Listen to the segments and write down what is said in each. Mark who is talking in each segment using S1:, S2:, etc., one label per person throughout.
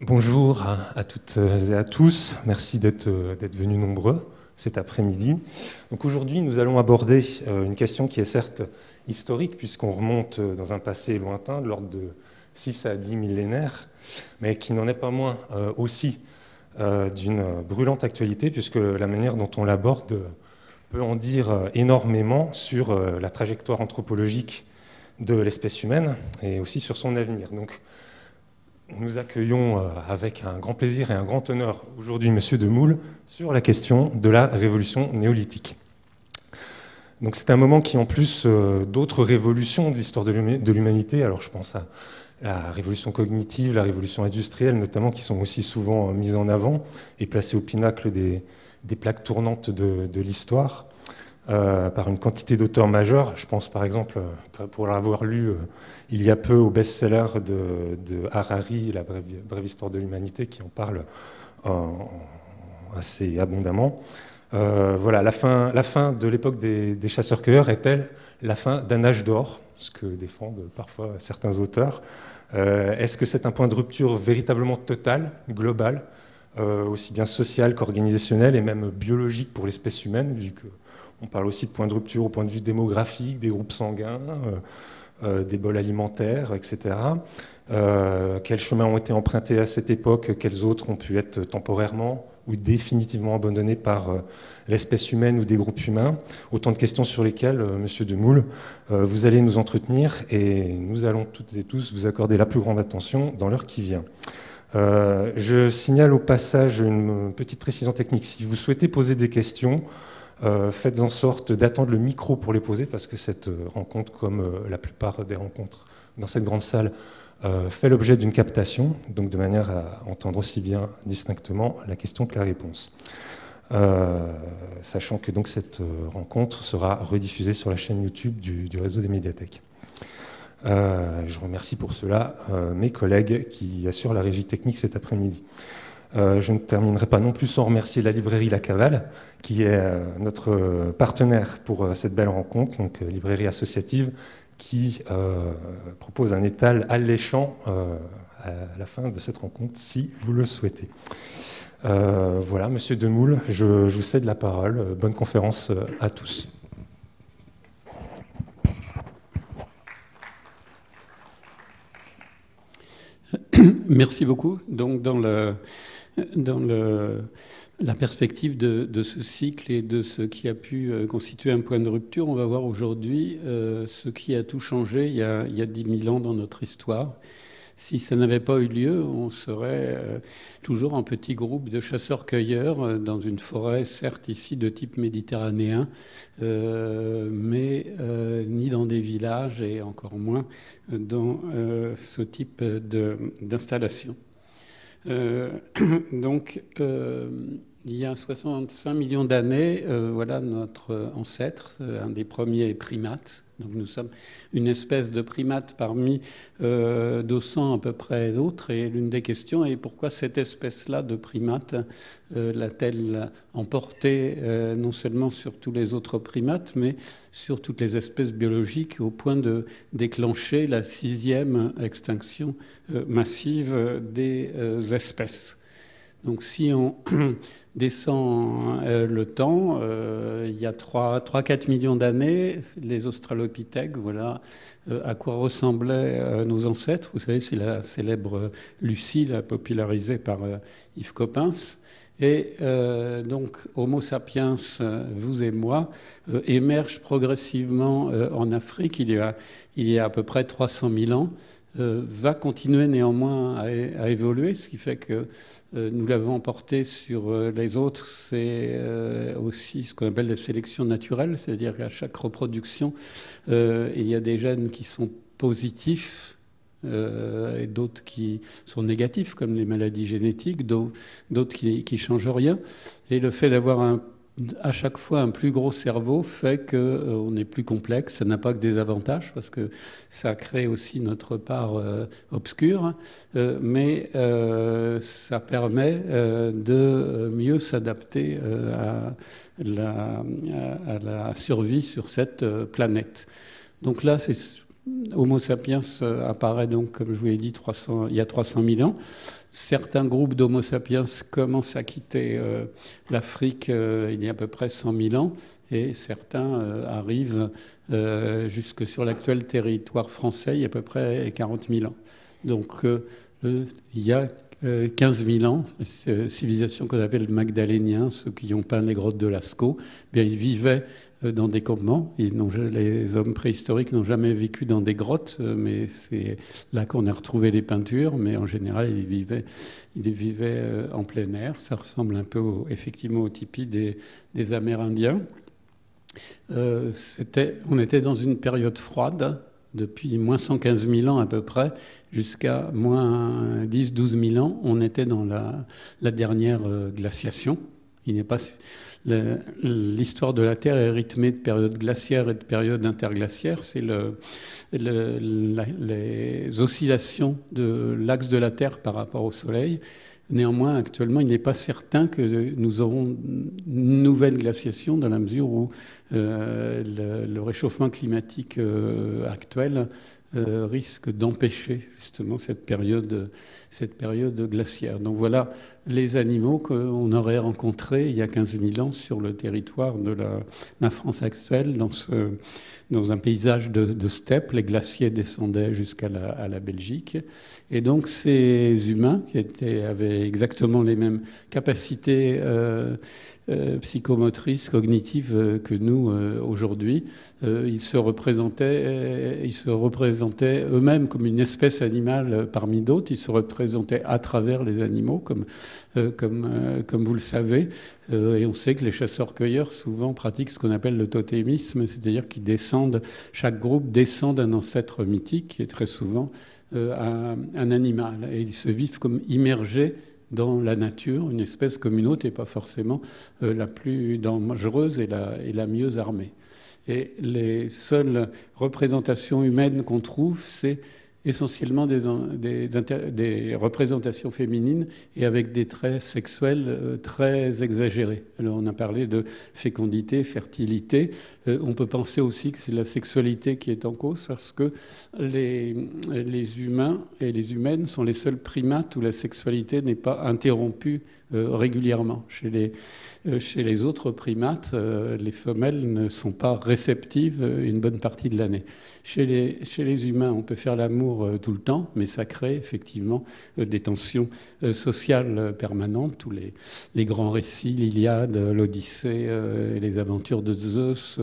S1: Bonjour à, toutes et à tous. Merci d'être venus nombreux cet après-midi. Aujourd'hui, nous allons aborder euh, une question qui est certes historique, puisqu'on remonte dans un passé lointain, de l'ordre de 6 à 10 millénaires, mais qui n'en est pas moins euh, aussi euh, d'une brûlante actualité, puisque la manière dont on l'aborde peut en dire énormément sur la trajectoire anthropologique de l'espèce humaine et aussi sur son avenir. Nous accueillons euh, avec un grand plaisir et un grand honneur aujourd'hui M. Demoule sur la question de la révolution néolithique. Donc c'est un moment qui, en plus euh, d'autres révolutions de l'histoire de l'humanité, alors je pense à la révolution cognitive, la révolution industrielle notamment, qui sont aussi souvent mises en avant et placées au pinacle des, plaques tournantes de l'histoire, euh, par une quantité d'auteurs majeurs. Je pense par exemple, euh, pour l'avoir lu euh, il y a peu au best-seller de, Harari, La brève, histoire de l'humanité, qui en parle assez abondamment. voilà, la fin, de l'époque des, chasseurs-cueilleurs est-elle la fin d'un âge d'or, ce que défendent parfois certains auteurs Est-ce que c'est un point de rupture véritablement total, global, aussi bien social qu'organisationnel et même biologique pour l'espèce humaine, on parle aussi de point de rupture au point de vue démographique, des groupes sanguins, euh, euh, des bols alimentaires, etc. Euh, quels chemins ont été empruntés à cette époque Quels autres ont pu être temporairement ou définitivement abandonnés par l'espèce humaine ou des groupes humains? Autant de questions sur lesquelles, Monsieur Demoule, vous allez nous entretenir et nous allons toutes et tous vous accorder la plus grande attention dans l'heure qui vient. je signale au passage une petite précision technique. Si vous souhaitez poser des questions, euh, faites en sorte d'attendre le micro pour les poser, parce que cette euh, rencontre, comme euh, la plupart des rencontres dans cette grande salle, fait l'objet d'une captation, donc de manière à entendre aussi bien distinctement la question que la réponse. sachant que donc cette rencontre sera rediffusée sur la chaîne YouTube du, du réseau des médiathèques. je remercie pour cela mes collègues qui assurent la régie technique cet après-midi. Euh, je ne terminerai pas non plus sans remercier la librairie La Cavale, qui est euh, notre partenaire pour euh, cette belle rencontre, donc librairie associative, qui propose un étal alléchant à la fin de cette rencontre, si vous le souhaitez. voilà, Monsieur Demoule, je, je, vous cède la parole. Bonne conférence à tous.
S2: Merci beaucoup. Donc, dans le, dans la perspective de, ce cycle et de ce qui a pu euh, constituer un point de rupture, on va voir aujourd'hui euh, ce qui a tout changé il y a, il y a 10 000 ans dans notre histoire. Si ça n'avait pas eu lieu, on serait euh, toujours en petit groupe de chasseurs-cueilleurs dans une forêt, certes ici de type méditerranéen, mais ni dans des villages et encore moins dans ce type d'installation. Euh, donc, euh, il y a 65 millions d'années, euh, voilà notre ancêtre, un des premiers primates. Donc nous sommes une espèce de primate parmi euh, 200 à peu près d'autres. Et l'une des questions est pourquoi cette espèce-là de primate l'a-t-elle emporté non seulement sur tous les autres primates, mais sur toutes les espèces biologiques au point de déclencher la sixième extinction massive des espèces? Donc si on descend euh, le temps, euh, il y a 3-4 millions d'années, les australopithèques, voilà euh, à quoi ressemblaient nos ancêtres. Vous savez, c'est la célèbre Lucie, la popularisée par Yves Coppens. Et donc Homo sapiens, vous et moi, émerge progressivement en Afrique il y, a, il y a à peu près 300 000 ans, va continuer néanmoins à, évoluer, ce qui fait que euh, nous l'avons emporté sur euh, les autres, c'est euh, aussi ce qu'on appelle la sélection naturelle, c'est-à-dire qu'à chaque reproduction, il y a des gènes qui sont positifs et d'autres qui sont négatifs, comme les maladies génétiques, d'autres qui ne changent rien. Et le fait d'avoir un à chaque fois, un plus gros cerveau fait qu'on euh, est plus complexe. Ça n'a pas que des avantages parce que ça crée aussi notre part euh, obscure, euh, mais ça permet de mieux s'adapter à la, à, la, survie sur cette planète. Donc là, c'est Homo sapiens apparaît donc, comme je vous l'ai dit, 300, il y a 300 000 ans. Certains groupes d'Homo sapiens commencent à quitter l'Afrique il y a à peu près 100 000 ans et certains arrivent jusque sur l'actuel territoire français il y a à peu près 40 000 ans. Donc il y a 15 000 ans, civilisation qu'on appelle magdaléniens, ceux qui ont peint les grottes de Lascaux, eh bien ils vivaient euh, dans des campements. les hommes préhistoriques n'ont jamais vécu dans des grottes, euh, mais c'est là qu'on a retrouvé les peintures. Mais en général, ils vivaient, ils vivaient euh, en plein air. Ça ressemble un peu effectivement au tipi des, Amérindiens. on était dans une période froide, depuis moins 115 000 ans à peu près, jusqu'à moins 10-12 000 ans, on était dans la, la dernière glaciation. Il n'est pas L'histoire de la Terre est rythmée de périodes glaciaires et de périodes interglaciaires. C'est le, les oscillations de l'axe de la Terre par rapport au Soleil. Néanmoins, actuellement, il n'est pas certain que nous aurons une nouvelle glaciation dans la mesure où euh, le, réchauffement climatique euh, actuel euh, risque d'empêcher justement cette période, cette période glaciaire. Donc voilà les animaux qu'on aurait rencontrés il y a 15 000 ans sur le territoire de la, France actuelle, dans, ce, dans, un paysage de, steppe. Les glaciers descendaient jusqu'à la, Belgique. Et donc ces humains, qui avaient exactement les mêmes capacités euh, euh, psychomotrices, cognitives euh, que nous aujourd'hui. ils se représentaient, eux-mêmes comme une espèce animale parmi d'autres. Ils se représentaient à travers les animaux, comme, comme, comme vous le savez. et on sait que les chasseurs-cueilleurs souvent pratiquent ce qu'on appelle le totémisme, c'est-à-dire qu'ils descendent, chaque groupe descend d'un ancêtre mythique qui est très souvent un, un, animal. Et ils se vivent comme immergés dans la nature, une espèce comme une autre et pas forcément euh, la plus dangereuse et la, et la mieux armée. Et les seules représentations humaines qu'on trouve, c'est essentiellement des, représentations féminines et avec des traits sexuels euh, très exagérés. Alors on a parlé de fécondité, fertilité. Euh, on peut penser aussi que c'est la sexualité qui est en cause parce que les humains et les humaines sont les seuls primates où la sexualité n'est pas interrompue euh, régulièrement. Chez les, chez les autres primates, les femelles ne sont pas réceptives une bonne partie de l'année. Chez les, chez les humains, on peut faire l'amour euh, tout le temps, mais ça crée effectivement euh, des tensions euh, sociales permanentes. Tous les, les grands récits, l'Iliade, l'Odyssée, les aventures de Zeus,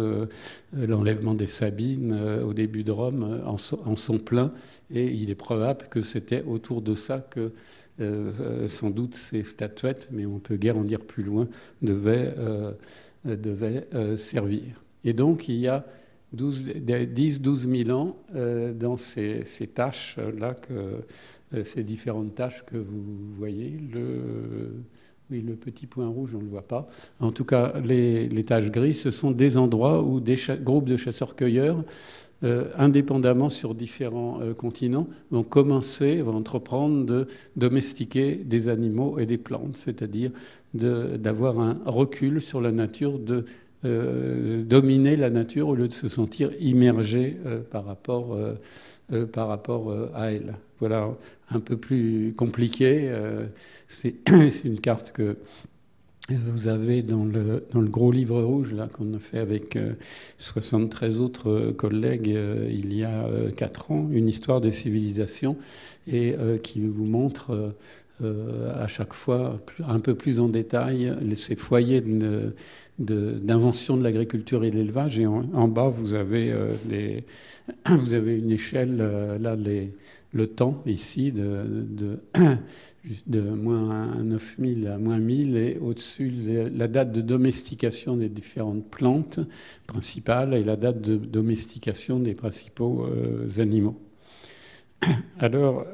S2: l'enlèvement des Sabines au début de Rome en, sont pleins. Et il est probable que c'était autour de ça que sans doute ces statuettes, mais on peut guère en dire plus loin, devaient, devaient servir. Et donc il y a 10-12 000 ans euh, dans ces, tâches-là, euh, ces différentes tâches que vous voyez. Le, oui, le petit point rouge, on ne le voit pas. En tout cas, les, les taches grises, ce sont des endroits où des groupes de chasseurs-cueilleurs, euh, indépendamment sur différents continents, vont commencer, vont entreprendre de domestiquer des animaux et des plantes, c'est-à-dire d'avoir un recul sur la nature de euh, dominer la nature au lieu de se sentir immergé euh, par rapport, euh, par rapport à elle. Voilà, un peu plus compliqué. C'est une carte que vous avez dans le, dans le gros livre rouge là qu'on a fait avec 73 autres collègues il y a 4 ans, une histoire des civilisations, et qui vous montre à chaque fois un peu plus en détail ces foyers d'invention de, l'agriculture et de l'élevage. Et en, bas, vous avez, euh, les, vous avez une échelle, euh, là, les, le temps ici, de, de, moins 9000 à moins 1000, et au-dessus, la date de domestication des différentes plantes principales et la date de domestication des principaux euh, animaux. Alors,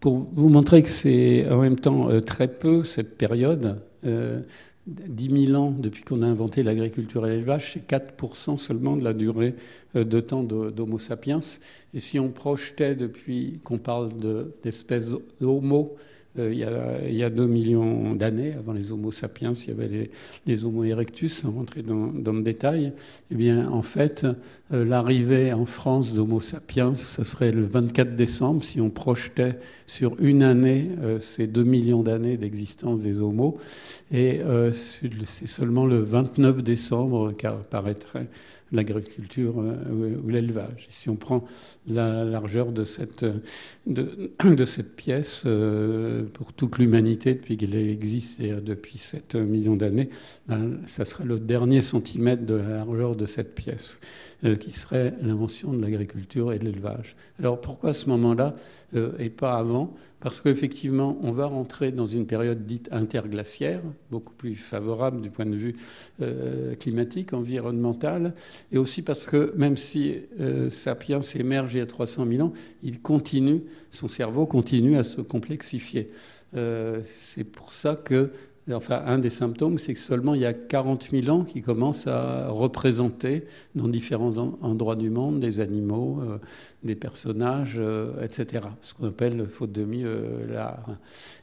S2: pour vous montrer que c'est en même temps très peu cette période, 10 000 ans depuis qu'on a inventé l'agriculture et l'élevage, c'est 4% seulement de la durée euh, de temps d'Homo sapiens. Et si on projetait depuis qu'on parle d'espèces d'Homo il, y a, il, y a, 2 millions d'années, avant les Homo sapiens, il y avait les, Homo erectus, sans rentrer dans, le détail, eh bien, en fait, l'arrivée en France d'Homo sapiens, ce serait le 24 décembre, si on projetait sur une année ces 2 millions d'années d'existence des Homos, et c'est seulement le 29 décembre qu'apparaîtrait l'agriculture euh, ou l'élevage. Si on prend la largeur de cette, de, cette pièce euh, pour toute l'humanité depuis qu'elle existe depuis 7 millions d'années, ben, ça serait le dernier centimètre de la largeur de cette pièce, euh, qui serait l'invention de l'agriculture et de l'élevage. Alors pourquoi ce moment-là et pas avant? Parce qu'effectivement, on va rentrer dans une période dite interglaciaire, beaucoup plus favorable du point de vue euh, climatique, environnemental, et aussi parce que même si euh, Sapiens émerge il y a 300 000 ans, il continue, son cerveau continue à se complexifier. Euh, c'est pour ça que Enfin, un des symptômes, c'est que seulement il y a 40 000 ans qui commencent à représenter dans différents endroits du monde des animaux, euh, des personnages, euh, etc. Ce qu'on appelle, faute de mieux, euh, l'art.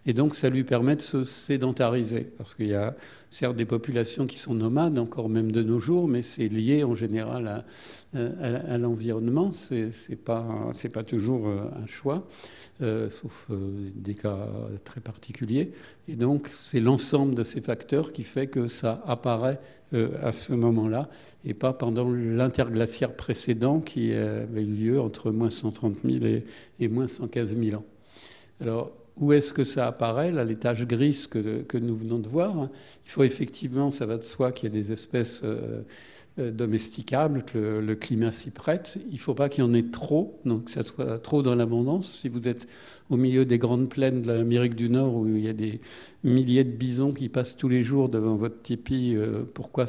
S2: Et donc, ça lui permet de se sédentariser, parce qu'il y a certes des populations qui sont nomades, encore même de nos jours, mais c'est lié en général à, l'environnement. C'est pas, c'est pas toujours un choix. Euh, sauf euh, des cas très particuliers. Et donc, c'est l'ensemble de ces facteurs qui fait que ça apparaît euh, à ce moment-là et pas pendant l'interglaciaire précédent qui avait eu lieu entre moins 130 000 et, moins 115 000 ans. Alors, où est-ce que ça apparaît, là, les taches grises que, que, nous venons de voir? Il faut effectivement, ça va de soi qu'il y a des espèces euh, domesticable, que le, climat s'y prête. Il ne faut pas qu'il y en ait trop, donc que ça soit trop dans l'abondance. Si vous êtes au milieu des grandes plaines de l'Amérique du Nord où il y a des milliers de bisons qui passent tous les jours devant votre tipi, euh, pourquoi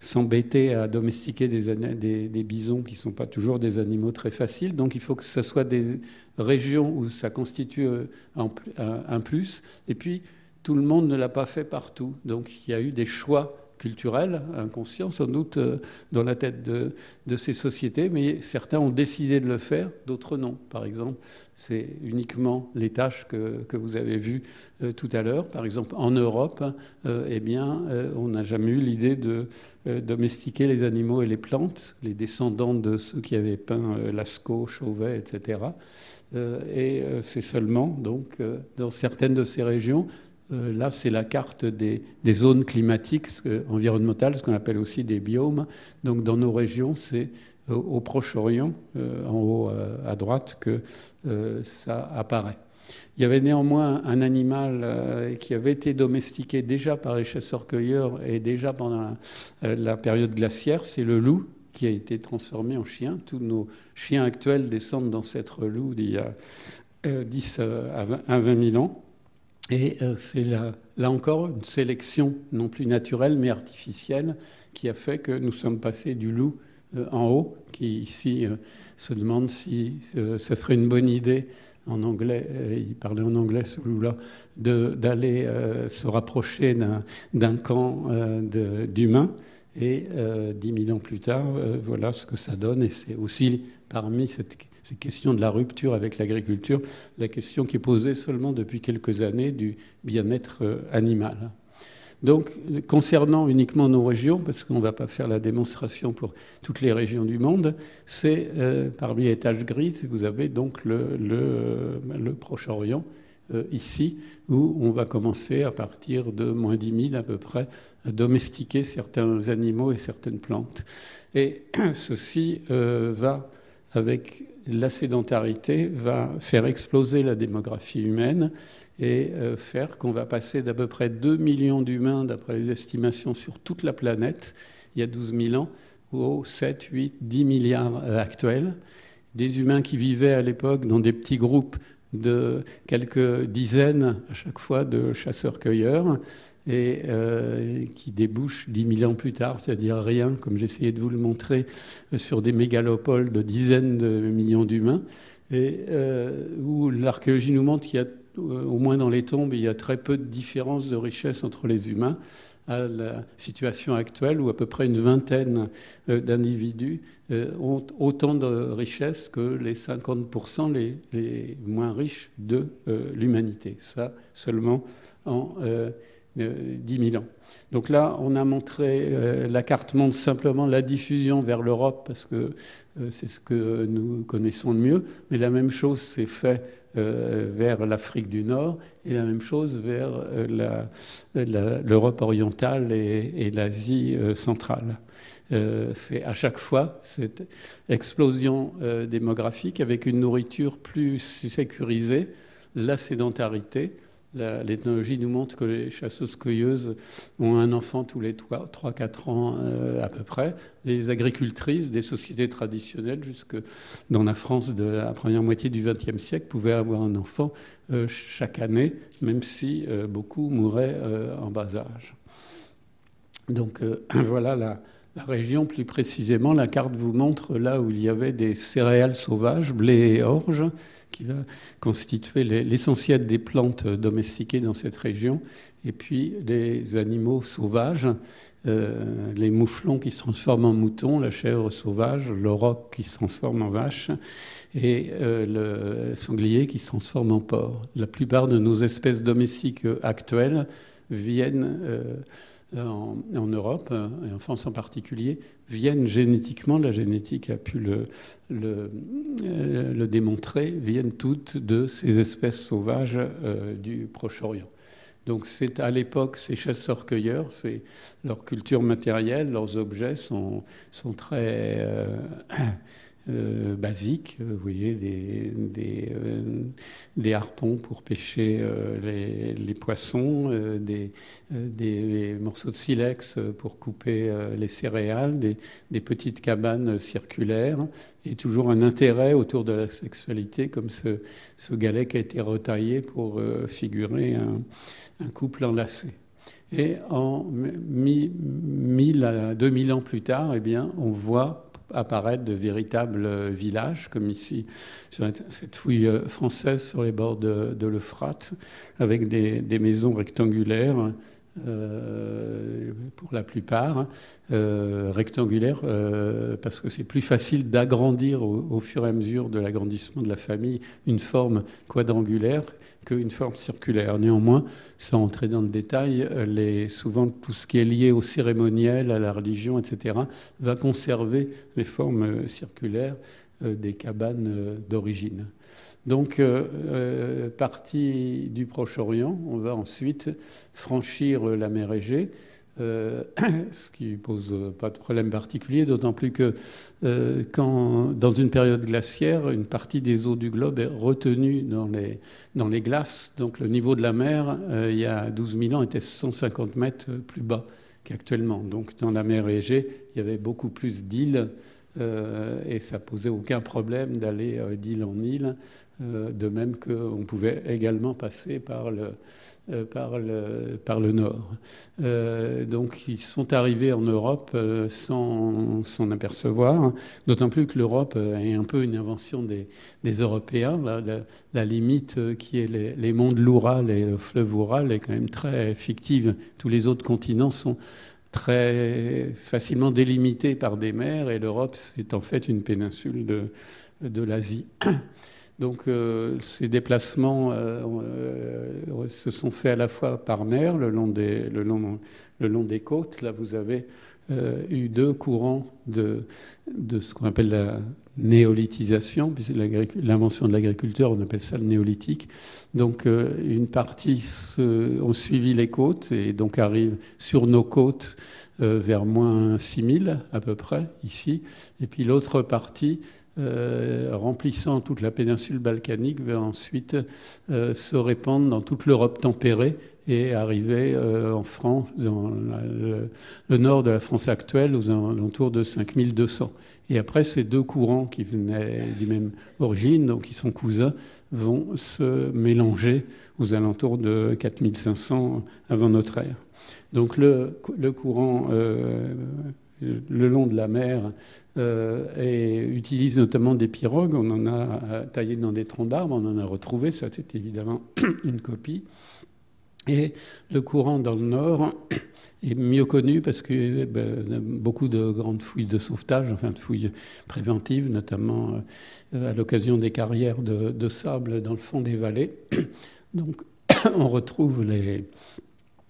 S2: s'embêter à domestiquer des, des, bisons qui ne sont pas toujours des animaux très faciles? Donc il faut que ce soit des régions où ça constitue euh, un plus. Et puis, tout le monde ne l'a pas fait partout. Donc il y a eu des choix culturel, inconscient sans doute, euh, dans la tête de, de, ces sociétés, mais certains ont décidé de le faire, d'autres non. Par exemple, c'est uniquement les tâches que, que vous avez vues euh, tout à l'heure. Par exemple, en Europe, euh, eh bien, on n'a jamais eu l'idée de domestiquer les animaux et les plantes, les descendants de ceux qui avaient peint Lascaux, Chauvet, etc. et c'est seulement, donc, dans certaines de ces régions, là, c'est la carte des, zones climatiques environnementales, ce qu'on appelle aussi des biomes. Donc, dans nos régions, c'est au, Proche-Orient, euh, en haut euh, à droite, que ça apparaît. Il y avait néanmoins un animal qui avait été domestiqué déjà par les chasseurs-cueilleurs et déjà pendant la, période glaciaire, c'est le loup qui a été transformé en chien. Tous nos chiens actuels descendent dans cette loup d'il y a 10 à 20 000 ans. Et euh, c'est là, encore une sélection non plus naturelle mais artificielle qui a fait que nous sommes passés du loup euh, en haut, qui ici euh, se demande si ce serait une bonne idée en anglais, il parlait en anglais ce loup-là, d'aller se rapprocher d'un camp d'humains. Et dix mille ans plus tard, voilà ce que ça donne. Et c'est aussi parmi cette ces questions de la rupture avec l'agriculture, la question qui est posée seulement depuis quelques années du bien-être euh, animal. Donc, concernant uniquement nos régions, parce qu'on ne va pas faire la démonstration pour toutes les régions du monde, c'est euh, parmi les taches grises, vous avez donc le, le, Proche-Orient, euh, ici, où on va commencer à partir de moins 10 000 à peu près à domestiquer certains animaux et certaines plantes. Et ceci va avec la sédentarité va faire exploser la démographie humaine et euh, faire qu'on va passer d'à peu près 2 millions d'humains, d'après les estimations, sur toute la planète, il y a 12 000 ans, aux 7, 8, 10 milliards euh, actuels. Des humains qui vivaient à l'époque dans des petits groupes de quelques dizaines à chaque fois de chasseurs-cueilleurs et euh, qui débouche dix mille ans plus tard, c'est-à-dire rien, comme j'essayais de vous le montrer, euh, sur des mégalopoles de dizaines de millions d'humains, et euh, où l'archéologie nous montre qu'il y a, au moins dans les tombes, il y a très peu de différence de richesse entre les humains, à la situation actuelle où à peu près une vingtaine d'individus ont autant de richesses que les 50% les, les, moins riches de l'humanité. Ça seulement en 10 000 ans. Donc là, on a montré, euh, la carte montre simplement la diffusion vers l'Europe, parce que euh, c'est ce que nous connaissons le mieux, mais la même chose s'est fait euh, vers l'Afrique du Nord et la même chose vers l'Europe orientale et l'Asie centrale. c'est à chaque fois cette explosion démographique avec une nourriture plus sécurisée, la sédentarité, L'ethnologie nous montre que les chasseuses-cueilleuses ont un enfant tous les 3-4 ans euh, à peu près. Les agricultrices des sociétés traditionnelles, jusque dans la France de la première moitié du XXe siècle, pouvaient avoir un enfant euh, chaque année, même si euh, beaucoup mouraient en bas âge. Donc voilà la, la région, plus précisément, la carte vous montre là où il y avait des céréales sauvages, blé et orge, qui va l'essentiel des plantes domestiquées dans cette région, et puis les animaux sauvages, euh, les mouflons qui se transforment en moutons, la chèvre sauvage, le qui se transforme en vache, et euh, le sanglier qui se transforme en porc. La plupart de nos espèces domestiques actuelles viennent... Euh, en, Europe, et en France en particulier, viennent génétiquement, la génétique a pu le, le, euh, démontrer, viennent toutes de ces espèces sauvages euh, du Proche-Orient. Donc c'est à l'époque ces chasseurs-cueilleurs, leur culture matérielle, leurs objets sont, sont très euh, euh, basiques. Vous voyez, des, euh, harpons pour pêcher euh, les, poissons, des, morceaux de silex pour couper les céréales, des, petites cabanes circulaires, et toujours un intérêt autour de la sexualité, comme ce, galet qui a été retaillé pour figurer un, couple enlacé. Et en 1000 à 2000 ans plus tard, eh bien, on voit apparaître de véritables villages, comme ici, sur cette fouille française sur les bords de, l'Euphrate, avec des, maisons rectangulaires. Euh, pour la plupart, euh, rectangulaires, euh, parce que c'est plus facile d'agrandir au, fur et à mesure de l'agrandissement de la famille une forme quadrangulaire qu'une forme circulaire. Néanmoins, sans entrer dans le détail, les, souvent tout ce qui est lié au cérémoniel, à la religion, etc., va conserver les formes circulaires euh, des cabanes euh, d'origine. Donc, euh, partie du Proche-Orient, on va ensuite franchir la mer Égée euh, ce qui pose pas de problème particulier, d'autant plus que euh, quand, dans une période glaciaire, une partie des eaux du globe est retenue dans les, dans les glaces. Donc le niveau de la mer, euh, il y a 12 000 ans, était 150 mètres plus bas qu'actuellement. Donc dans la mer Égée, il y avait beaucoup plus d'îles et ça posait aucun problème d'aller d'île en île, de même qu'on pouvait également passer par le par, le, par le nord. Euh, donc ils sont arrivés en Europe euh, sans s'en apercevoir, d'autant plus que l'Europe est un peu une invention des, des Européens. La, limite qui est les, les monts de l'Oural et le fleuve Oural est quand même très fictive. Tous les autres continents sont très facilement délimités par des mers et l'Europe c'est en fait une péninsule de, de l'Asie. Donc euh, ces déplacements euh, euh, se sont faits à la fois par mer, le long des, le long, le long des côtes. Là, vous avez eu deux courants de, de ce qu'on appelle la néolithisation, l'invention de l'agriculteur, on appelle ça le néolithique. Donc une partie se, ont suivi les côtes et donc arrivent sur nos côtes vers moins 6000 à peu près, ici. Et puis l'autre partie euh, remplissant toute la péninsule balkanique, va ensuite euh, se répandre dans toute l'Europe tempérée et arriver euh, en France, dans le, nord de la France actuelle, aux alentours de 5200. Et après, ces deux courants qui venaient du même origine, donc qui sont cousins, vont se mélanger aux alentours de 4500 avant notre ère. Donc le, courant le long de la mer et utilise notamment des pirogues. On en a taillé dans des troncs d'arbres, on en a retrouvé, ça c'est évidemment une copie. Et le courant dans le nord est mieux connu parce que a beaucoup de grandes fouilles de sauvetage, enfin de fouilles préventives, notamment à l'occasion des carrières de, sable dans le fond des vallées. Donc on retrouve les,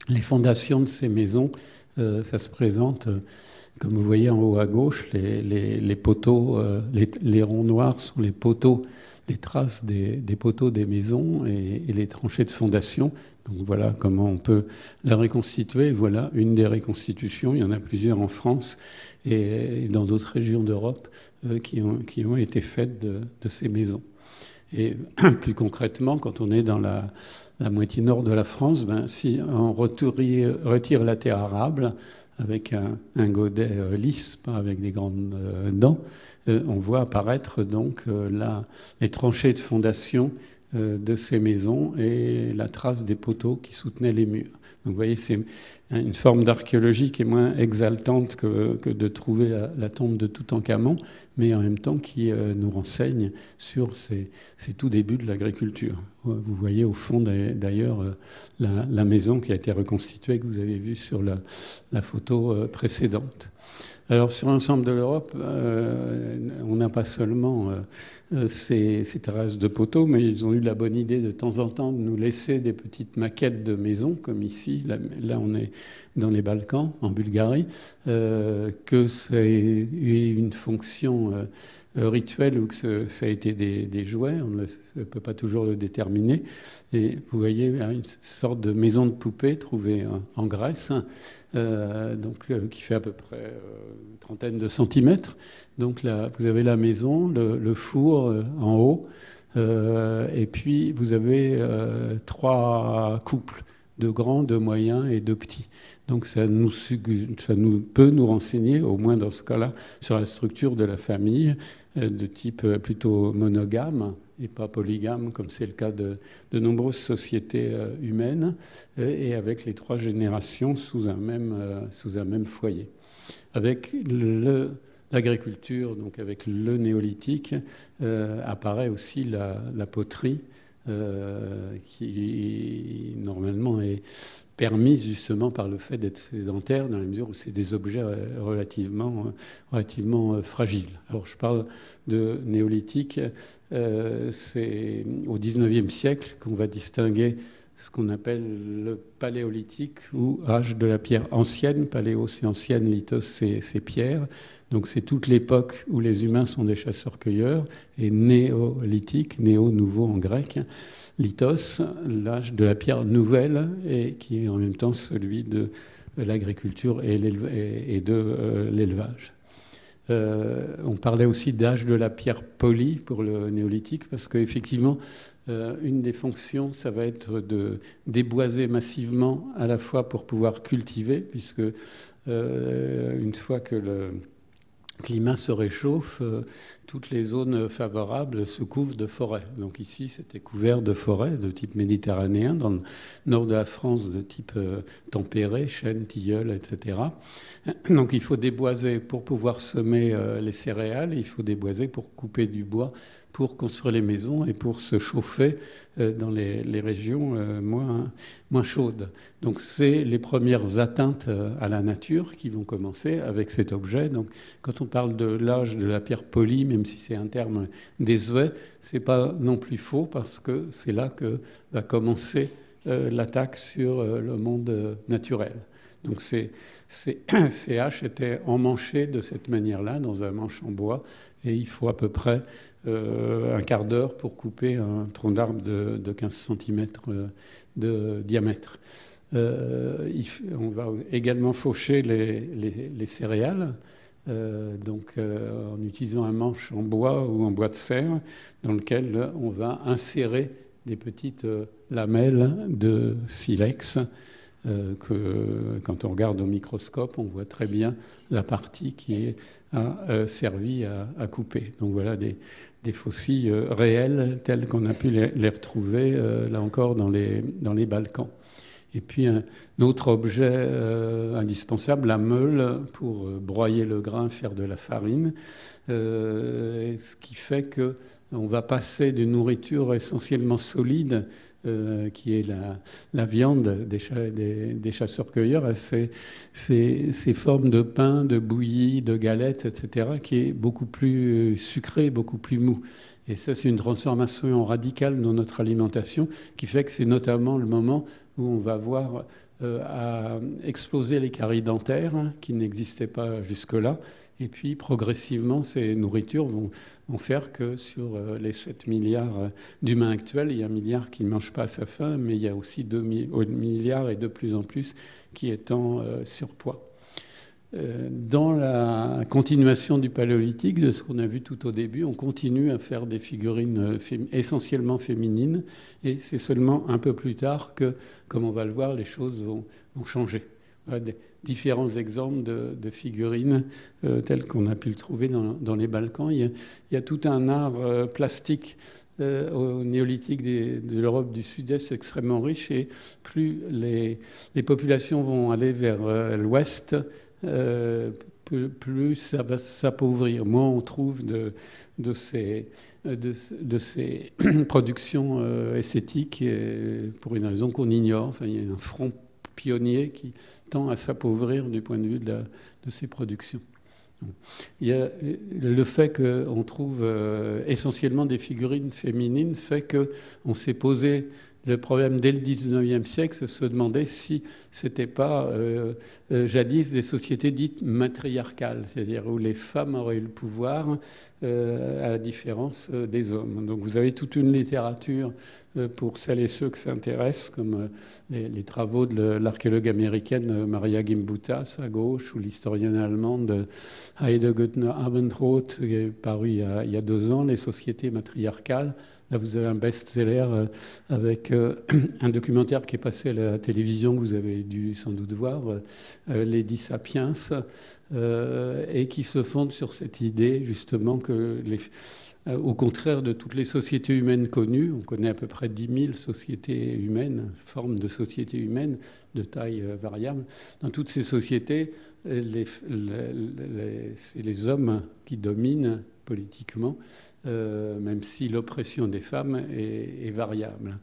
S2: les fondations de ces maisons. ça se présente comme vous voyez en haut à gauche, les, poteaux, euh, les, ronds noirs sont les poteaux, les traces des, poteaux des maisons et, les tranchées de fondation. Donc voilà comment on peut la reconstituer. Voilà une des reconstitutions. Il y en a plusieurs en France et, dans d'autres régions d'Europe euh, qui, ont, été faites de, ces maisons. Et plus concrètement, quand on est dans la, moitié nord de la France, ben, si on retire la terre arable, avec un, godet euh, lisse, avec des grandes euh, dents, euh, on voit apparaître donc là, les tranchées de fondation de ces maisons et la trace des poteaux qui soutenaient les murs. Vous voyez, c'est une forme d'archéologie qui est moins exaltante que, de trouver la, tombe de Toutankhamon, mais en même temps qui euh, nous renseigne sur ces, tout débuts de l'agriculture. Vous voyez au fond d'ailleurs euh, la, maison qui a été reconstituée que vous avez vue sur la, photo euh, précédente. Alors sur l'ensemble de l'Europe, on n'a pas seulement euh, ces, terrasses de poteaux, mais ils ont eu la bonne idée de temps en temps de nous laisser des petites maquettes de maisons, comme ici. Là, on est dans les Balkans, en Bulgarie, que c'est une fonction rituelle ou que ça a été des, jouets, on ne peut pas toujours le déterminer. Et vous voyez une sorte de maison de poupée trouvée en Grèce. Euh, donc, euh, qui fait à peu près euh, une trentaine de centimètres. Donc là, vous avez la maison, le, four en haut, et puis vous avez trois couples de grands, de moyens et de petits. Donc ça ça nous, peut nous renseigner, au moins dans ce cas-là, sur la structure de la famille, de type plutôt monogame, et pas polygame, comme c'est le cas de, de nombreuses sociétés euh, humaines, euh, et avec les trois générations sous un même, euh, sous un même foyer. Avec l'agriculture, donc avec le néolithique, apparaît aussi la, la poterie, qui normalement est permise justement par le fait d'être sédentaire, dans la mesure où c'est des objets relativement, relativement fragiles. Alors je parle de néolithique, euh, c'est au XIXe siècle qu'on va distinguer ce qu'on appelle le paléolithique ou âge de la pierre ancienne. Paléo, c'est ancienne, lithos, c'est pierre. Donc c'est toute l'époque où les humains sont des chasseurs-cueilleurs. Et néolithique, néo, nouveau en grec. Lithos, l'âge de la pierre nouvelle, et qui est en même temps celui de l'agriculture et, de euh, l'élevage. Euh, on parlait aussi d'âge de la pierre polie pour le néolithique, parce qu'effectivement, euh, une des fonctions, ça va être de déboiser massivement à la fois pour pouvoir cultiver, puisque euh, une fois que le climat se réchauffe, toutes les zones favorables se couvrent de forêts. Donc ici, c'était couvert de forêts de type méditerranéen, dans le nord de la France, de type euh, tempéré, chêne, tilleul, etc. Donc il faut déboiser pour pouvoir semer euh, les céréales, il faut déboiser pour couper du bois pour construire les maisons et pour se chauffer euh, dans les, régions euh, moins, moins chaudes. Donc c'est les premières atteintes euh, à la nature qui vont commencer avec cet objet. Donc quand on parle de l'âge de la pierre polie, même si c'est un terme désuet, c'est pas non plus faux parce que c'est là que va commencer l'attaque sur le monde naturel. Donc ces, ces, haches étaient emmanchées de cette manière-là, dans un manche en bois, et il faut à peu près un quart d'heure pour couper un tronc d'arbre de, 15 cm euh, de diamètre. Euh, on va également faucher les, céréales, donc en utilisant un manche en bois ou en bois de serre, dans lequel on va insérer des petites lamelles de silex. que quand on regarde au microscope, on voit très bien la partie qui a servi à, à couper. Donc voilà des, des fossiles euh, réels tels qu'on a pu les, retrouver, euh, là encore, dans les, dans les Balkans. Et puis un autre objet euh, indispensable, la meule pour broyer le grain, faire de la farine, ce qui fait que on va passer d'une nourriture essentiellement solide, euh, qui est la, viande des, chasseurs-cueilleurs, à ces, ces, formes de pain, de bouillie, de galettes, etc., qui est beaucoup plus sucré, beaucoup plus mou. Et ça, c'est une transformation radicale dans notre alimentation qui fait que c'est notamment le moment où on va voir euh, à exploser les caries dentaires hein, qui n'existaient pas jusque-là. Et puis progressivement, ces nourritures vont, faire que sur euh, les 7 milliards euh, d'humains actuels, il y a un milliard qui ne mange pas à sa faim, mais il y a aussi 2 milliards et de plus en plus qui est en surpoids. Euh, dans la continuation du paléolithique, de ce qu'on a vu tout au début, on continue à faire des figurines essentiellement féminines, et c'est seulement un peu plus tard que, comme on va le voir, les choses vont, changer. Différents exemples de, figurines euh, telles qu'on a pu le trouver dans, les Balkans. Il y, a, tout un art plastique au néolithique de l'Europe du Sud-Est extrêmement riche, et plus les, populations vont aller vers l'Ouest, euh, plus ça va s'appauvrir. Moins on trouve de, ces, productions euh, esthétiques pour une raison qu'on ignore. Enfin, il y a un front pionnier qui tend à s'appauvrir du point de vue de, ces productions. Il a le fait qu'on trouve euh, essentiellement des figurines féminines fait qu'on s'est posé le problème dès le 19e siècle, se demander si ce n'était pas euh, euh, jadis des sociétés dites matriarcales, c'est-à-dire où les femmes auraient eu le pouvoir euh, à la différence des hommes. Donc vous avez toute une littérature pour celles et ceux qui s'intéressent, comme les, travaux de l'archéologue américaine Maria Gimbutas à gauche, ou l'historienne allemande Heide Göttner Abendroth, qui est paru il y a deux ans, Les sociétés matriarcales. Là, vous avez un best-seller euh, avec euh, un documentaire qui est passé à la télévision, que vous avez dû sans doute voir, euh, Lady Sapiens, et qui se fonde sur cette idée, justement, que les, au contraire de toutes les sociétés humaines connues, on connaît à peu près 10 000 sociétés humaines, formes de sociétés humaines de taille variable. Dans toutes ces sociétés, c'est les hommes qui dominent politiquement, euh, même si l'oppression des femmes est, variable.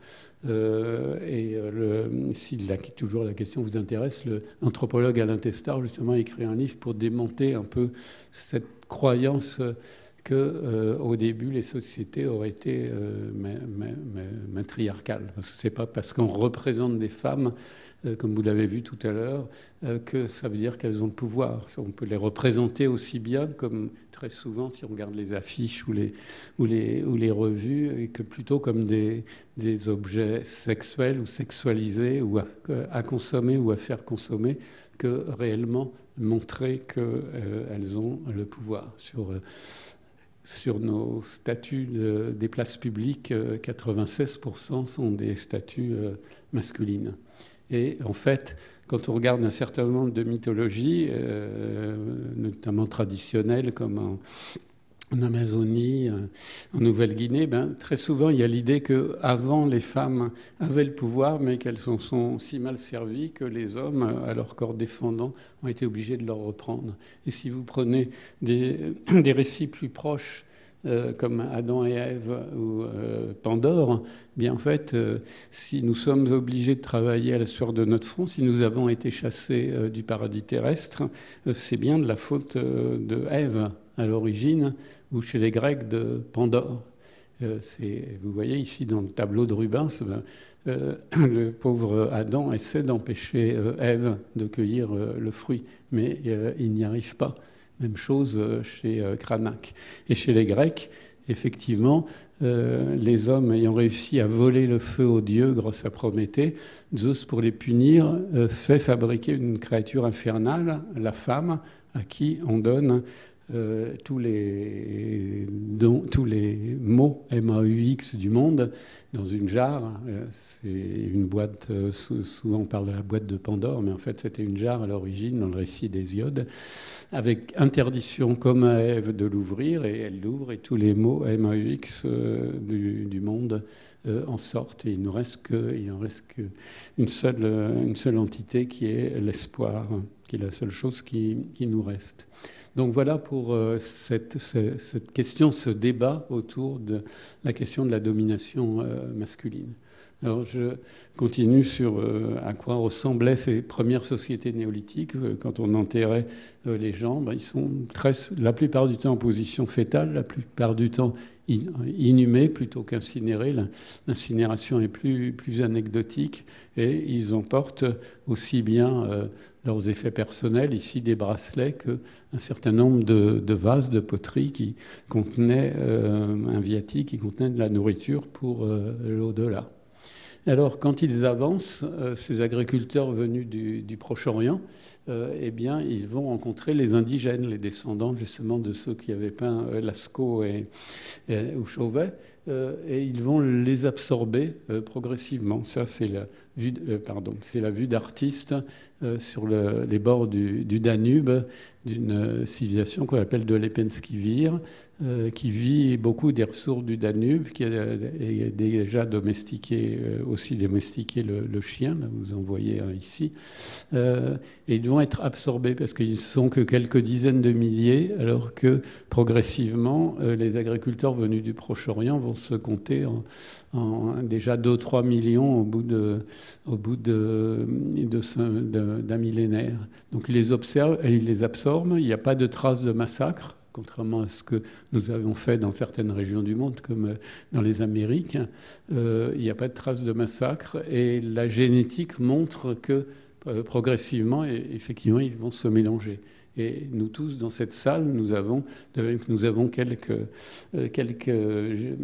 S2: Euh, et euh, si toujours la question vous intéresse, l'anthropologue Alain Testard justement a écrit un livre pour démonter un peu cette croyance que euh, au début les sociétés auraient été euh, matriarcales. Ce n'est pas parce qu'on représente des femmes, euh, comme vous l'avez vu tout à l'heure, que ça veut dire qu'elles ont le pouvoir. On peut les représenter aussi bien comme très souvent, si on regarde les affiches ou les, ou les, ou les revues, que plutôt comme des, des objets sexuels ou sexualisés ou à, à, consommer ou à faire consommer, que réellement montrer qu'elles ont le pouvoir sur sur nos statuts des places publiques, 96% euh, sont des statuts euh, masculines. Et en fait, quand on regarde un certain nombre de mythologies, euh, notamment traditionnelles, comme en, Amazonie, en Nouvelle-Guinée, ben, très souvent il y a l'idée qu'avant les femmes avaient le pouvoir, mais qu'elles s'en sont si mal servies que les hommes, à leur corps défendant, ont été obligés de leur reprendre. Et si vous prenez des, des récits plus proches, euh, comme Adam et Ève ou euh, Pandore, bien en fait, euh, si nous sommes obligés de travailler à la sueur de notre front, si nous avons été chassés du paradis terrestre, c'est bien de la faute de Ève à l'origine, ou chez les Grecs de Pandore. vous voyez ici dans le tableau de Rubens, le pauvre Adam essaie d'empêcher Ève de cueillir le fruit, mais il n'y arrive pas. Même chose euh, chez euh, Cranach. Et chez les Grecs, effectivement, euh, les hommes ayant réussi à voler le feu aux dieux grâce à Prométhée, Zeus, pour les punir, fait fabriquer une créature infernale, la femme, à qui on donne tous, les, tous les mots MAUX du monde dans une jarre. C'est une boîte, souvent on parle de la boîte de Pandore, mais en fait c'était une jarre à l'origine dans le récit d'Hésiode avec interdiction comme à Ève de l'ouvrir, et elle l'ouvre, et tous les mots MAUX euh, du, du, monde euh, en sortent, et il ne reste qu'une seule, une seule entité qui est l'espoir, qui est la seule chose qui, qui nous reste. Donc voilà pour cette, cette, question, ce débat autour de la question de la domination masculine. Alors je continue sur euh, à quoi ressemblaient ces premières sociétés néolithiques. Euh, quand on enterrait euh, les gens, ben, ils sont très, la plupart du temps en position fétale, la plupart du temps inhumés plutôt qu'incinérés. L'incinération est plus, plus anecdotique et ils emportent aussi bien leurs effets personnels, ici des bracelets, qu'un certain nombre de, vases de poterie qui contenaient un viatique, qui contenaient de la nourriture pour l'au-delà. Alors, quand ils avancent, euh, ces agriculteurs venus du, Proche-Orient, euh, eh bien, ils vont rencontrer les indigènes, les descendants justement de ceux qui avaient peint euh, Lascaux et, ou Chauvet, et ils vont les absorber progressivement. Ça, c'est la vue, pardon, c'est la vue d'artiste sur les bords du, Danube d'une civilisation qu'on appelle de Lepenski-Vir, euh, qui vit beaucoup des ressources du Danube, qui a déjà domestiqué, euh, aussi domestiqué le, chien, vous en voyez un ici, euh, et ils vont être absorbés parce qu'ils ne sont que quelques dizaines de milliers, alors que progressivement, les agriculteurs venus du Proche-Orient vont se compter en, déjà 2-3 millions au bout de, au bout de, d'un millénaire. Donc ils les observent et ils les absorbent. Il n'y a pas de traces de massacre contrairement à ce que nous avons fait dans certaines régions du monde, comme euh, dans les Amériques, euh, il n'y a pas de traces de massacre et la génétique montre que euh, progressivement, effectivement, ils vont se mélanger. Et nous tous, dans cette salle, nous avons, nous avons quelques, euh, quelques euh,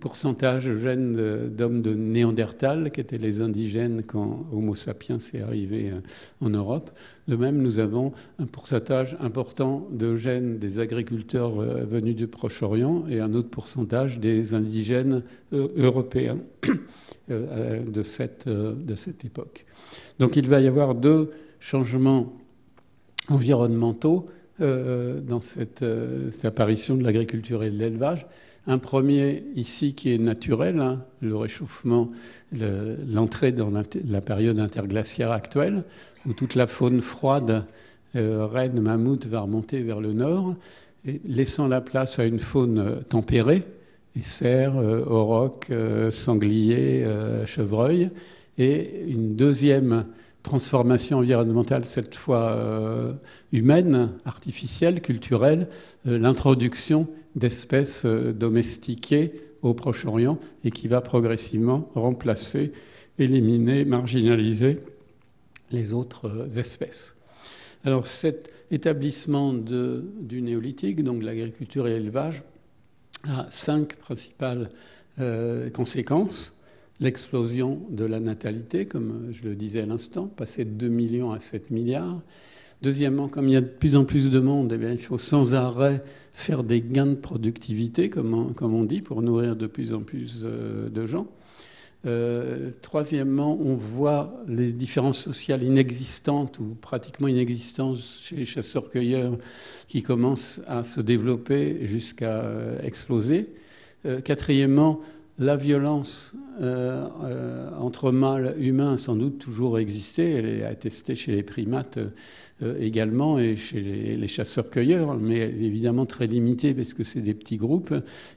S2: pourcentages gènes d'hommes de Néandertal, qui étaient les indigènes quand Homo sapiens est arrivé euh, en Europe. De même, nous avons un pourcentage important de gènes des agriculteurs venus du Proche-Orient et un autre pourcentage des indigènes européens de cette, de cette époque. Donc il va y avoir deux changements environnementaux euh, dans euh, cette, apparition de l'agriculture et de l'élevage. Un premier ici qui est naturel, hein, le réchauffement, l'entrée dans la période interglaciaire actuelle, où toute la faune froide, euh, reine, mammouth, va remonter vers le nord, laissant la place à une faune tempérée, et cerfs, aurochs, sangliers, chevreuils, et une deuxième transformation environnementale, cette fois euh, humaine, artificielle, culturelle, euh, l'introduction d'espèces euh, domestiquées au Proche-Orient et qui va progressivement remplacer, éliminer, marginaliser les autres espèces. Alors cet établissement du néolithique, donc l'agriculture et l'élevage, a cinq principales conséquences l'explosion de la natalité, comme je le disais à l'instant, passer de 2 millions à 7 milliards. Deuxièmement, comme il y a de plus en plus de monde, eh il faut sans arrêt faire des gains de productivité, comme on, comme on dit, pour nourrir de plus en plus euh, de gens. Euh, troisièmement, on voit les différences sociales inexistantes ou pratiquement inexistantes chez les chasseurs-cueilleurs qui commencent à se développer jusqu'à euh, exploser. quatrièmement, la violence euh, euh, entre mâles humains a sans doute toujours existé. Elle est attestée chez les primates euh, également et chez les, chasseurs-cueilleurs, mais elle est évidemment très limitée parce que c'est des petits groupes.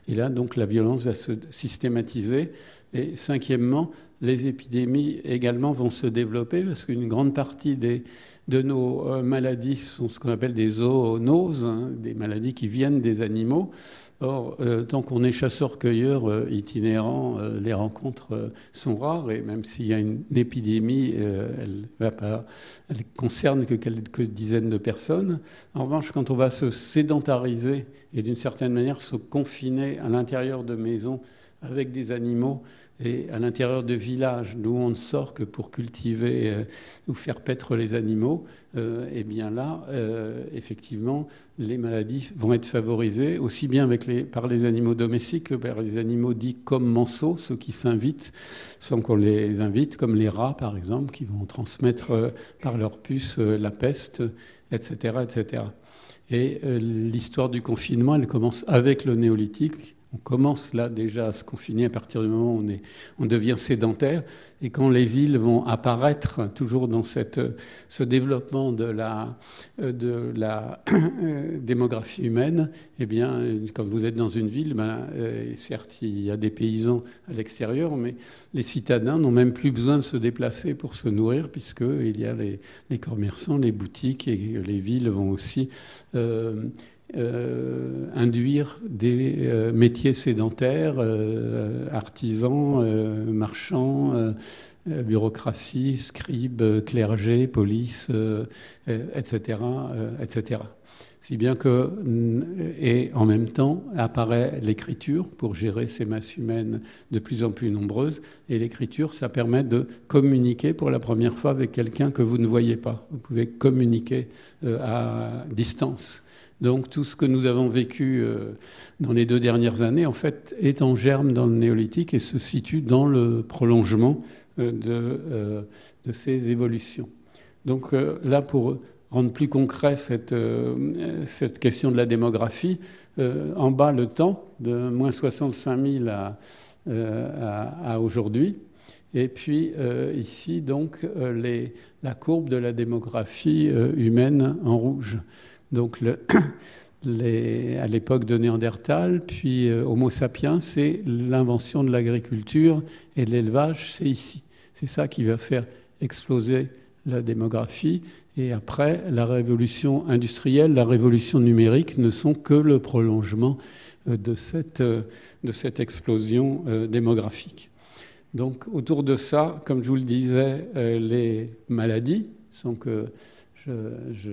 S2: Et là, donc, la violence va se systématiser. Et cinquièmement, les épidémies également vont se développer parce qu'une grande partie des, de nos maladies sont ce qu'on appelle des zoonoses, hein, des maladies qui viennent des animaux. Or, euh, tant qu'on est chasseur-cueilleur euh, itinérant, euh, les rencontres sont rares et même s'il y a une, épidémie, elle ne concerne que quelques dizaines de personnes. En revanche, quand on va se sédentariser et d'une certaine manière se confiner à l'intérieur de maisons avec des animaux, et à l'intérieur de villages d'où on ne sort que pour cultiver euh, ou faire paître les animaux, euh, eh bien là, euh, effectivement, les maladies vont être favorisées aussi bien par les animaux domestiques que par les animaux dits comme manceaux, ceux qui s'invitent sans qu'on les invite, comme les rats par exemple, qui vont transmettre par leur puce la peste, etc., etc. Et l'histoire du confinement, elle commence avec le néolithique on commence là déjà à se confiner à partir du moment où on, est, on devient sédentaire. Et quand les villes vont apparaître, toujours dans cette, ce développement de la, de la démographie humaine, eh bien, quand vous êtes dans une ville, ben, euh, certes, il y a des paysans à l'extérieur, mais les citadins n'ont même plus besoin de se déplacer pour se nourrir, puisqu'il y a les, les, commerçants, les boutiques, et les villes vont aussi... Euh, euh, induire des euh, métiers sédentaires, euh, artisans, marchands, bureaucratie, scribes, clergé, police, etc., etc. Si bien que, et en même temps, apparaît l'écriture pour gérer ces masses humaines de plus en plus nombreuses. Et l'écriture, ça permet de communiquer pour la première fois avec quelqu'un que vous ne voyez pas. Vous pouvez communiquer à distance. Donc tout ce que nous avons vécu euh, dans les deux dernières années, en fait, est en germe dans le néolithique et se situe dans le prolongement euh, euh, de, ces évolutions. Donc là, pour rendre plus concret cette, question de la démographie, en bas le temps, de moins 65 000 à, aujourd'hui, et puis ici, donc, la courbe de la démographie humaine en rouge. Donc à l'époque de Néandertal, puis euh, Homo sapiens, c'est l'invention de l'agriculture et de l'élevage, c'est ici. C'est ça qui va faire exploser la démographie. Et après, la révolution industrielle, la révolution numérique ne sont que le prolongement euh, de cette, euh, de cette explosion démographique. Donc autour de ça, comme je vous le disais, les maladies sont que je,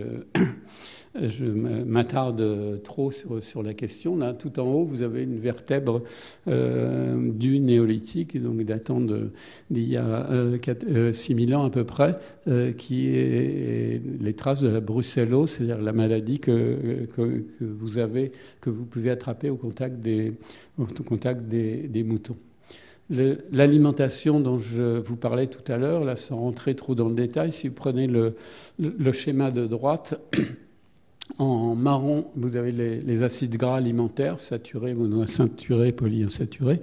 S2: m'attarde trop sur, la question. Tout en haut, vous avez une vertèbre euh, du néolithique, donc datant d'il y a 6000 euh, ans à peu près, euh, qui est les traces de la brucellose, c'est-à-dire la maladie que, vous pouvez attraper au contact des moutons. L'alimentation dont je vous parlais tout à l'heure, là, sans rentrer trop dans le détail, si vous prenez le, schéma de droite, en marron, vous avez les, acides gras alimentaires, saturés, monoinsaturés, polyinsaturés.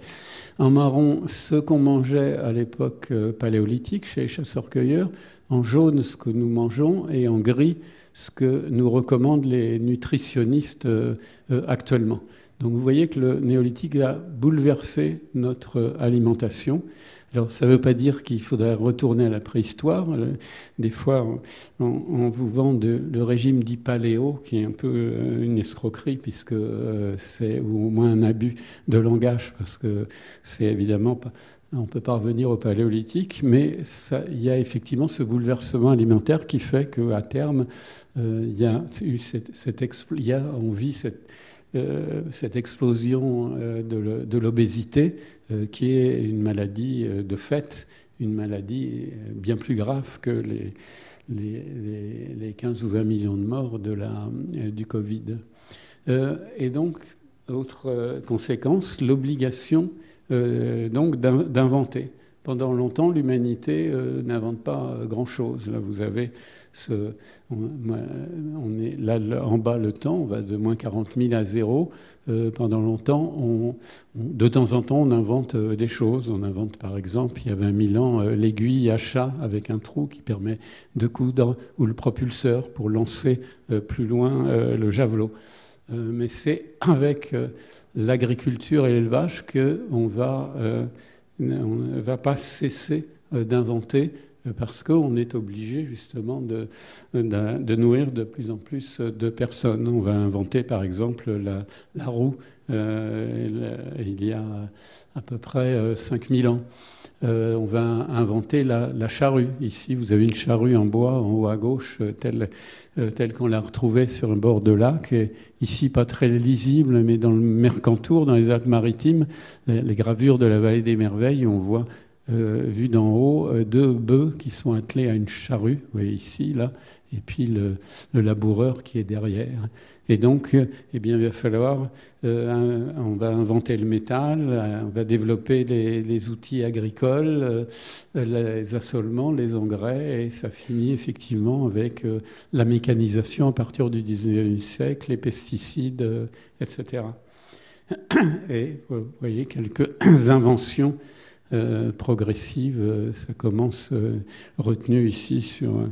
S2: En marron, ce qu'on mangeait à l'époque euh, paléolithique chez les chasseurs-cueilleurs. En jaune, ce que nous mangeons. Et en gris, ce que nous recommandent les nutritionnistes euh, euh, actuellement. Donc vous voyez que le néolithique a bouleversé notre alimentation. Alors, ça ne veut pas dire qu'il faudrait retourner à la préhistoire. Des fois, on, vous vend le régime dit paléo, qui est un peu euh, une escroquerie, puisque euh, c'est ou au moins un abus de langage, parce que c'est évidemment pas. On peut pas revenir au paléolithique, mais il y a effectivement ce bouleversement alimentaire qui fait qu'à terme, euh, il y a eu cette, cette il y a, on vit cette, cette explosion de l'obésité euh, qui est une maladie euh, de fait, une maladie euh, bien plus grave que les, les, 15 ou 20 millions de morts de la, du Covid. et donc, autre conséquence, l'obligation donc d'inventer. Pendant longtemps, l'humanité n'invente pas grand-chose. Là, vous avez on, est là en bas le temps, on va de moins 40 000 à zéro. Euh, pendant longtemps, on, de temps en temps, on invente euh, des choses. On invente par exemple, il y a 20 000 ans, euh, l'aiguille à chat avec un trou qui permet de coudre, ou le propulseur pour lancer plus loin le javelot. mais c'est avec l'agriculture et l'élevage qu'on va, ne va pas cesser d'inventer parce qu'on est obligé justement de, nourrir de plus en plus de personnes. On va inventer par exemple la, roue euh, il y a à peu près 5000 euh, ans. Euh, on va inventer la, la, charrue. Ici, vous avez une charrue en bois en haut à gauche, telle, telle qu'on l'a retrouvée sur un bord de lac. Ici, pas très lisible, mais dans le Mercantour, dans les Alpes-Maritimes, les, gravures de la vallée des merveilles, on voit euh, vu d'en haut, euh, deux bœufs qui sont attelés à une charrue, vous voyez ici, là, et puis le, laboureur qui est derrière. Et donc, eh bien, il va falloir, euh, on va inventer le métal, on va développer les, outils agricoles, les assolements, les engrais, et ça finit effectivement avec la mécanisation à partir du 19e siècle, les pesticides, etc. Et vous voyez quelques inventions euh, progressives. Ça commence retenu ici sur,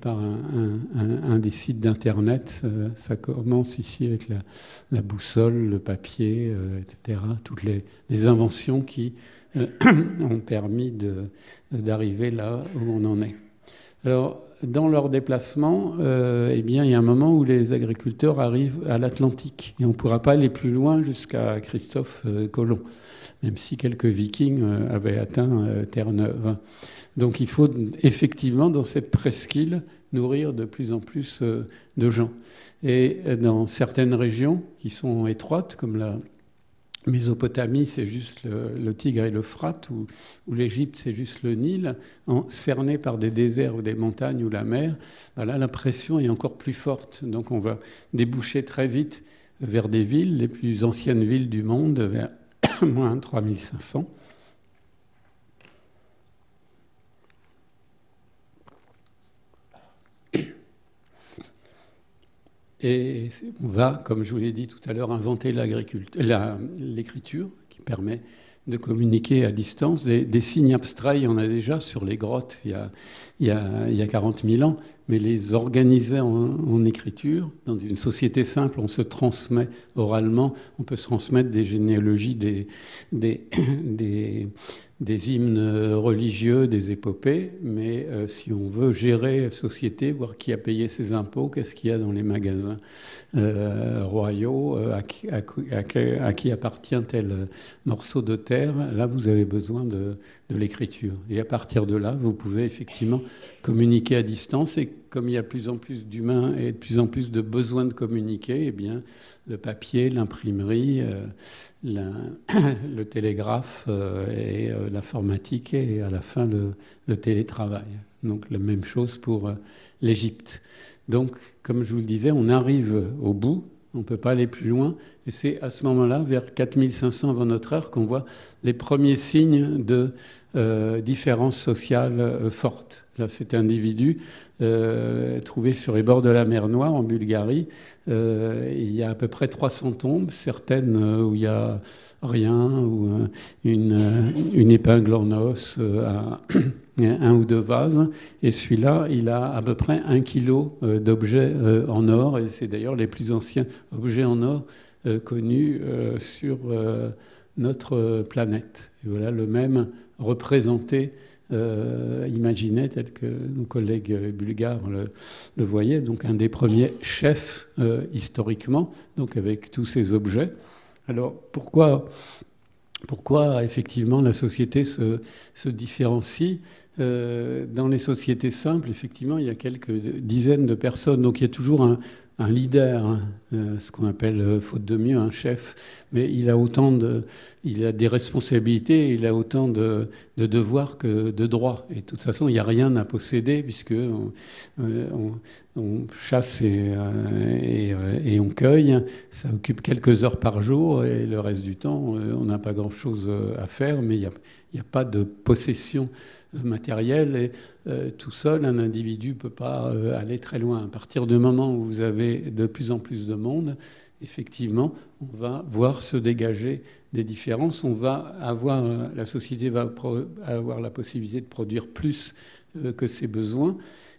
S2: par un, des sites d'Internet. Ça commence ici avec la, boussole, le papier, etc. Toutes les, inventions qui ont permis d'arriver là où on en est. Alors, dans leur déplacement, euh, eh bien, il y a un moment où les agriculteurs arrivent à l'Atlantique et on ne pourra pas aller plus loin jusqu'à Christophe euh, Colomb, même si quelques Vikings euh, avaient atteint Terre-Neuve. Donc, il faut effectivement dans cette presqu'île nourrir de plus en plus de gens. Et dans certaines régions qui sont étroites, comme la, Mésopotamie, c'est juste le, Tigre et l'Euphrate, ou, ou l'Égypte, c'est juste le Nil, cerné par des déserts ou des montagnes ou la mer, voilà, la pression est encore plus forte. Donc on va déboucher très vite vers des villes, les plus anciennes villes du monde, vers moins 3500. Et on va, comme je vous l'ai dit tout à l'heure, inventer l'écriture qui permet de communiquer à distance. Des, signes abstraits, il y en a déjà sur les grottes il y a, il y a, il y a 40 000 ans, mais les organiser en, écriture, dans une société simple, on se transmet oralement, on peut se transmettre des généalogies, des, hymnes religieux, des épopées, mais euh, si on veut gérer la société, voir qui a payé ses impôts, qu'est-ce qu'il y a dans les magasins euh, royaux, euh, à, qui, appartient tel morceau de terre, là vous avez besoin de l'écriture. Et à partir de là, vous pouvez effectivement communiquer à distance. Et comme il y a de plus en plus d'humains et de plus en plus de besoins de communiquer, eh bien, le papier, l'imprimerie, le télégraphe euh, et euh, l'informatique et à la fin le, télétravail. Donc la même chose pour euh, l'Égypte. Donc, comme je vous le disais, on arrive au bout, on ne peut pas aller plus loin, et c'est à ce moment-là, vers 4500 avant notre ère, qu'on voit les premiers signes de différence sociale forte. Là, cet individu euh, trouvé sur les bords de la mer Noire en Bulgarie. Euh, il y a à peu près 300 tombes, certaines euh, où il n'y a rien, ou une, épingle en os, ou deux vases. Et celui-là, il a à peu près un kilo d'objets en or, et c'est d'ailleurs les plus anciens objets en or connus sur notre planète. Voilà le même représenté euh, imaginait, tel que nos collègues bulgares le, voyaient, donc un des premiers chefs euh, historiquement, donc avec tous ces objets. Alors pourquoi, pourquoi effectivement la société se différencie? Euh, Dans les sociétés simples, effectivement, il y a quelques dizaines de personnes, donc il y a toujours un, leader, hein, euh, ce qu'on appelle, euh, faute de mieux, un chef, mais il a autant de, il a des responsabilités, il a autant de, devoirs que de droits. Et de toute façon, il n'y a rien à posséder puisque on, chasse et, on cueille. Ça occupe quelques heures par jour et le reste du temps, on n'a pas grand-chose à faire, mais il n'y a, pas de possession matériel et euh, tout seul, un individu ne peut pas euh, aller très loin. À partir du moment où vous avez de plus en plus de monde, effectivement, on va voir se dégager des différences. On va avoir, euh, la société va avoir la possibilité de produire plus que ses besoins.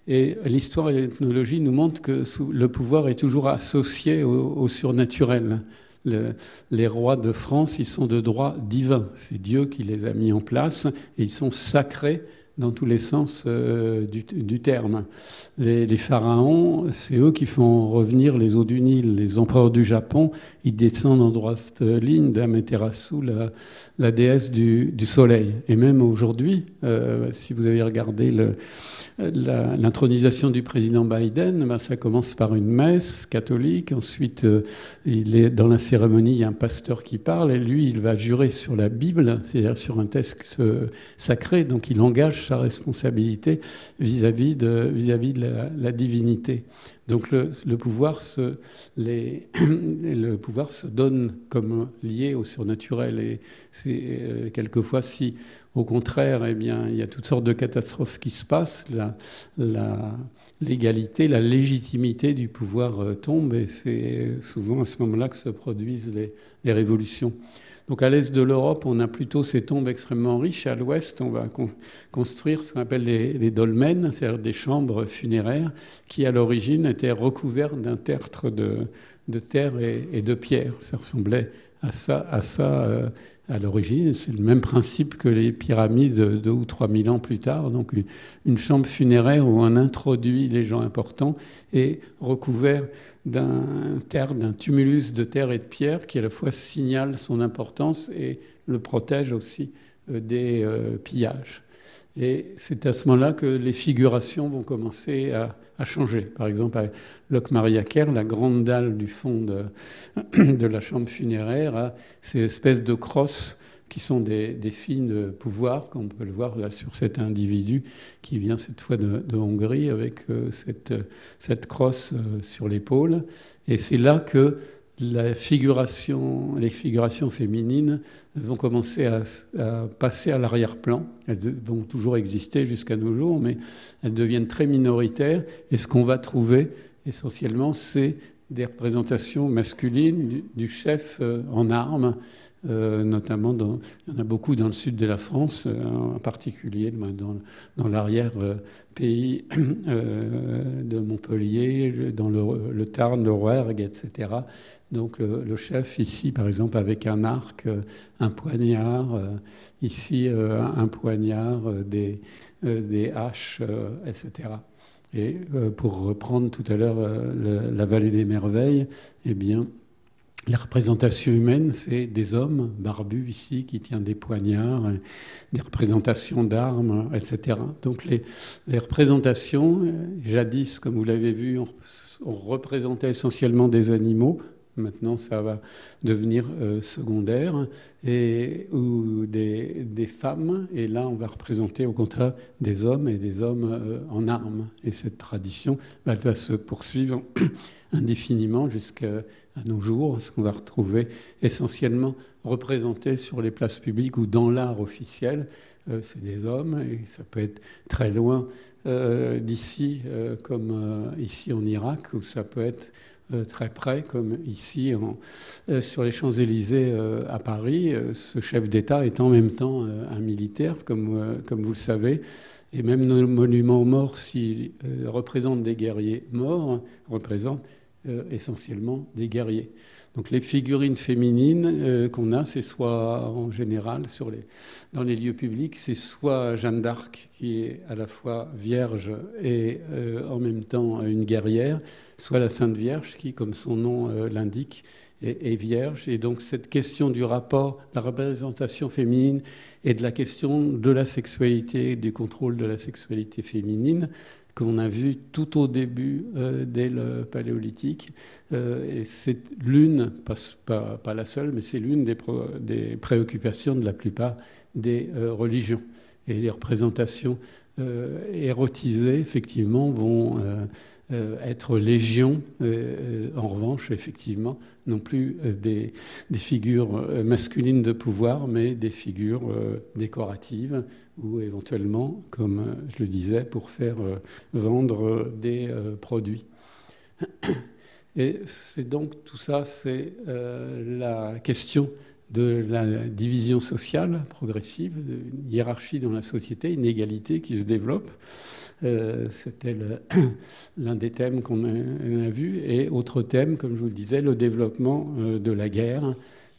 S2: Et l'histoire et l'ethnologie nous montrent que le pouvoir est toujours associé au surnaturel les rois de France, ils sont de droit divin. C'est Dieu qui les a mis en place et ils sont sacrés dans tous les sens euh, du, terme. Les, pharaons, c'est eux qui font revenir les eaux du Nil. Les empereurs du Japon, ils descendent en droite ligne d'Amaterasu, la, la déesse du, soleil. Et même aujourd'hui, euh, si vous avez regardé l'intronisation du président Biden, ben, ça commence par une messe catholique. Ensuite, euh, il est dans la cérémonie, il y a un pasteur qui parle et lui, il va jurer sur la Bible, c'est-à-dire sur un texte euh, sacré. Donc, il engage sa responsabilité vis-à-vis de, vis-à-vis de la, divinité. Donc le, pouvoir se, le pouvoir se donne comme lié au surnaturel. Et c'est euh, quelquefois si, au contraire, eh bien, il y a toutes sortes de catastrophes qui se passent, la, la, l'égalité, la légitimité du pouvoir euh, tombe, et c'est souvent à ce moment-là que se produisent les, les révolutions. Donc à l'est de l'Europe, on a plutôt ces tombes extrêmement riches. À l'ouest, on va construire ce qu'on appelle les, dolmens, c'est-à-dire des chambres funéraires qui, à l'origine, étaient recouvertes d'un tertre de, terre et, de pierre. Ça ressemblait à ça, à ça euh, à l'origine. C'est le même principe que les pyramides deux ou trois mille ans plus tard. Donc une, chambre funéraire où on introduit les gens importants et recouvert d'un terre, d'un tumulus de terre et de pierre qui à la fois signale son importance et le protège aussi euh, des euh, pillages. Et c'est à ce moment-là que les figurations vont commencer à, changer. Par exemple, avec Locke Maria Kerr, la grande dalle du fond de, de la chambre funéraire, a ces espèces de crosses qui sont des, signes de pouvoir, comme on peut le voir là sur cet individu qui vient cette fois de, Hongrie avec euh, cette, cette crosse euh, sur l'épaule. Et c'est là que les figurations féminines vont commencer à, passer à l'arrière-plan. Elles vont toujours exister jusqu'à nos jours, mais elles deviennent très minoritaires. Et ce qu'on va trouver essentiellement, c'est des représentations masculines du, chef euh, en armes, euh, notamment il y en a beaucoup dans le sud de la France, euh, en particulier dans, l'arrière-pays de Montpellier, dans le, Tarn, le Rouergue, etc. Donc le, chef ici, par exemple, avec un arc, euh, un poignard, euh, ici euh, un poignard, des haches, etc. Et pour reprendre tout à l'heure la vallée des merveilles, eh bien, la représentation humaine, c'est des hommes barbus ici qui tiennent des poignards, des représentations d'armes, etc. Donc les, les représentations, jadis, comme vous l'avez vu, on, on représentait essentiellement des animaux, Maintenant, ça va devenir euh, secondaire, et, ou des, femmes, et là, on va représenter au contraire des hommes et des hommes euh, en armes. Et cette tradition bah, elle va se poursuivre indéfiniment jusqu'à nos jours, ce qu'on va retrouver essentiellement représenté sur les places publiques ou dans l'art officiel. Euh, c'est des hommes, et ça peut être très loin d'ici, comme ici en Irak, ou ça peut être très près, comme ici euh, sur les Champs-Élysées euh, à Paris. ce chef d'État est en même temps un militaire, comme, comme vous le savez. Et même nos monuments aux morts, s'ils représentent des guerriers morts, représentent essentiellement des guerriers. Donc les figurines féminines qu'on a, c'est soit en général dans les lieux publics, c'est soit Jeanne d'Arc qui est à la fois vierge et en même temps une guerrière, soit la Sainte Vierge qui, comme son nom euh, l'indique, est, vierge. Et donc cette question du rapport, la représentation féminine et de la question de la sexualité, du contrôle de la sexualité féminine, qu'on a vu tout au début euh, dès le paléolithique. Euh, et c'est l'une, pas, la seule, mais c'est l'une des, préoccupations de la plupart des religions. Et les représentations érotisées, effectivement, vont euh, être légion, euh, en revanche, effectivement, non plus euh, des, figures masculines de pouvoir, mais des figures décoratives ou éventuellement, comme je le disais, pour faire vendre des produits. Et c'est donc tout ça, c'est la question de la division sociale progressive, une hiérarchie dans la société, une égalité qui se développe. Euh, c'était l'un des thèmes qu'on a, vu. Et autre thème, comme je vous le disais, le développement euh, de la guerre,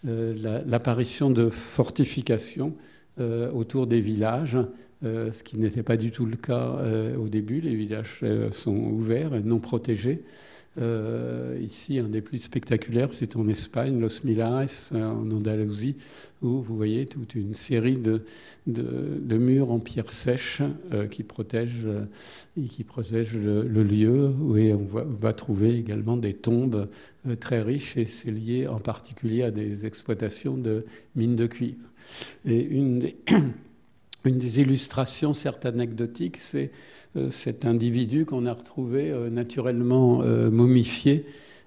S2: euh, l'apparition de fortifications autour des villages, ce qui n'était pas du tout le cas au début. Les villages sont ouverts et non protégés. Euh, ici, un des plus spectaculaires, c'est en Espagne, Los Milares, en Andalousie, où vous voyez toute une série de, de, murs en pierre sèche euh, qui protègent, euh, qui protègent le, lieu, où on va, trouver également des tombes très riches, et c'est lié en particulier à des exploitations de mines de cuivre. Et une des illustrations, certes anecdotiques, c'est cet individu qu'on a retrouvé naturellement momifié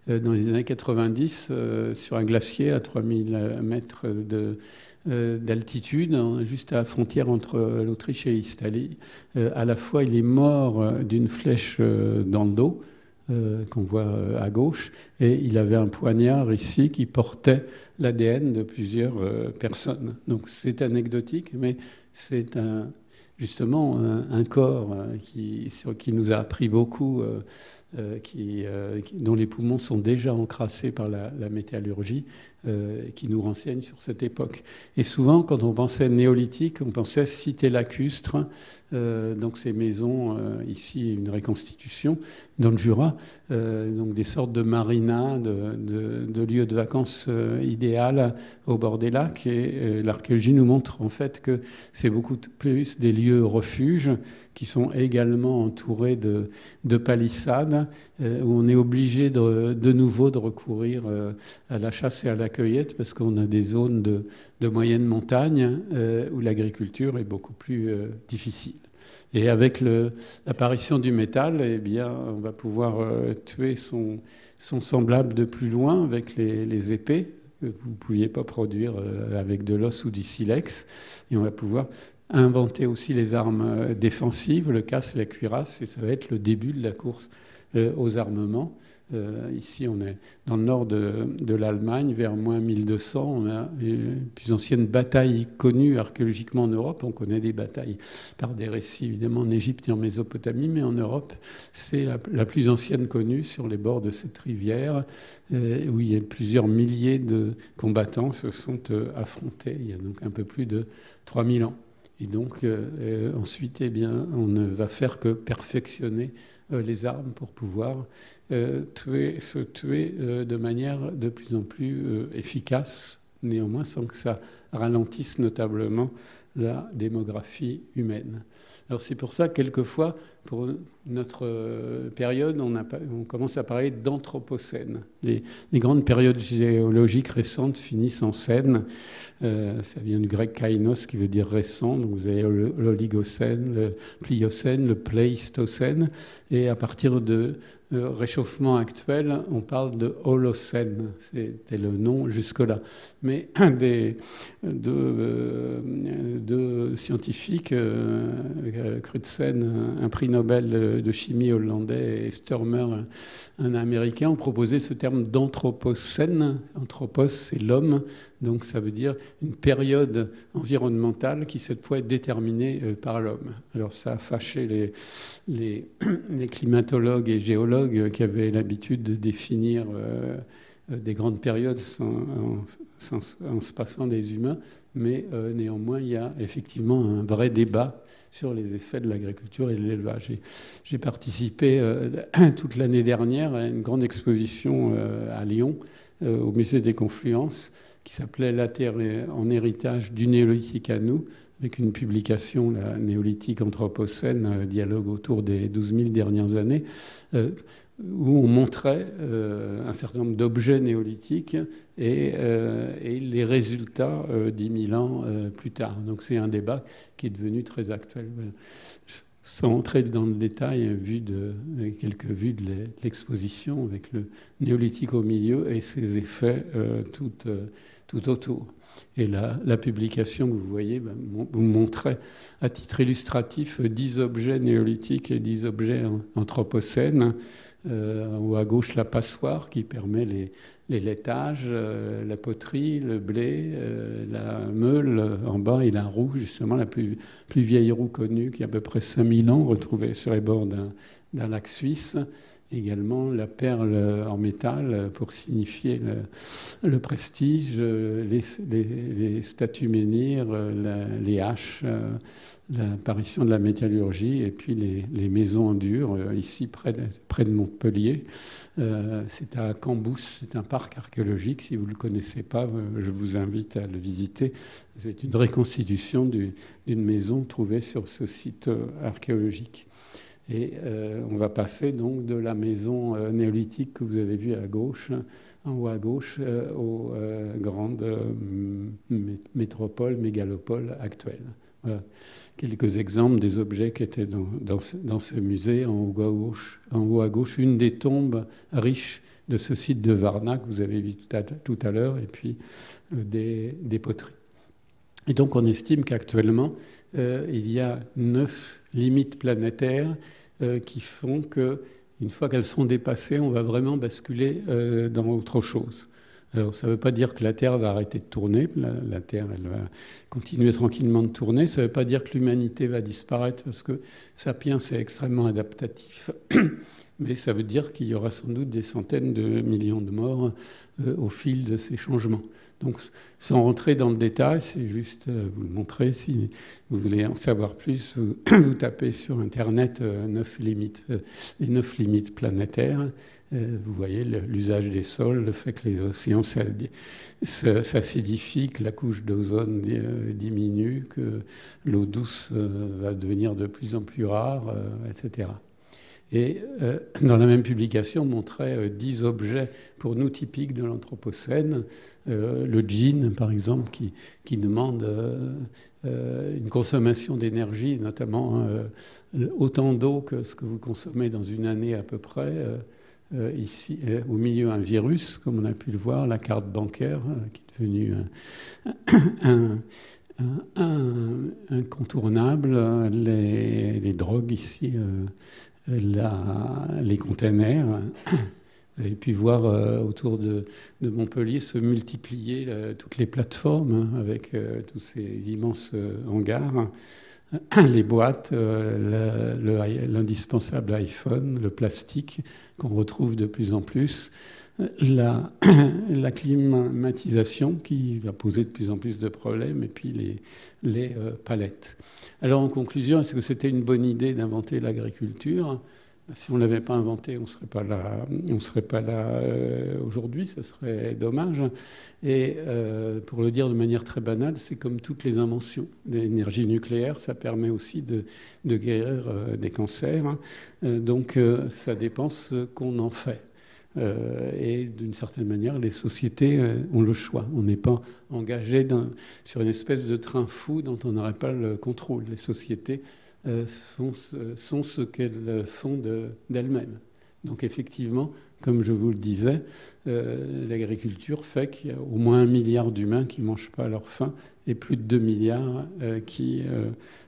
S2: dans les années 90 sur un glacier à 3000 mètres de, d'altitude, hein, juste à la frontière entre l'Autriche et l'Italie. à la fois, il est mort d'une flèche dans le dos, euh, qu'on voit euh, à gauche, et il avait un poignard ici qui portait l'ADN de plusieurs euh, personnes. Donc c'est anecdotique, mais c'est un, justement un, corps qui, qui, nous a appris beaucoup, qui, dont les poumons sont déjà encrassés par la, métallurgie, qui nous renseigne sur cette époque. Et souvent, quand on pensait néolithique, on pensait cité lacustre, euh, donc ces maisons, euh, ici une reconstitution dans le Jura, euh, donc des sortes de marinas, de, lieux de vacances idéales au bord des lacs. Et l'archéologie nous montre en fait que c'est beaucoup plus des lieux refuges qui sont également entourés de, palissades, où on est obligé de, de, nouveau de recourir à la chasse et à la cueillette parce qu'on a des zones de, de moyenne montagne où l'agriculture est beaucoup plus difficile. Et avec l'apparition du métal, eh bien, on va pouvoir euh, tuer son, son, semblable de plus loin avec les, épées que vous ne pouviez pas produire euh, avec de l'os ou du silex. Et on va pouvoir inventer aussi les armes euh, défensives, le casse, la cuirasse, et ça va être le début de la course aux armements. Euh, ici, on est dans le nord de, l'Allemagne, vers moins 1200. On a plus ancienne bataille connue archéologiquement en Europe. On connaît des batailles par des récits, évidemment, en Égypte et en Mésopotamie, mais en Europe, c'est la, plus ancienne connue sur les bords de cette rivière, euh, où a plusieurs milliers de combattants se sont euh, affrontés. Il y a donc un peu plus de 3000 ans. Et donc, ensuite, eh bien, on ne va faire que perfectionner les armes pour pouvoir euh, tuer, se tuer euh, de manière de plus en plus euh, efficace, néanmoins sans que ça ralentisse notablement la démographie humaine. Alors c'est pour ça, quelquefois, pour notre période, on, commence à parler d'anthropocène. Les, grandes périodes géologiques récentes finissent en scène. ça vient du grec kainos, qui veut dire récent. Donc vous avez l'oligocène, le pliocène, le pléistocène. Et à partir de réchauffement actuel, on parle de Holocène, c'était le nom jusque-là. Mais des, deux, euh, scientifiques, euh, Crutzen, un prix Nobel de chimie hollandais, et Sturmer, un Américain, ont proposé ce terme d'anthropocène. Anthropos, c'est l'homme, donc ça veut dire une période environnementale qui cette fois est déterminée euh, par l'homme. Alors ça a fâché les, climatologues et géologues qui avaient l'habitude de définir euh, euh, des grandes périodes en, se passant des humains, mais néanmoins il y a effectivement un vrai débat sur les effets de l'agriculture et de l'élevage. J'ai participé toute l'année dernière à une grande exposition à Lyon, au musée des Confluences, qui s'appelait La Terre en héritage du néolithique à nous, avec une publication, la néolithique anthropocène, dialogue autour des 12 000 dernières années, euh, où on montrait euh, un certain nombre d'objets néolithiques et, euh, les résultats 10 000 ans plus tard. Donc c'est un débat qui est devenu très actuel. Sans entrer dans le détail, vu de, quelques vues de l'exposition avec le néolithique au milieu et ses effets tout tout autour. Et la, la publication que vous voyez ben, vous montrait à titre illustratif 10 objets néolithiques et 10 objets anthropocènes. Euh, ou à gauche la passoire qui permet les, les laitages, euh, la poterie, le blé, euh, la meule. En bas, et la roue, justement la plus, plus vieille roue connue, qui a à peu près 5000 ans, retrouvée sur les bords d'un lac suisse également la perle en métal pour signifier le, prestige, les, statues menhirs, les haches, l'apparition de la métallurgie et puis les, maisons en dur, ici près de, Montpellier. Euh, c'est à Cambous, c'est un parc archéologique. Si vous ne le connaissez pas, euh, je vous invite à le visiter. C'est une reconstitution d'une maison trouvée sur ce site euh, archéologique. Et euh, on va passer donc de la maison euh, néolithique que vous avez vue à gauche, en haut à gauche, euh, aux grandes métropoles, mégalopoles actuelles. quelques exemples des objets qui étaient dans, ce, musée. En haut, à gauche, en haut à gauche, une des tombes riches de ce site de Varna que vous avez vu tout à, l'heure, et puis des, poteries. Et donc on estime qu'actuellement, euh, il y a neuf limites planétaires euh, qui font que, une fois qu'elles sont dépassées, on va vraiment basculer dans autre chose. Alors, ça ne veut pas dire que la Terre va arrêter de tourner, la, Terre elle va continuer tranquillement de tourner, ça ne veut pas dire que l'humanité va disparaître parce que Sapiens est extrêmement adaptatif, mais ça veut dire qu'il y aura sans doute des centaines de millions de morts euh, au fil de ces changements. Donc, sans rentrer dans le détail, c'est juste euh, vous le montrer. Si vous voulez en savoir plus, vous, tapez sur Internet euh, limites, les neuf limites planétaires. Vous voyez l'usage des sols, le fait que les océans s'acidifient, que la couche d'ozone diminue, que l'eau douce va devenir de plus en plus rare, etc. Et euh, dans la même publication, on montrait euh, dix objets pour nous typiques de l'Anthropocène. Euh, le jean, par exemple, qui, qui demande une consommation d'énergie, notamment autant d'eau que ce que vous consommez dans une année à peu près. ici, au milieu, un virus, comme on a pu le voir, la carte bancaire, qui est devenue un, incontournable, les, les, drogues ici les containers. Vous avez pu voir euh, autour de, Montpellier se multiplier euh, toutes les plateformes hein, avec euh, tous ces immenses hangars, les boîtes, l'indispensable iPhone, le plastique qu'on retrouve de plus en plus, la, climatisation qui va poser de plus en plus de problèmes, et puis les palettes. Alors en conclusion, est-ce que c'était une bonne idée d'inventer l'agriculture? Si on ne l'avait pas inventé, on ne serait pas là, on serait pas là euh, aujourd'hui, ce serait dommage. Et euh, pour le dire de manière très banale, c'est comme toutes les inventions. L'énergie nucléaire, ça permet aussi de, guérir euh, des cancers. Hein. donc ça dépend ce qu'on en fait. Et d'une certaine manière, les sociétés ont le choix. On n'est pas engagé sur une espèce de train fou dont on n'aurait pas le contrôle. Les sociétés euh, sont, ce qu'elles font d'elles-mêmes. Donc effectivement, comme je vous le disais, l'agriculture fait qu'il y a au moins un milliard d'humains qui ne mangent pas à leur faim et plus de 2 milliards qui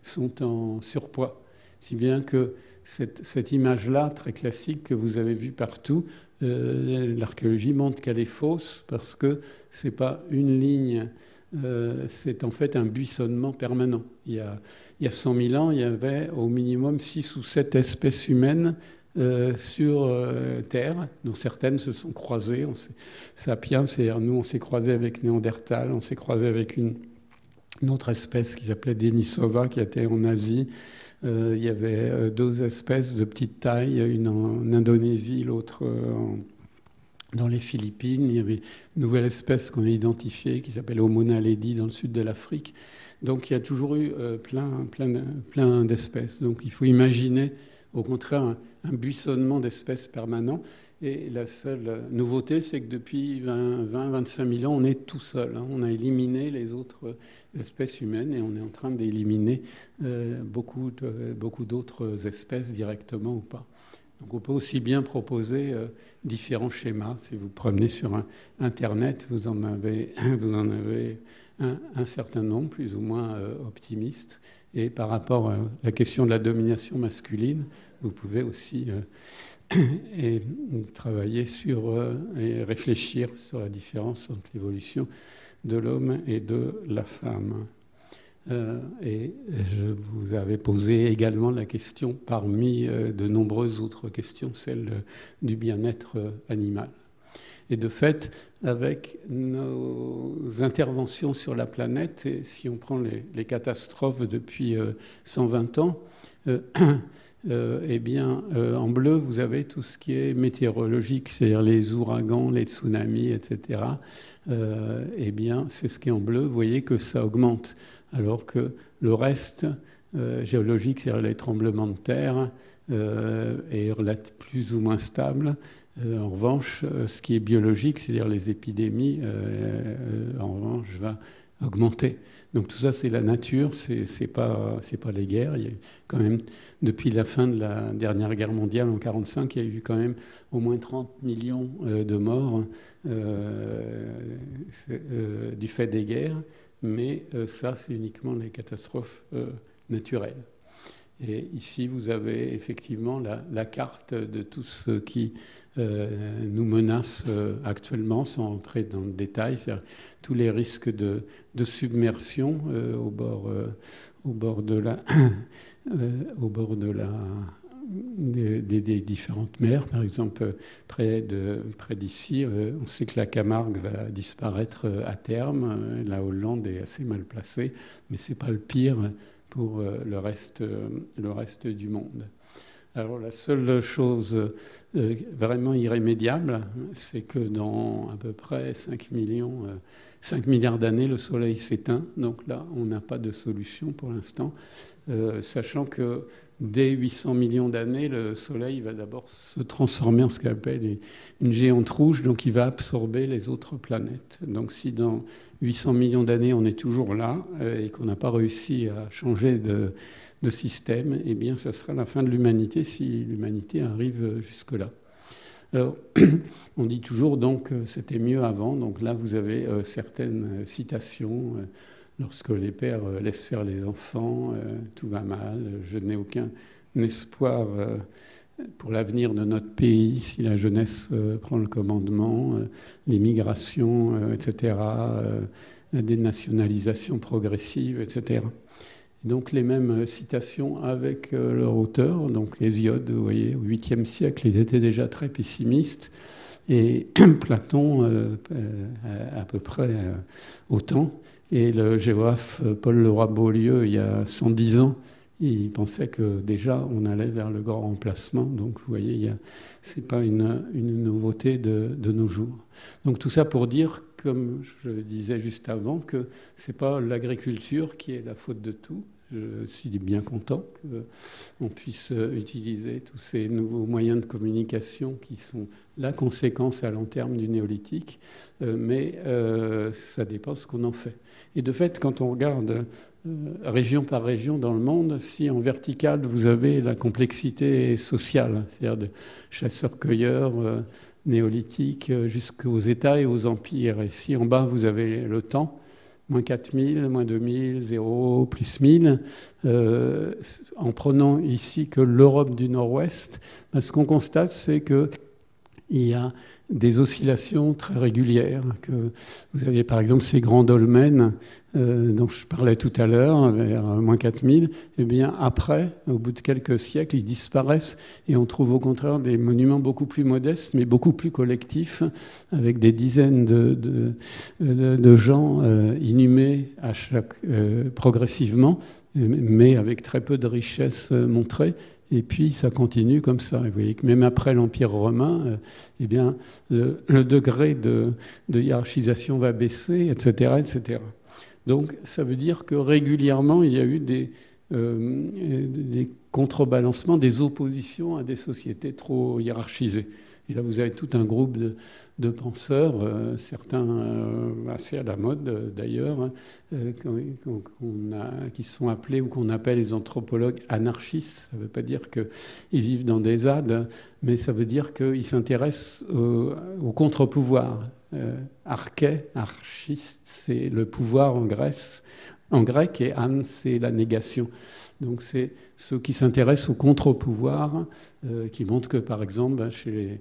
S2: sont en surpoids. Si bien que cette, cette image-là, très classique, que vous avez vue partout, euh, l'archéologie montre qu'elle est fausse parce que ce n'est pas une ligne, euh, c'est en fait un buissonnement permanent. Il y, a, il y a 100 000 ans, il y avait au minimum 6 ou 7 espèces humaines euh, sur Terre, dont certaines se sont croisées. On sapiens, c'est-à-dire nous, on s'est croisé avec Néandertal, on s'est croisé avec une, autre espèce qui s'appelait Denisova, qui était en Asie. Euh, il y avait euh, deux espèces de petite taille, une en Indonésie, l'autre euh, dans les Philippines. Il y avait une nouvelle espèce qu'on a identifiée qui s'appelle Homo naledi dans le sud de l'Afrique. Donc il y a toujours eu plein, plein, plein d'espèces. Donc il faut imaginer au contraire un buissonnement d'espèces permanent. Et la seule nouveauté, c'est que depuis 20-25 000 ans, on est tout seul. Hein. On a éliminé les autres espèces humaines et on est en train d'éliminer euh, beaucoup, beaucoup d'autres espèces directement ou pas. Donc on peut aussi bien proposer euh, différents schémas. Si vous promenez sur Internet, vous en avez, un, certain nombre, plus ou moins euh, optimistes. Et par rapport à la question de la domination masculine, vous pouvez aussi et travailler sur euh, et réfléchir sur la différence entre l'évolution de l'homme et de la femme. Euh, et je vous avais posé également la question, parmi euh, de nombreuses autres questions, celle du bien-être animal. Et de fait, avec nos interventions sur la planète, et si on prend les, les catastrophes depuis 120 ans, euh, eh bien, euh, en bleu, vous avez tout ce qui est météorologique, c'est-à-dire les ouragans, les tsunamis, etc. Euh, eh bien, c'est ce qui est en bleu. Vous voyez que ça augmente, alors que le reste géologique, c'est-à-dire les tremblements de terre, est plus ou moins stable. en revanche, ce qui est biologique, c'est-à-dire les épidémies, en revanche, va augmenter. Donc tout ça, c'est la nature, c'est pas, pas les guerres. Il y a quand même, depuis la fin de la dernière guerre mondiale en 1945, il y a eu quand même au moins 30 millions euh, de morts euh, euh, du fait des guerres. Mais ça, c'est uniquement les catastrophes naturelles. Et ici, vous avez effectivement la, carte de tout ce qui nous menace actuellement, sans entrer dans le détail, c'est-à-dire tous les risques de, submersion au, bord, au bord de la, au bord de la, des, différentes mers. Par exemple, près, de, près d'ici, euh, on sait que la Camargue va disparaître euh, à terme. La Hollande est assez mal placée, mais ce n'est pas le pire pour euh, le reste, le reste du monde. Alors la seule chose vraiment irrémédiable, c'est que dans à peu près 5 millions, 5 milliards d'années, le Soleil s'éteint. Donc là, on n'a pas de solution pour l'instant, sachant que dès 800 millions d'années, le Soleil va d'abord se transformer en ce qu'on appelle une géante rouge, donc il va absorber les autres planètes. Donc si dans 800 millions d'années on est toujours là euh, et qu'on n'a pas réussi à changer de, système, eh bien ce sera la fin de l'humanité si l'humanité arrive jusque-là. Alors, on dit toujours donc c'était mieux avant. Donc là, vous avez euh, certaines citations. Lorsque les pères euh, laissent faire les enfants, euh, tout va mal, je n'ai aucun espoir euh, pour l'avenir de notre pays si la jeunesse prend le commandement, l'immigration, etc., la dénationalisation progressive, etc. Donc les mêmes citations avec leur auteur, donc Hésiode, vous voyez, au 8e siècle, il était déjà très pessimiste, et Platon à peu près autant. Et le géographe euh, Paul Leroy-Beaulieu, il y a 110 ans, il pensait que déjà on allait vers le grand remplacement. Donc vous voyez, ce n'est pas une, nouveauté de, de, nos jours. Donc tout ça pour dire, comme je le disais juste avant, que ce n'est pas l'agriculture qui est la faute de tout, je suis bien content qu'on puisse euh, utiliser tous ces nouveaux moyens de communication qui sont la conséquence à long terme du néolithique, euh, mais euh, ça dépend ce qu'on en fait. Et de fait, quand on regarde région par région dans le monde, si en vertical vous avez la complexité sociale, c'est-à-dire de chasseurs-cueilleurs, néolithiques, jusqu'aux États et aux empires, et si en bas vous avez le temps, moins 4000, moins 2000, 0, plus 1000, euh, en prenant ici que l'Europe du Nord-Ouest, ben, ce qu'on constate, c'est qu'il y a des oscillations très régulières. Que vous aviez par exemple ces grands dolmens euh, dont je parlais tout à l'heure, vers moins 4000, et eh bien après, au bout de quelques siècles, ils disparaissent et on trouve au contraire des monuments beaucoup plus modestes, mais beaucoup plus collectifs, avec des dizaines de, gens euh, inhumés euh, progressivement, mais avec très peu de richesse montrée. Et puis ça continue comme ça. vous voyez que même après l'Empire romain, euh, eh bien, le, degré de, hiérarchisation va baisser, etc., etc. Donc ça veut dire que régulièrement, il y a eu des, euh, des contrebalancements, des oppositions à des sociétés trop hiérarchisées. Et là, vous avez tout un groupe de, penseurs, euh, certains euh, assez à la mode euh, d'ailleurs, hein, qui sont appelés ou qu'on appelle les anthropologues anarchistes. Ça ne veut pas dire qu'ils vivent dans des ZAD, mais ça veut dire qu'ils s'intéressent au, contre-pouvoir. arché, archiste, c'est le pouvoir en en grec, et an, c'est la négation. Donc c'est ceux qui s'intéressent au contre-pouvoir, euh, qui montrent que par exemple ben, chez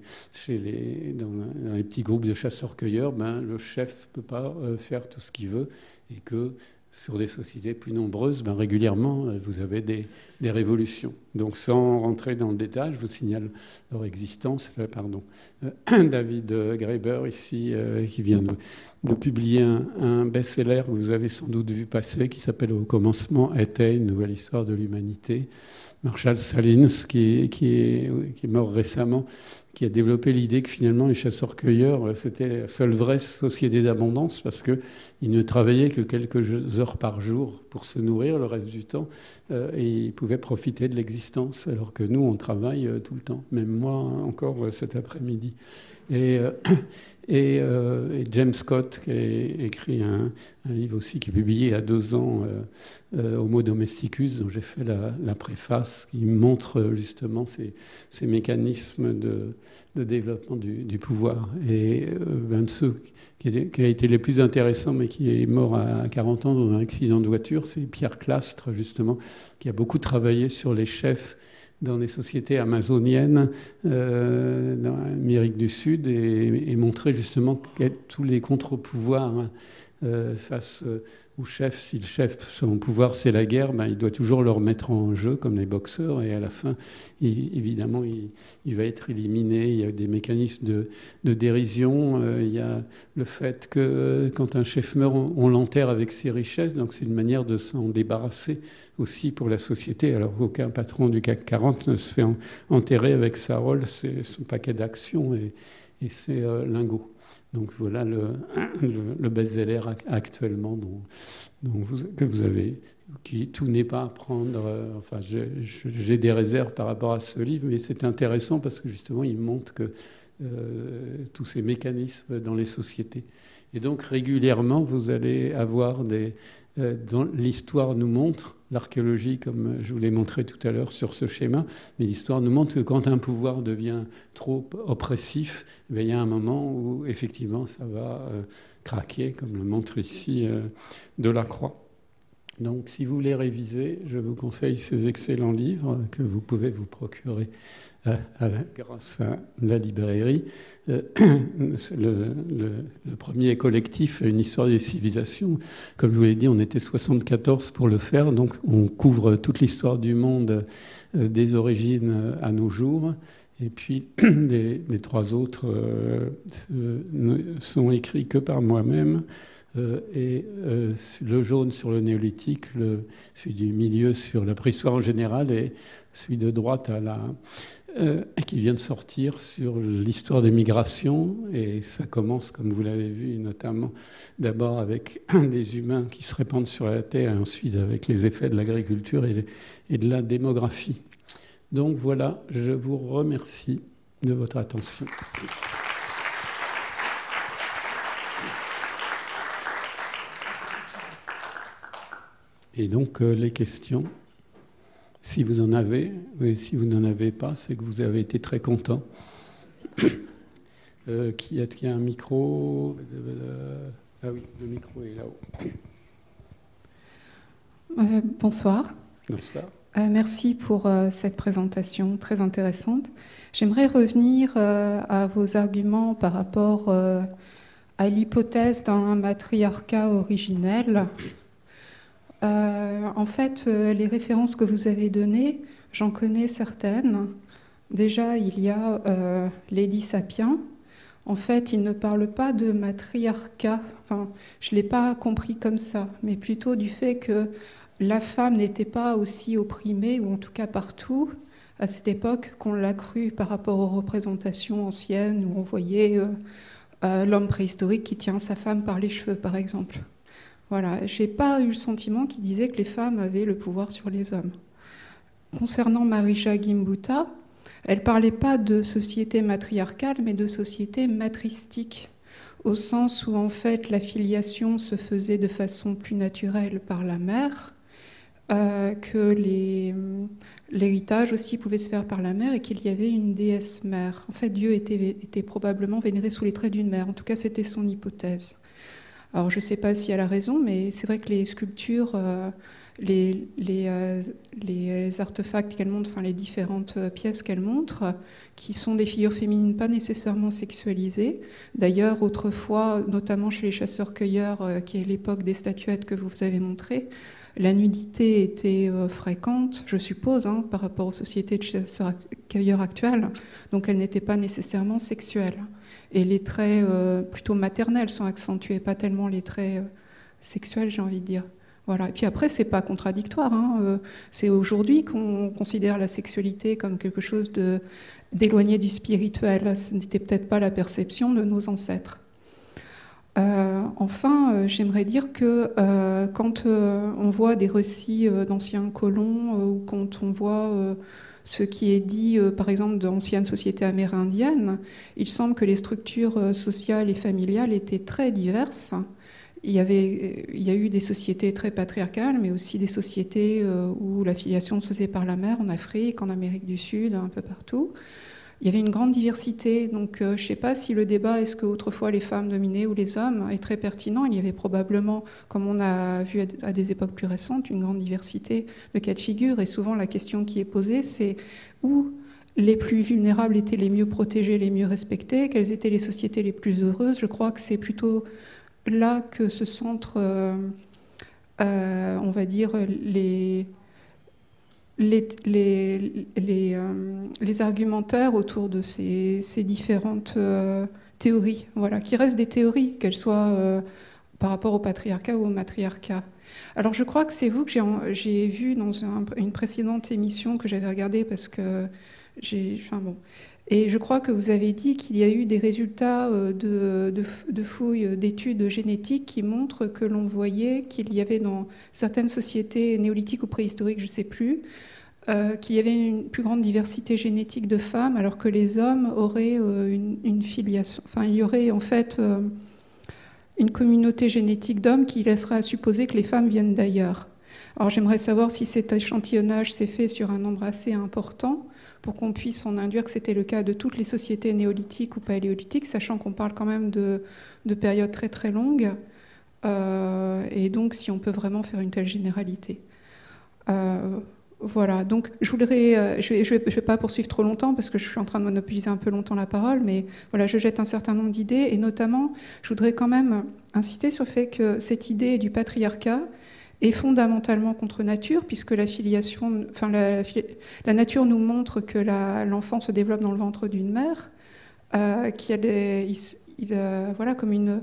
S2: les, dans, les petits groupes de chasseurs-cueilleurs, ben, le chef ne peut pas euh, faire tout ce qu'il veut et que sur des sociétés plus nombreuses, ben, régulièrement, euh, vous avez des, révolutions. Donc, sans rentrer dans le détail, je vous signale leur existence. Pardon. David Graeber, ici, qui vient de, publier un, best-seller que vous avez sans doute vu passer, qui s'appelle Au commencement était une nouvelle histoire de l'humanité. Marshall Salins, qui est, mort récemment, qui a développé l'idée que finalement les chasseurs-cueilleurs, c'était la seule vraie société d'abondance parce qu'ils ne travaillaient que quelques heures par jour pour se nourrir le reste du temps euh, et ils pouvaient profiter de l'existence alors que nous, on travaille euh, tout le temps, même moi encore euh, cet après-midi. Et, Et, James Scott, qui a écrit un, livre aussi qui est publié il y a deux ans, Homo Domesticus, dont j'ai fait la, préface, qui montre justement ces, mécanismes de, développement du, pouvoir. Et un de ceux qui, a été les plus intéressants, mais qui est mort à 40 ans dans un accident de voiture, c'est Pierre Clastre, justement, qui a beaucoup travaillé sur les chefs dans les sociétés amazoniennes euh, dans l'Amérique du Sud et, et montré justement tous les contre-pouvoirs euh, face euh, chef. Si le chef, son pouvoir, c'est la guerre, ben, il doit toujours le remettre en jeu comme les boxeurs. Et à la fin, évidemment, il, va être éliminé. Il y a des mécanismes de, dérision. Euh, il y a le fait que quand un chef meurt, on, l'enterre avec ses richesses. Donc c'est une manière de s'en débarrasser aussi pour la société. Alors qu'aucun patron du CAC 40 ne se fait enterrer avec sa rôle, son paquet d'actions et, et ses lingots. Donc voilà le, le, best-seller actuellement que vous avez, qui tout n'est pas à prendre. Euh, enfin, j'ai des réserves par rapport à ce livre, mais c'est intéressant parce que justement, il montre que euh, tous ces mécanismes dans les sociétés. Et donc régulièrement, vous allez avoir des, euh, l'histoire nous montre, l'archéologie, comme je vous l'ai montré tout à l'heure sur ce schéma, mais l'histoire nous montre que quand un pouvoir devient trop oppressif, eh il y a un moment où effectivement ça va euh, craquer, comme le montre ici euh, Delacroix. Donc si vous voulez réviser, je vous conseille ces excellents livres que vous pouvez vous procurer grâce à la librairie. Euh, le, premier collectif, Une histoire des civilisations, comme je vous l'ai dit, on était 74 pour le faire, donc on couvre toute l'histoire du monde euh, des origines à nos jours. Et puis les, trois autres euh, sont écrits que par moi-même. et le jaune sur le néolithique, le, celui du milieu sur la préhistoire en général, et celui de droite à la, euh, qui vient de sortir sur l'histoire des migrations. Et ça commence, comme vous l'avez vu, notamment d'abord avec des humains qui se répandent sur la Terre et ensuite avec les effets de l'agriculture et, de la démographie. Donc voilà, je vous remercie de votre attention. Et donc euh, les questions. Si vous en avez, oui, si vous n'en avez pas, c'est que vous avez été très content. Euh, qui a, un micro? Ah oui, le micro est là-haut.
S3: Euh, bonsoir.
S2: Bonsoir.
S3: Euh, merci pour cette présentation très intéressante. J'aimerais revenir à vos arguments par rapport à l'hypothèse d'un matriarcat originel euh, en fait, euh, les références que vous avez données, j'en connais certaines. Déjà, il y a euh, Lady Sapien. En fait, il ne parle pas de matriarcat. Je ne l'ai pas compris comme ça, mais plutôt du fait que la femme n'était pas aussi opprimée, ou en tout cas partout, à cette époque qu'on l'a cru par rapport aux représentations anciennes où on voyait l'homme préhistorique qui tient sa femme par les cheveux, par exemple. Voilà, j'ai pas eu le sentiment qu'il disait que les femmes avaient le pouvoir sur les hommes. Concernant Marisha Gimbuta, elle parlait pas de société matriarcale, mais de société matristique, au sens où en fait la filiation se faisait de façon plus naturelle par la mère, euh, que l'héritage aussi pouvait se faire par la mère et qu'il y avait une déesse mère. En fait, Dieu était, était probablement vénéré sous les traits d'une mère. En tout cas, c'était son hypothèse. Alors je ne sais pas si elle a raison, mais c'est vrai que les sculptures, euh, les, euh, les, artefacts qu'elle montre, enfin les différentes euh, pièces qu'elle montre, qui sont des figures féminines pas nécessairement sexualisées. D'ailleurs, autrefois, notamment chez les chasseurs-cueilleurs, qui est l'époque des statuettes que vous avez montrées, la nudité était fréquente, je suppose, hein, par rapport aux sociétés de chasseurs-cueilleurs actuelles, donc elle n'était pas nécessairement sexuelle et les traits euh, plutôt maternels sont accentués, pas tellement les traits euh, sexuels, j'ai envie de dire. Voilà. Et puis après, c'est pas contradictoire. Hein. Euh, c'est aujourd'hui qu'on considère la sexualité comme quelque chose d'éloigné du spirituel. Ce n'était peut-être pas la perception de nos ancêtres. enfin, j'aimerais dire que quand on voit des récits d'anciens colons ou quand on voit ce qui est dit, par exemple, d'anciennes sociétés amérindiennes, il semble que les structures sociales et familiales étaient très diverses. Il y, avait, il y a eu des sociétés très patriarcales, mais aussi des sociétés où la filiation se faisait par la mère, en Afrique, en Amérique du Sud, un peu partout il y avait une grande diversité. Donc, euh, je ne sais pas si le débat est-ce qu'autrefois les femmes dominaient ou les hommes est très pertinent. Il y avait probablement, comme on a vu à des époques plus récentes, une grande diversité de cas de figure. Et souvent, la question qui est posée, c'est où les plus vulnérables étaient les mieux protégés, les mieux respectés, quelles étaient les sociétés les plus heureuses. Je crois que c'est plutôt là que se centrent, euh, euh, on va dire, les, les, les, euh, argumentaires autour de ces, ces différentes euh, théories, voilà, qui restent des théories, qu'elles soient euh, par rapport au patriarcat ou au matriarcat. Alors je crois que c'est vous que j'ai vu dans une précédente émission que j'avais regardée parce que j'ai... Enfin bon. Et je crois que vous avez dit qu'il y a eu des résultats de, de, fouilles d'études génétiques qui montrent que l'on voyait qu'il y avait dans certaines sociétés néolithiques ou préhistoriques, je ne sais plus, euh, qu'il y avait une plus grande diversité génétique de femmes, alors que les hommes auraient euh, une, filiation. Enfin, il y aurait en fait euh, une communauté génétique d'hommes qui laisserait à supposer que les femmes viennent d'ailleurs. Alors, j'aimerais savoir si cet échantillonnage s'est fait sur un nombre assez important pour qu'on puisse en induire que c'était le cas de toutes les sociétés néolithiques ou paléolithiques, sachant qu'on parle quand même de, de, périodes très très longues. et donc, si on peut vraiment faire une telle généralité. Voilà, donc je voudrais, euh, je ne vais, pas poursuivre trop longtemps parce que je suis en train de monopoliser un peu longtemps la parole, mais voilà, je jette un certain nombre d'idées et notamment, je voudrais quand même insister sur le fait que cette idée du patriarcat est fondamentalement contre nature, puisque la filiation, la, nature nous montre que l'enfant se développe dans le ventre d'une mère, euh, qui a il, euh, voilà, comme une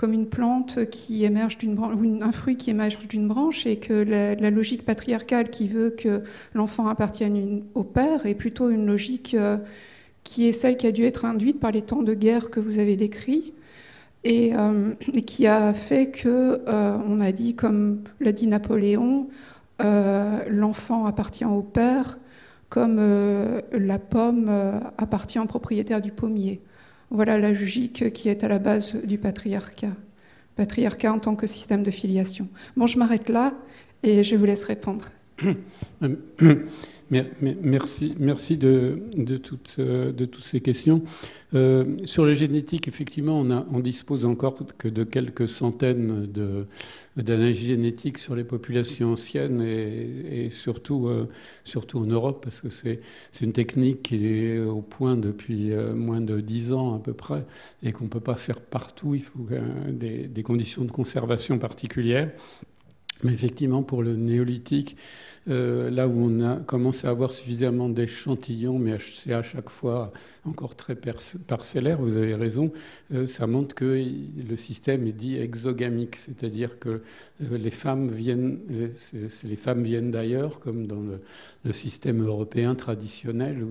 S3: comme une plante qui émerge d'une branche, ou un fruit qui émerge d'une branche, et que la, logique patriarcale qui veut que l'enfant appartienne au père est plutôt une logique euh, qui est celle qui a dû être induite par les temps de guerre que vous avez décrits, et, euh, qui a fait que, euh, on a dit, comme l'a dit Napoléon, l'enfant appartient au père, comme la pomme appartient au propriétaire du pommier. Voilà la logique qui est à la base du patriarcat. Patriarcat en tant que système de filiation. Bon, je m'arrête là et je vous laisse répondre.
S2: Merci, merci de, de, toutes, euh, de toutes ces questions. Euh, sur la génétique, effectivement, on, dispose encore que de quelques centaines d'analyses génétiques sur les populations anciennes et, euh, surtout en Europe, parce que c'est une technique qui est au point depuis moins de dix ans à peu près et qu'on ne peut pas faire partout. Il faut des conditions de conservation particulières. Mais effectivement, pour le néolithique, euh, là où on a commencé à avoir suffisamment d'échantillons, mais c'est à chaque fois encore très parcellaire, vous avez raison, euh, ça montre que le système est dit exogamique, c'est-à-dire que euh, les femmes viennent, les, femmes viennent d'ailleurs, comme dans le, système européen traditionnel, où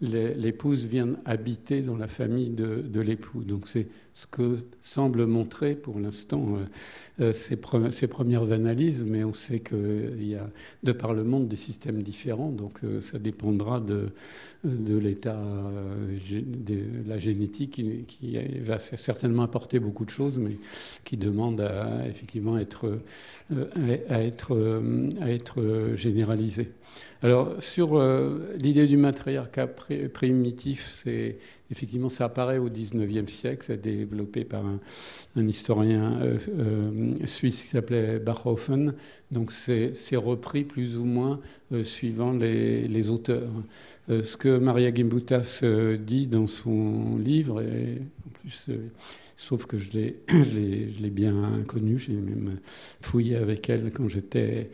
S2: l'épouse vient habiter dans la famille de, l'époux. Donc c'est ce que semble montrer pour l'instant ces, ces, premières analyses, mais on sait qu'il y a de par le monde des systèmes différents, donc euh, ça dépendra de, de l'état euh, de la génétique qui, va certainement apporter beaucoup de choses, mais qui demande à effectivement être, euh, à être, à être généralisée. Alors sur l'idée du matriarcat primitif, c'est Effectivement, ça apparaît au XIXe siècle, c'est développé par un, historien euh, euh, suisse qui s'appelait Bachhofen. Donc c'est repris plus ou moins euh, suivant les, auteurs. ce que Maria Gimbutas dit dans son livre, et en plus sauf que je l'ai bien connue, j'ai même fouillé avec elle quand j'étais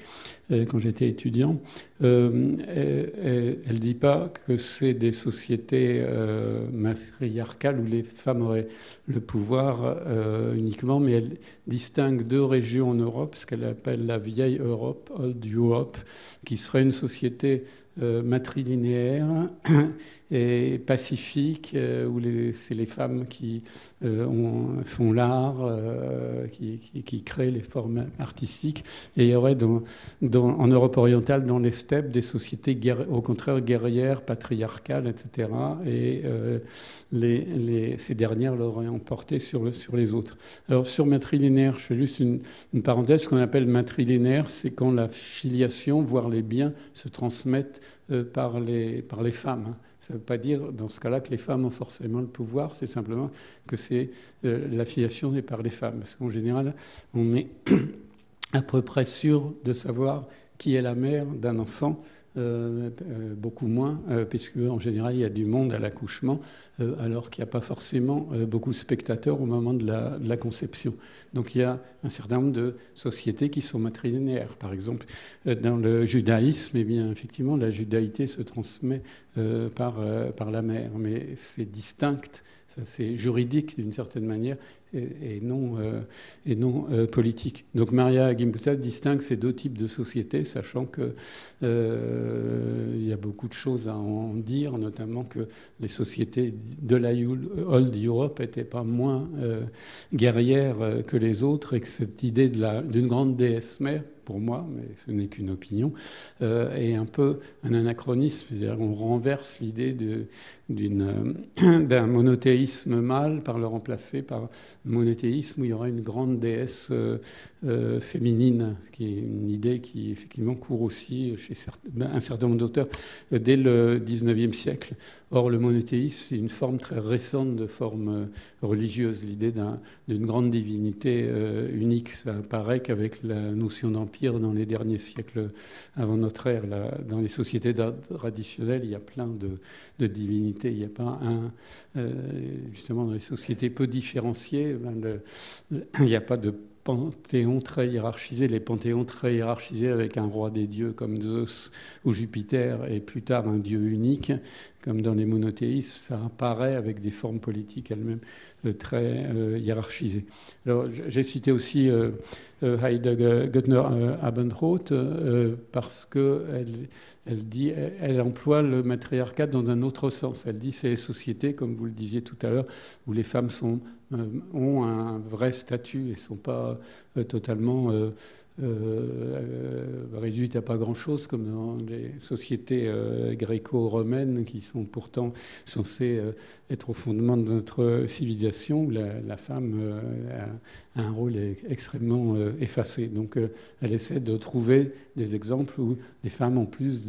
S2: euh, étudiant. Euh, elle ne dit pas que c'est des sociétés euh, matriarcales où les femmes auraient le pouvoir uniquement, mais elle distingue deux régions en Europe, ce qu'elle appelle la vieille Europe, Old Europe, qui serait une société euh, matrilinéaire et pacifique, euh, où c'est les femmes qui euh, ont font l'art, euh, qui, créent les formes artistiques. Et il y aurait en Europe orientale, dans les steppes, des sociétés au contraire guerrières, patriarcales, etc. Et ces dernières l'auraient emporté sur, les autres. Alors sur matrilinéaire, je fais juste une, parenthèse, ce qu'on appelle matrilinéaire, c'est quand la filiation, voire les biens, se transmettent par, les, par les femmes. Ne pas dire dans ce cas-là que les femmes ont forcément le pouvoir, c'est simplement que c'est euh, l'affiliation n'est par les femmes. Parce qu'en général, on est à peu près sûr de savoir qui est la mère d'un enfant euh, euh, beaucoup moins, euh, puisque en général il y a du monde à l'accouchement, alors qu'il n'y a pas forcément beaucoup de spectateurs au moment de la, conception. Donc il y a un certain nombre de sociétés qui sont matrilinéaires. Par exemple, dans le judaïsme, eh bien, effectivement, la judaïté se transmet par, par la mère, mais c'est distinct c'est juridique d'une certaine manière et, non, euh, et non euh, politique. Donc Maria Gimbuta distingue ces deux types de sociétés, sachant qu'il euh, y a beaucoup de choses à en dire, notamment que les sociétés de la Old Europe n'étaient pas moins guerrières que les autres et que cette idée d'une grande déesse mère pour moi, mais ce n'est qu'une opinion, est un peu un anachronisme. C'est-à-dire on renverse l'idée d'un monothéisme mâle par le remplacer par monothéisme où il y aura une grande déesse euh, euh, féminine, qui est une idée qui effectivement court aussi chez un certain nombre d'auteurs dès le 19e siècle. Or, le monothéisme, c'est une forme très récente de forme religieuse, l'idée d'une grande divinité unique. Ça apparaît qu'avec la notion d'empire dans les derniers siècles avant notre ère. dans les sociétés traditionnelles, il y a plein de, divinités. Il n'y a pas un. Euh, justement, dans les sociétés peu différenciées, ben, il n'y a pas de panthéon très hiérarchisé, les panthéons très hiérarchisés avec un roi des dieux comme Zeus ou Jupiter et plus tard un dieu unique, comme dans les monothéismes, ça apparaît avec des formes politiques elles-mêmes euh, très euh, hiérarchisées. Alors j'ai cité aussi euh, Heidegger Göttner Abendroth parce elle dit, elle emploie le matriarcat dans un autre sens. Elle dit c'est les sociétés, comme vous le disiez tout à l'heure, où les femmes sont, ont un vrai statut et ne sont pas totalement euh, réduite à pas grand-chose, comme dans les sociétés euh, gréco-romaines qui sont pourtant censées euh, être au fondement de notre civilisation, où la, femme a, un rôle extrêmement effacé. Donc elle essaie de trouver des exemples où des femmes ont plus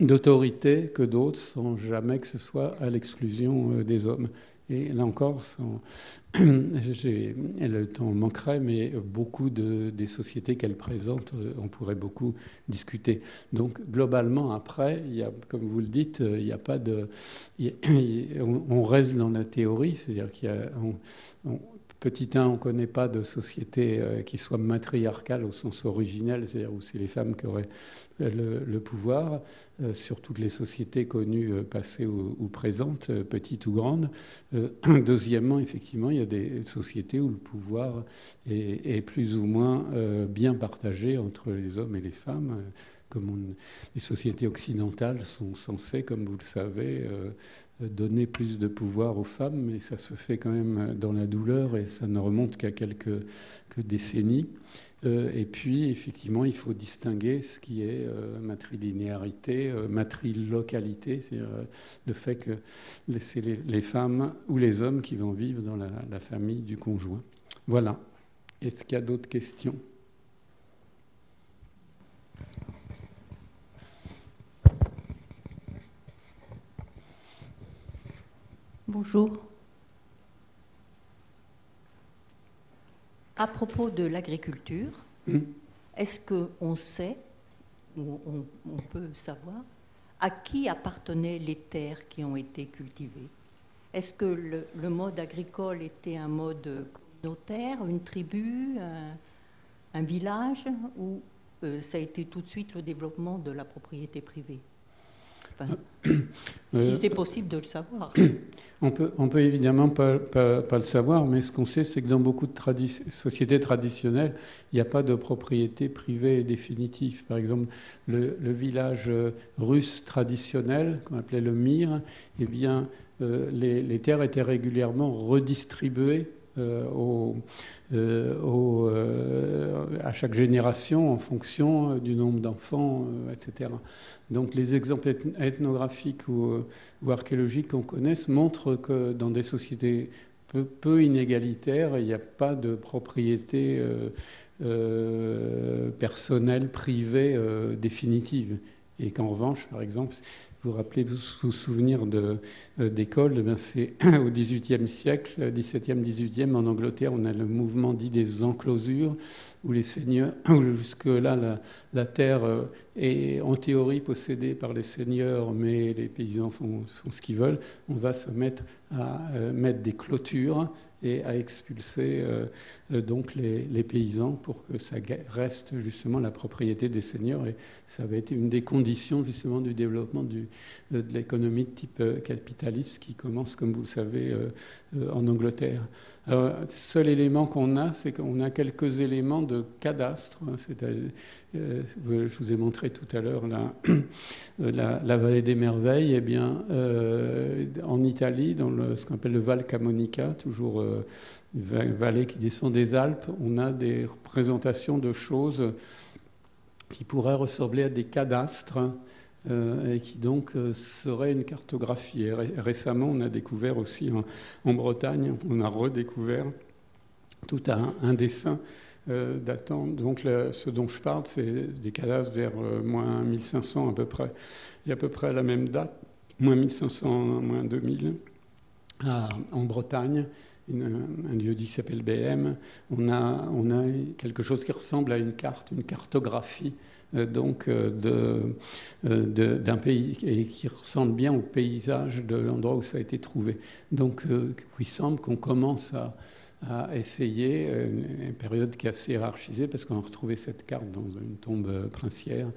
S2: d'autorité que d'autres, sans jamais que ce soit à l'exclusion des hommes. Et là encore, le temps manquerait, mais beaucoup de, des sociétés qu'elle présente, euh, on pourrait beaucoup discuter. Donc globalement, après, comme vous le dites, il n'y a pas de... on, reste dans la théorie, c'est-à-dire qu'il y a... Petit 1, on ne connaît pas de société euh, qui soit matriarcale au sens originel, c'est-à-dire où c'est les femmes qui auraient euh, le, pouvoir, euh, sur toutes les sociétés connues, passées ou, présentes, petites ou grandes. Deuxièmement, effectivement, il y a des sociétés où le pouvoir est, plus ou moins bien partagé entre les hommes et les femmes comme les sociétés occidentales sont censées, comme vous le savez, donner plus de pouvoir aux femmes, mais ça se fait quand même dans la douleur et ça ne remonte qu'à quelques décennies. Euh, et puis, effectivement, il faut distinguer ce qui est euh, matrilinéarité, euh, matrilocalité, c'est-à-dire le fait que c'est les, femmes ou les hommes qui vont vivre dans la famille du conjoint. Voilà. Est-ce qu'il y a d'autres questions?
S4: Bonjour. À propos de l'agriculture, hmm. est-ce qu'on sait, ou on, peut savoir, à qui appartenaient les terres qui ont été cultivées? Est-ce que le, mode agricole était un mode communautaire, une tribu, un, village, ou euh, ça a été tout de suite le développement de la propriété privée? si euh, c'est possible de le savoir.
S2: On peut, on peut évidemment pas, pas, le savoir, mais ce qu'on sait, c'est que dans beaucoup de sociétés traditionnelles, il n'y a pas de propriété privée définitive. Par exemple, le, village russe traditionnel, qu'on appelait le Mir, eh bien, euh, les, terres étaient régulièrement redistribuées au, à chaque génération en fonction du nombre d'enfants, etc. Donc les exemples ethnographiques ou archéologiques qu'on connaisse montrent que dans des sociétés peu, inégalitaires, il n'y a pas de propriété personnelle, privée, définitive. Et qu'en revanche, par exemple, vous rappelez vous, vous souvenir d'école, de, ben c'est au XVIIIe siècle, XVIIe, XVIIIe, en Angleterre, on a le mouvement dit des enclosures, où les seigneurs, jusque-là, la, la, terre euh, est en théorie possédée par les seigneurs, mais les paysans font, font ce qu'ils veulent. On va se mettre à euh, mettre des clôtures et à expulser euh, euh, donc les, paysans pour que ça reste justement la propriété des seigneurs. Et ça avait été une des conditions justement du développement du, de l'économie de type euh, capitaliste qui commence, comme vous le savez, en Angleterre. Alors, seul élément qu'on a, c'est qu'on a quelques éléments de cadastre. Hein, je vous ai montré tout à l'heure la, vallée des merveilles. Eh bien, en Italie, dans le, ce qu'on appelle le Val Camonica, toujours une vallée qui descend des Alpes, on a des représentations de choses qui pourraient ressembler à des cadastres euh, et qui donc euh, seraient une cartographie. Récemment, on a découvert aussi en, Bretagne, on a redécouvert tout un, dessin euh, datant. Donc ce dont je parle, c'est des cadastres vers moins 1500 à peu près. Et à peu près à la même date, moins 1500, moins 2000, en Bretagne un lieu dit qui s'appelle BM, on a, quelque chose qui ressemble à une carte, une cartographie donc euh, euh, d'un pays et qui ressemble bien au paysage de l'endroit où ça a été trouvé. Donc il semble qu'on commence à, à essayer, une, période qui est assez hiérarchisée, parce qu'on a retrouvé cette carte dans une tombe princière,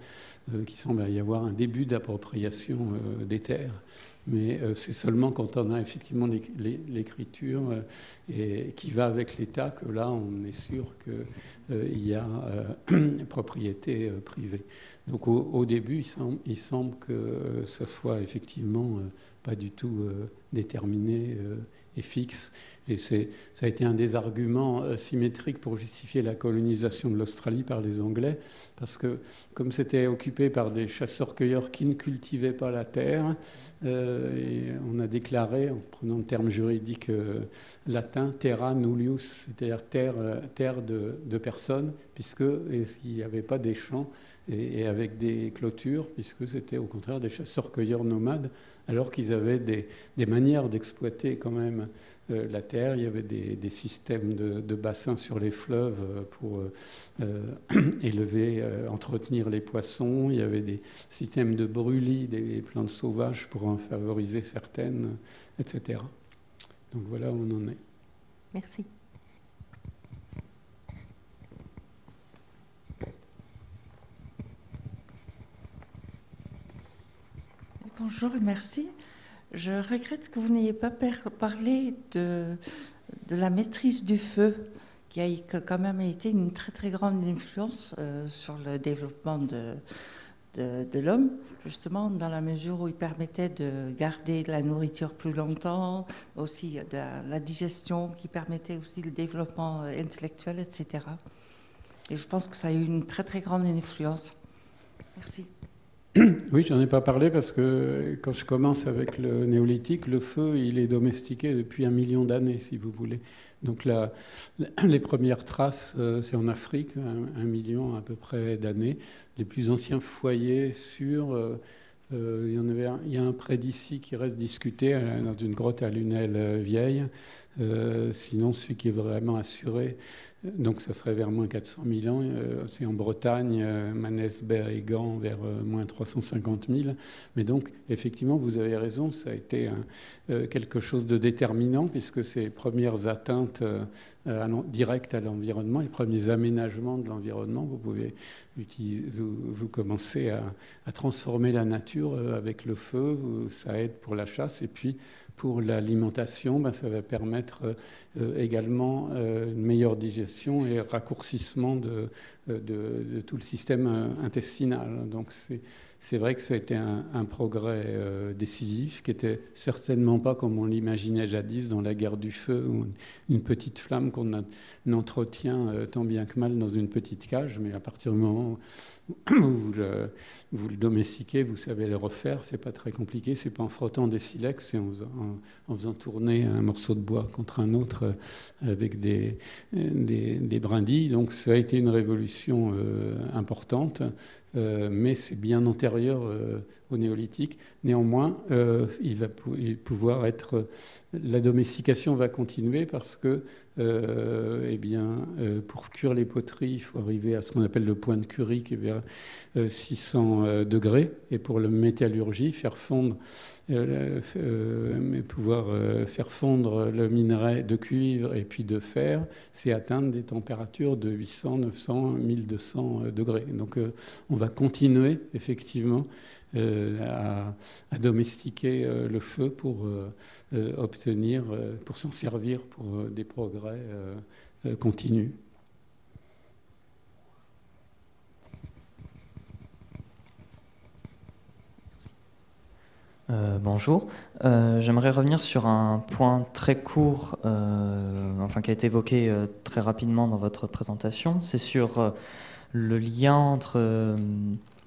S2: qui semble y avoir un début d'appropriation des terres mais euh, c'est seulement quand on a effectivement l'écriture euh, qui va avec l'État que là on est sûr qu'il euh, y a propriété privée. Donc au, début, il semble, il semble, que ça soit effectivement pas du tout déterminé et fixe. Et ça a été un des arguments euh, symétriques pour justifier la colonisation de l'Australie par les Anglais, parce que comme c'était occupé par des chasseurs-cueilleurs qui ne cultivaient pas la terre, euh, on a déclaré, en prenant le terme juridique euh, latin, terra nullius, c'est-à-dire terre, de, de personnes, puisqu'il n'y avait pas des champs et, avec des clôtures, puisque c'était au contraire des chasseurs-cueilleurs nomades, alors qu'ils avaient des manières d'exploiter quand même euh, la terre, il y avait des, systèmes de, bassins sur les fleuves euh, pour euh, élever, entretenir les poissons, il y avait des systèmes de brûlis des plantes sauvages pour en favoriser certaines, etc. Donc voilà où on en est.
S4: Merci.
S5: Bonjour et merci. Je regrette que vous n'ayez pas parlé de, la maîtrise du feu, qui a quand même été une très très grande influence euh, sur le développement de, l'homme, justement dans la mesure où il permettait de garder la nourriture plus longtemps, aussi de la digestion, qui permettait aussi le développement intellectuel, etc. Et je pense que ça a eu une très très grande influence. Merci.
S2: Oui, j'en ai pas parlé parce que quand je commence avec le néolithique, le feu, il est domestiqué depuis un million d'années, si vous voulez. Donc les premières traces, euh, c'est en Afrique, un, million à peu près d'années. Les plus anciens foyers sur... Euh, euh, il, y en avait il y a un près d'ici qui reste discuté dans une grotte à Lunel vieille. sinon, celui qui est vraiment assuré, donc ça serait vers moins 400 000 ans. Euh, c'est en Bretagne, euh, Manesberg et Gand vers euh, moins 350 000. Mais donc effectivement, vous avez raison, ça a été quelque chose de déterminant puisque ces premières atteintes directes à l'environnement, les premiers aménagements de l'environnement, vous pouvez utiliser, vous, commencez à, à, transformer la nature avec le feu, ça aide pour la chasse et puis pour l'alimentation, ben, ça va permettre également une meilleure digestion digestion et raccourcissement de, de, tout le système intestinal. Donc c'est vrai que ça a été un, progrès décisif qui était certainement pas comme on l'imaginait jadis dans la guerre du feu, où une petite flamme qu'on entretient tant bien que mal dans une petite cage, mais à partir du moment le, vous le, domestiquez, vous savez le refaire, c'est pas très compliqué, c'est pas en frottant des silex, c'est en, faisant tourner un morceau de bois contre un autre euh, avec des, des, des brindilles. Donc ça a été une révolution euh, importante, euh, mais c'est bien antérieur au néolithique. Néanmoins, il va pouvoir être, la domestication va continuer parce que euh, eh bien, euh, pour cuire les poteries, il faut arriver à ce qu'on appelle le point de curie, qui est vers 600 euh, degrés. Et pour la métallurgie, faire fondre, pouvoir faire fondre le minerai de cuivre et puis de fer, c'est atteindre des températures de 800, 900, 1200 degrés. Donc, on va continuer effectivement à, à, domestiquer le feu pour euh, obtenir, euh, pour s'en servir pour euh, des progrès continus.
S6: bonjour. J'aimerais revenir sur un point très court, enfin qui a été évoqué très rapidement dans votre présentation. C'est sur le lien entre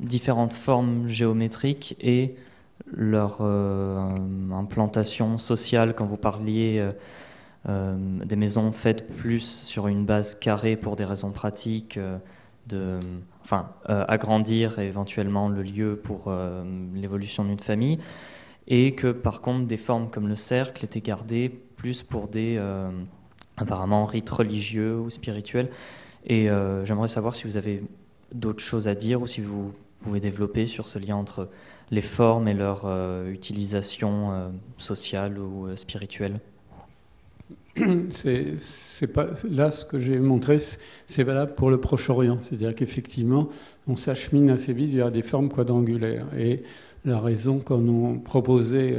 S6: différentes formes géométriques et leur euh, implantation sociale, quand vous parliez euh, euh, des maisons faites plus sur une base carrée pour des raisons pratiques, de, enfin, agrandir éventuellement le lieu pour l'évolution d'une famille, et que par contre des formes comme le cercle étaient gardées plus pour des apparemment rites religieux ou spirituels. Et j'aimerais savoir si vous avez d'autres choses à dire ou si vous pouvez développer sur ce lien entre les formes et leur euh, utilisation euh, sociale ou euh, spirituelle
S2: c'est pas là ce que j'ai montré, c'est valable pour le Proche-Orient, c'est-à-dire qu'effectivement, on s'achemine assez vite vers des formes quadrangulaires. Et la raison qu'on ont proposé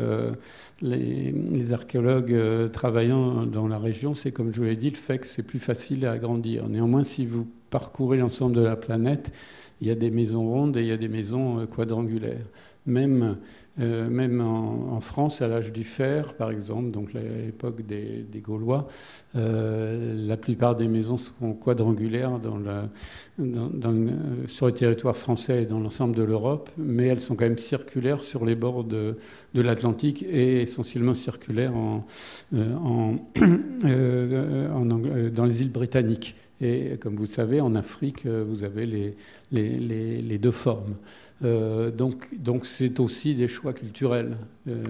S2: les, les, archéologues travaillant dans la région, c'est comme je vous l'ai dit, le fait que c'est plus facile à agrandir. Néanmoins, si vous parcourez l'ensemble de la planète, il y a des maisons rondes et il y a des maisons quadrangulaires même, euh, même en, France, à l'âge du fer, par exemple, donc l'époque des, Gaulois, euh, la plupart des maisons sont quadrangulaires sur le territoire français et dans l'ensemble de l'Europe, mais elles sont quand même circulaires sur les bords de, l'Atlantique et essentiellement circulaires euh, dans les îles britanniques. Et comme vous savez, en Afrique, vous avez les, les, deux formes. Euh, donc, donc c'est aussi des choix culturels. Euh,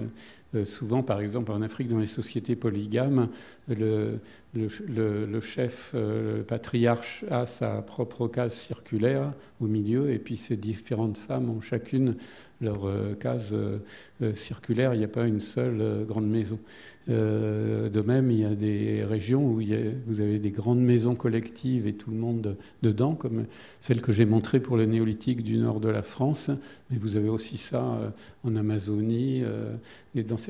S2: euh, souvent, par exemple, en Afrique, dans les sociétés polygames, le, le, chef, le patriarche, a sa propre case circulaire au milieu, et puis ces différentes femmes ont chacune leur case circulaire. Il n'y a pas une seule grande maison. Euh, de même, il y a des régions où vous avez des grandes maisons collectives et tout le monde dedans, comme celle que j'ai montrée pour le néolithique du nord de la France. Mais vous avez aussi ça euh, en Amazonie euh,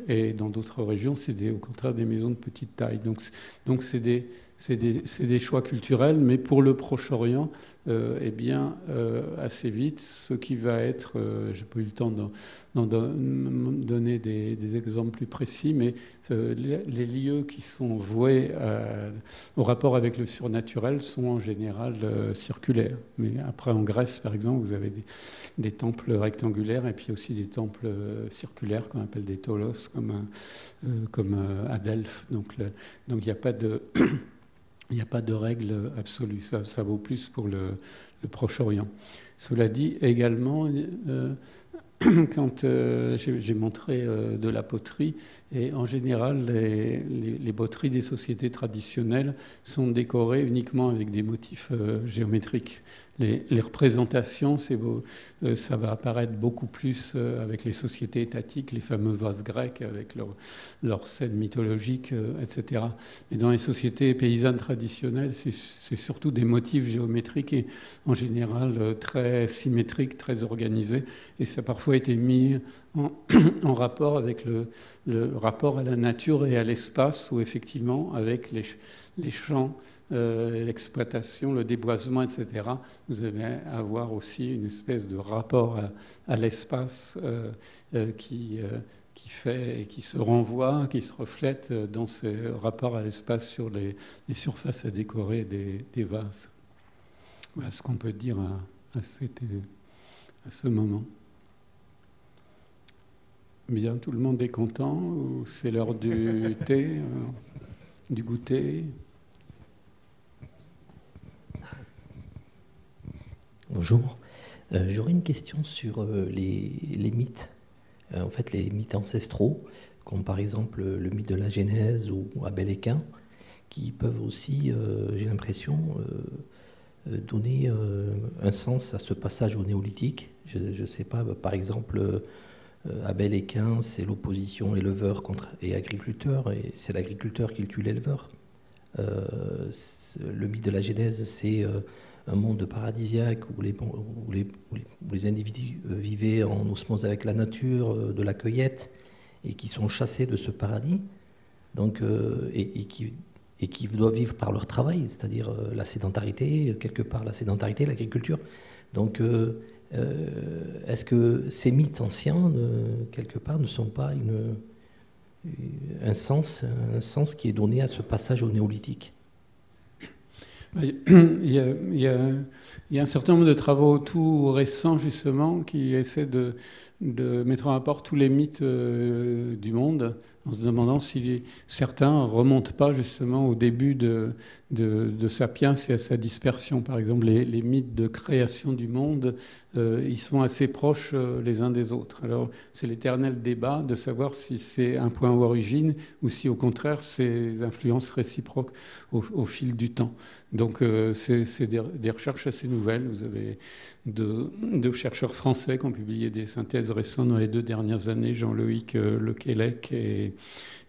S2: et dans d'autres régions. C'est au contraire des maisons de petite taille. Donc, c'est des, choix culturels, mais pour le Proche-Orient, euh, eh bien, euh, assez vite, ce qui va être, euh, j'ai pas eu le temps d'en donner des, exemples plus précis, mais les, lieux qui sont voués au rapport avec le surnaturel sont en général circulaires. Mais après, en Grèce, par exemple, vous avez des, temples rectangulaires et puis aussi des temples circulaires qu'on appelle des tolos, comme, comme à Delphes. Donc, il n'y a pas de Il n'y a pas de règle absolue. Ça, vaut plus pour le, Proche-Orient. Cela dit, également, euh, quand euh, j'ai montré euh, de la poterie, et en général, les, les, poteries des sociétés traditionnelles sont décorées uniquement avec des motifs géométriques les, représentations, euh, ça va apparaître beaucoup plus euh, avec les sociétés étatiques, les fameux vases grecs avec leurs leur scènes mythologiques, euh, etc. Mais dans les sociétés paysannes traditionnelles, c'est surtout des motifs géométriques et en général très symétriques, très organisés. Et ça a parfois été mis en, rapport avec le, rapport à la nature et à l'espace, ou effectivement avec les, les champs l'exploitation, le déboisement, etc., vous allez avoir aussi une espèce de rapport à, l'espace qui, qui fait qui se renvoie, qui se reflète dans ces rapports à l'espace sur les, surfaces à décorer des, vases. Voilà ce qu'on peut dire à, à ce moment. Bien, tout le monde est content c'est l'heure du thé, euh, du goûter?
S7: Bonjour. Euh, j'aurais une question sur euh, les, mythes, en fait les mythes ancestraux, comme par exemple le mythe de la Genèse ou Abel et qui peuvent aussi, j'ai l'impression, donner un sens à ce passage au néolithique. Je ne sais pas, par exemple euh, Abel et c'est l'opposition éleveur contre, et agriculteur, et c'est l'agriculteur qui tue l'éleveur. Euh, le mythe de la Genèse, c'est euh, un monde paradisiaque où les, les, individus vivaient en osmose avec la nature, de la cueillette, et qui sont chassés de ce paradis, donc, et, qui, et qui doivent vivre par leur travail, c'est-à-dire la sédentarité, quelque part la sédentarité, l'agriculture. Donc euh, est-ce que ces mythes anciens, quelque part, ne sont pas un sens qui est donné à ce passage au néolithique?
S2: Il y, a, un certain nombre de travaux tout récents, justement, qui essaient de, de mettre en rapport tous les mythes euh, du monde en se demandant si certains remontent pas justement au début de, de, Sapiens et à sa dispersion. Par exemple, les, mythes de création du monde, euh, ils sont assez proches euh, les uns des autres. Alors, c'est l'éternel débat de savoir si c'est un point d'origine ou si au contraire c'est influences réciproques au, fil du temps. Donc, euh, c'est des, recherches assez nouvelles. Vous avez deux, chercheurs français qui ont publié des synthèses récentes dans les deux dernières années, Jean-Loïc Lequelec et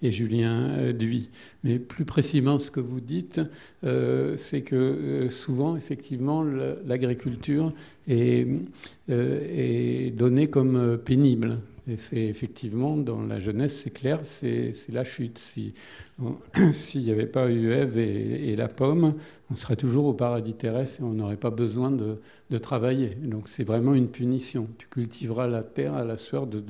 S2: et Julien euh, Duy. Mais plus précisément, ce que vous dites, euh, c'est que euh, souvent, effectivement, l'agriculture est, est, donnée comme pénible. Et c'est effectivement, dans la jeunesse, c'est clair, c'est la chute. S'il n'y avait pas eu Ève et, la pomme, on serait toujours au paradis terrestre et on n'aurait pas besoin de, travailler. Donc c'est vraiment une punition. Tu cultiveras la terre à la sueur de,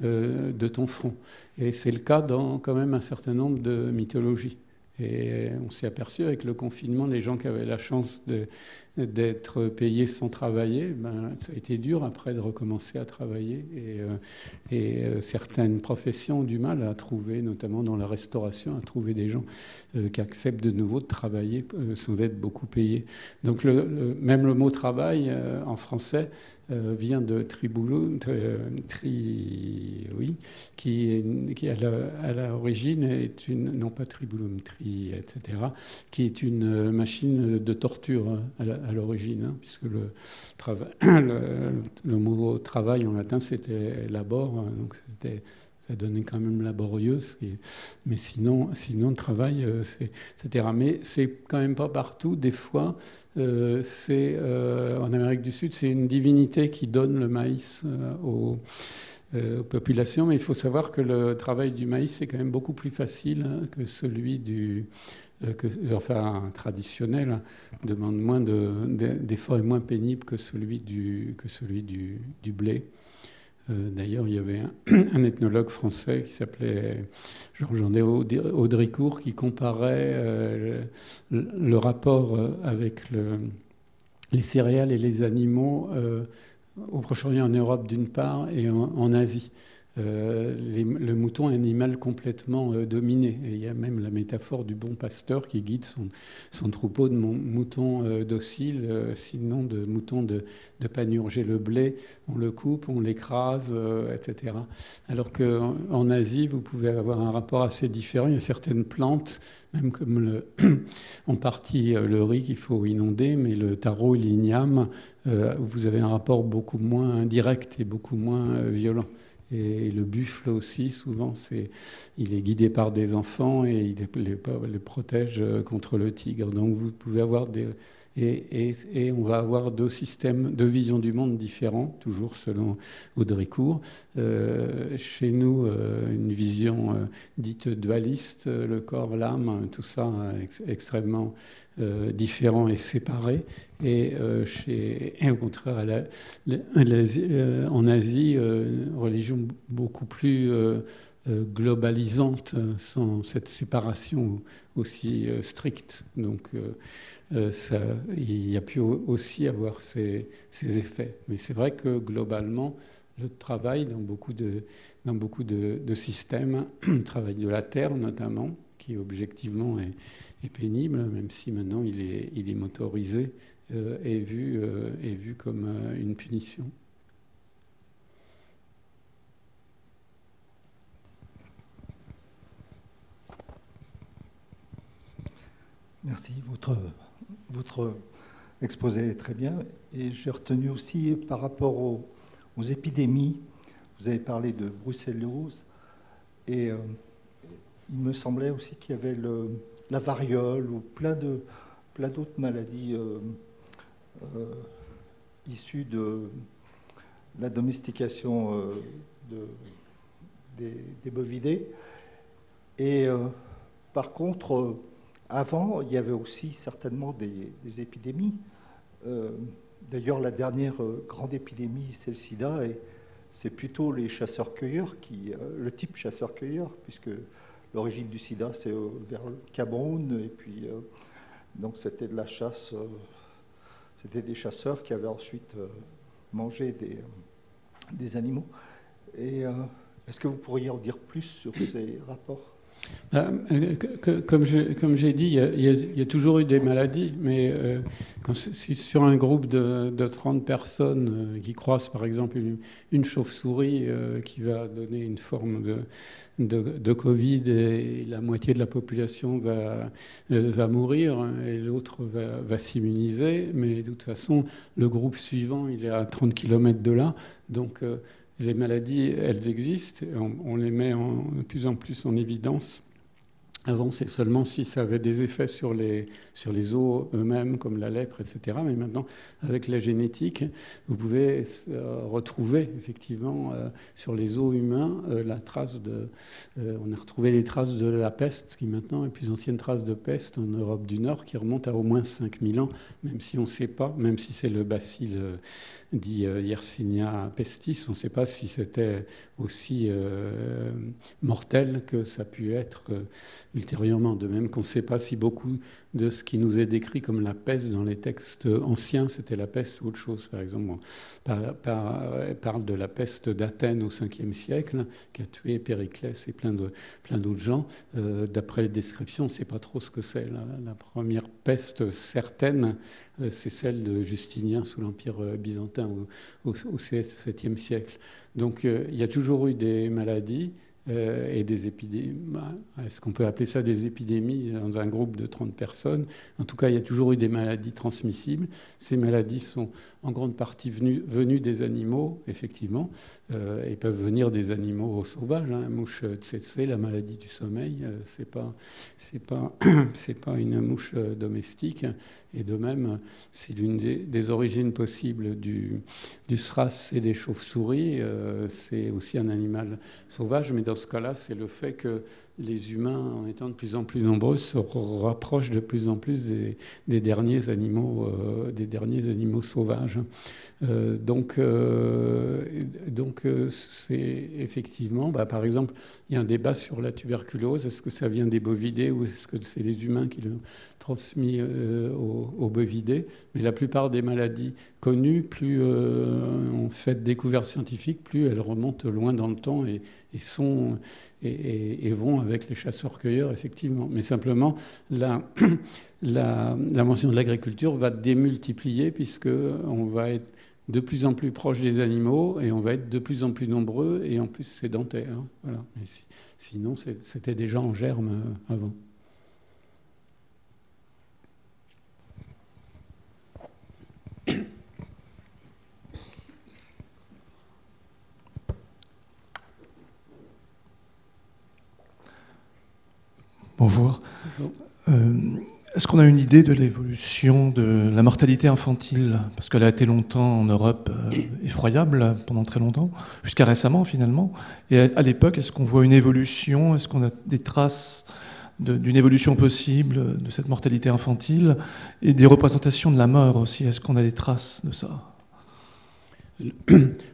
S2: de ton front. Et c'est le cas dans quand même un certain nombre de mythologies. Et on s'est aperçu avec le confinement, les gens qui avaient la chance d'être payés sans travailler, ben, ça a été dur après de recommencer à travailler. Et, euh, euh, certaines professions ont du mal à trouver, notamment dans la restauration, à trouver des gens euh, qui acceptent de nouveau de travailler sans être beaucoup payés. Donc même le mot travail en français euh, vient de Tribulum, euh, tri, oui, qui, qui à l'origine est une, non pas Tribulum, tri, etc., qui est une machine de torture hein, à l'origine, hein, puisque le, travail, le, mot travail en latin c'était labor, hein, donc c'était ça donnait quand même laborieux, mais sinon, sinon le travail, euh, etc. Mais c'est quand même pas partout. Des fois, euh, euh, en Amérique du Sud, c'est une divinité qui donne le maïs aux, populations. Mais il faut savoir que le travail du maïs c'est quand même beaucoup plus facile que celui du que, enfin traditionnel, demande moins d'efforts et moins pénible que celui du, que celui du blé. Euh, d'ailleurs, il y avait un, ethnologue français qui s'appelait Georges-André Audricourt qui comparait euh, le, rapport euh, avec les céréales et les animaux au Proche-Orient, en Europe d'une part, et en Asie. Euh, le mouton est un animal complètement euh, dominé. Il y a même la métaphore du bon pasteur qui guide son, troupeau de moutons euh, dociles, sinon de moutons de, de panurger le blé. On le coupe, on l'écrase, etc. Alors qu'en en Asie, vous pouvez avoir un rapport assez différent. Il y a certaines plantes, même comme en partie le riz qu'il faut inonder, mais le taro l'igname, vous avez un rapport beaucoup moins indirect et beaucoup moins violent. Et le buffle aussi, souvent, c'est, il est guidé par des enfants et il les, les, protège contre le tigre. Donc vous pouvez avoir des, Et, on va avoir deux systèmes, deux visions du monde différents, toujours selon Audrey Cour. Euh, chez nous, euh, une vision euh, dite dualiste, le corps, l'âme, tout ça extrêmement différent et séparé. Et, au contraire, en Asie, une religion beaucoup plus globalisante, sans cette séparation aussi stricte. Donc, euh, ça, il y a pu aussi avoir ces, effets. Mais c'est vrai que globalement, le travail dans beaucoup de, dans beaucoup de, systèmes, le travail de la terre notamment, qui objectivement est, pénible, même si maintenant il est, il est motorisé, euh, est, vu, euh, est vu comme une punition.
S8: Merci. Votre votre exposé est très bien. Et j'ai retenu aussi par rapport aux, épidémies, vous avez parlé de brucellose, et euh, il me semblait aussi qu'il y avait la variole ou plein de plein d'autres maladies euh, euh, issues de la domestication de, des, des, bovidés. Et par contre, avant, il y avait aussi certainement des, épidémies. Euh, d'ailleurs, la dernière euh, grande épidémie, c'est le sida, c'est plutôt les chasseurs-cueilleurs, qui, euh, le type chasseur-cueilleur, puisque l'origine du sida, c'est vers le Cameroun, et puis donc c'était de la chasse, c'était des chasseurs qui avaient ensuite mangé des, animaux. Est-ce que vous pourriez en dire plus sur ces rapports?
S2: Euh, comme j'ai dit, il y, a, toujours eu des maladies, mais euh, sur un groupe de, 30 personnes euh, qui croisent par exemple une, chauve-souris qui va donner une forme de, de, Covid et la moitié de la population va, mourir et l'autre va, s'immuniser, mais de toute façon, le groupe suivant, il est à 30 km de là, donc les maladies, elles existent, on, les met de plus en plus en évidence. Avant, c'est seulement si ça avait des effets sur les, sur les os eux-mêmes, comme la lèpre, etc. Mais maintenant, avec la génétique, vous pouvez euh, retrouver effectivement euh, sur les os humains euh, la trace de. on a retrouvé les traces de la peste, qui maintenant est plus ancienne trace de peste en Europe du Nord, qui remonte à au moins 5000 ans, même si on ne sait pas, même si c'est le bacille dit Yersinia pestis, on ne sait pas si c'était aussi mortel que ça a pu être ultérieurement. De même qu'on ne sait pas si beaucoup de ce qui nous est décrit comme la peste dans les textes anciens, c'était la peste ou autre chose. Par exemple, on parle de la peste d'Athènes au 5e siècle, qui a tué Périclès et plein d'autres gens. Euh, d'après les descriptions, on ne sait pas trop ce que c'est. La, première peste certaine, euh, c'est celle de Justinien sous l'Empire euh, byzantin au, au, 7e siècle. Donc il y a toujours eu des maladies. Euh, et des épidémies. Est-ce qu'on peut appeler ça des épidémies dans un groupe de 30 personnes? En tout cas, il y a toujours eu des maladies transmissibles. Ces maladies sont en grande partie venues, des animaux, effectivement, euh, et peuvent venir des animaux sauvages. Hein. La mouche tsetse, la maladie du sommeil, euh, c'est pas, c'est pas, c'est pas une mouche domestique. Et de même, c'est l'une des, origines possibles du, du SRAS et des chauves-souris. c'est aussi un animal sauvage, mais dans ce cas-là, c'est le fait que les humains, en étant de plus en plus nombreux, se rapprochent de plus en plus des, derniers animaux, euh, des derniers animaux sauvages. Euh, donc, euh, donc c'est effectivement, bah, par exemple, il y a un débat sur la tuberculose. Est-ce que ça vient des bovidés ou est-ce que c'est les humains qui l'ont transmis aux, aux, bovidés? Mais la plupart des maladies connues, plus on fait de découvertes scientifiques, plus elles remontent loin dans le temps et, et sont et, vont avec les chasseurs-cueilleurs, effectivement. Mais simplement, la, la, mention de l'agriculture va démultiplier, puisqu'on va être de plus en plus proche des animaux et on va être de plus en plus nombreux et en plus sédentaires. Voilà. Sinon, c'était déjà en germe euh, avant.
S9: Bonjour. Euh, Est-ce qu'on a une idée de l'évolution de la mortalité infantile? Parce qu'elle a été longtemps en Europe euh, effroyable, pendant très longtemps, jusqu'à récemment finalement. Et à l'époque, est-ce qu'on voit une évolution? Est-ce qu'on a des traces d'une évolution possible de cette mortalité infantile? Et des représentations de la mort aussi Est-ce qu'on a des traces de ça?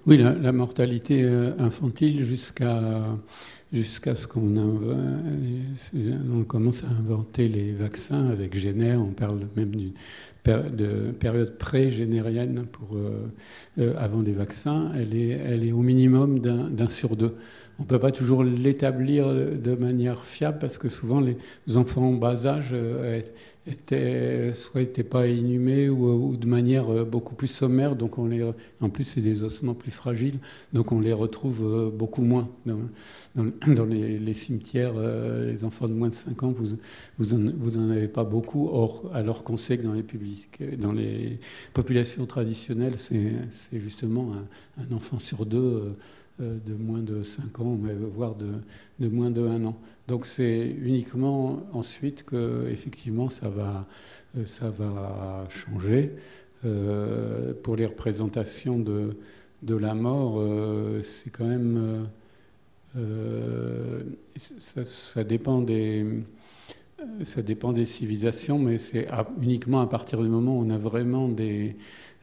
S2: Oui, la mortalité euh, infantile jusqu'à jusqu'à ce qu'on on commence à inventer les vaccins avec Jenner. On parle même de période pré-générienne pour euh, euh, avant des vaccins. Elle est, elle est au minimum d'un sur deux. On ne peut pas toujours l'établir de manière fiable parce que souvent les enfants en bas âge euh, étaient, soit n'étaient pas inhumés ou, de manière euh, beaucoup plus sommaire. Donc on les, en plus, c'est des ossements plus fragiles, donc on les retrouve euh, beaucoup moins dans, les, cimetières. Euh, les enfants de moins de 5 ans, vous, vous, en, avez pas beaucoup. Or, alors qu'on sait que dans les, publics, dans les populations traditionnelles, c'est justement un, enfant sur deux de moins de 5 ans, voire de, de moins de 1 an. Donc c'est uniquement ensuite que effectivement ça va, euh, ça va changer. Euh, pour les représentations de, de la mort, euh, c'est quand même ça, dépend des ça dépend des civilisations, mais c'est uniquement à partir du moment où on a vraiment des,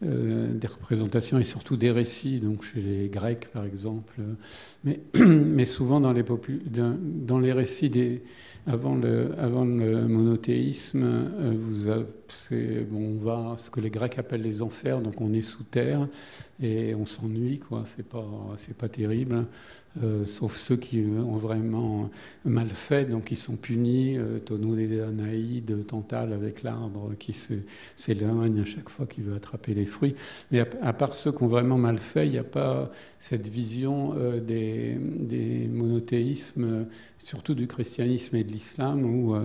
S2: euh, des représentations et surtout des récits, donc chez les Grecs par exemple. Mais, mais souvent dans les, dans les récits des, avant, le, avant le monothéisme, euh, vous avez, bon, on va ce que les Grecs appellent les enfers, donc on est sous terre et on s'ennuie, quoi. C'est pas, pas terrible. Euh, sauf ceux qui ont vraiment mal fait, donc ils sont punis. Euh, Tonneau des Danaïdes, Tantale avec l'arbre qui s'éloigne à chaque fois qu'il veut attraper les fruits. Mais à, part ceux qui ont vraiment mal fait, il n'y a pas cette vision euh, des, des, monothéismes, surtout du christianisme et de l'islam, où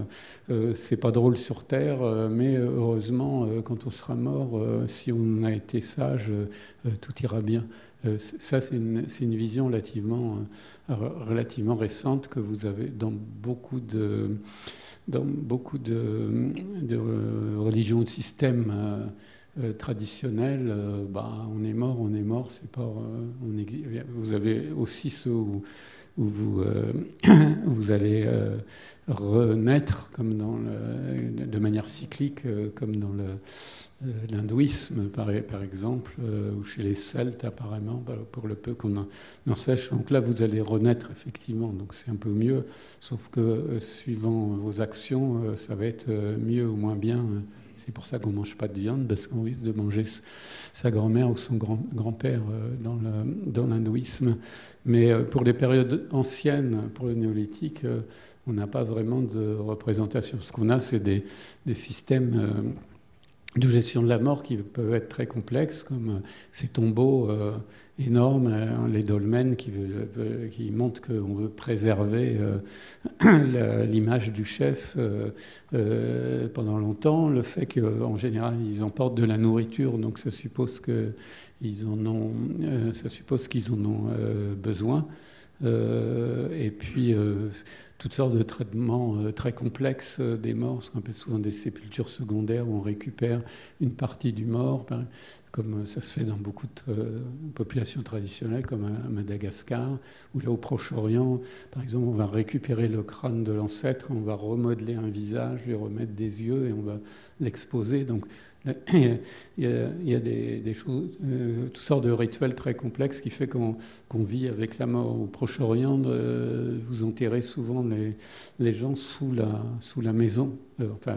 S2: c'est pas drôle sur terre, mais heureusement, quand on sera mort, si on a été sage, tout ira bien. Euh, ça, c'est une, une, vision relativement, euh, relativement récente que vous avez dans beaucoup de, dans beaucoup de, de religions ou de systèmes euh, traditionnels. bah, on est mort, on est mort, c'est pas. on vous avez aussi ceux où, où vous, vous allez renaître comme dans le, de manière cyclique, comme dans le euh, l'hindouisme, par, exemple, euh, ou chez les Celtes, apparemment, bah, pour le peu qu'on en, sèche. Donc là, vous allez renaître, effectivement, donc c'est un peu mieux, sauf que euh, suivant vos actions, ça va être mieux ou moins bien. C'est pour ça qu'on ne mange pas de viande, parce qu'on risque de manger sa grand-mère ou son grand-père dans l'hindouisme. Mais pour les périodes anciennes, pour le néolithique, on n'a pas vraiment de représentation. Ce qu'on a, c'est des, systèmes de gestion de la mort qui peuvent être très complexes, comme euh, ces tombeaux euh, énormes, hein, les dolmens qui, montrent qu'on veut préserver euh, l'image du chef pendant longtemps, le fait qu'en général ils emportent de la nourriture, donc ça suppose en ont, ça suppose qu'ils en ont besoin. Et puis toutes sortes de traitements euh, très complexes euh, des morts, ce qu'on appelle souvent des sépultures secondaires où on récupère une partie du mort, comme ça se fait dans beaucoup de euh, populations traditionnelles, comme à Madagascar, ou là au Proche-Orient, par exemple, on va récupérer le crâne de l'ancêtre, on va remodeler un visage, lui remettre des yeux et on va l'exposer. Il y a, des, choses, euh, toutes sortes de rituels très complexes qui fait qu'on vit avec la mort. Au Proche-Orient, euh, vous enterrez souvent les, gens sous la, maison, euh, enfin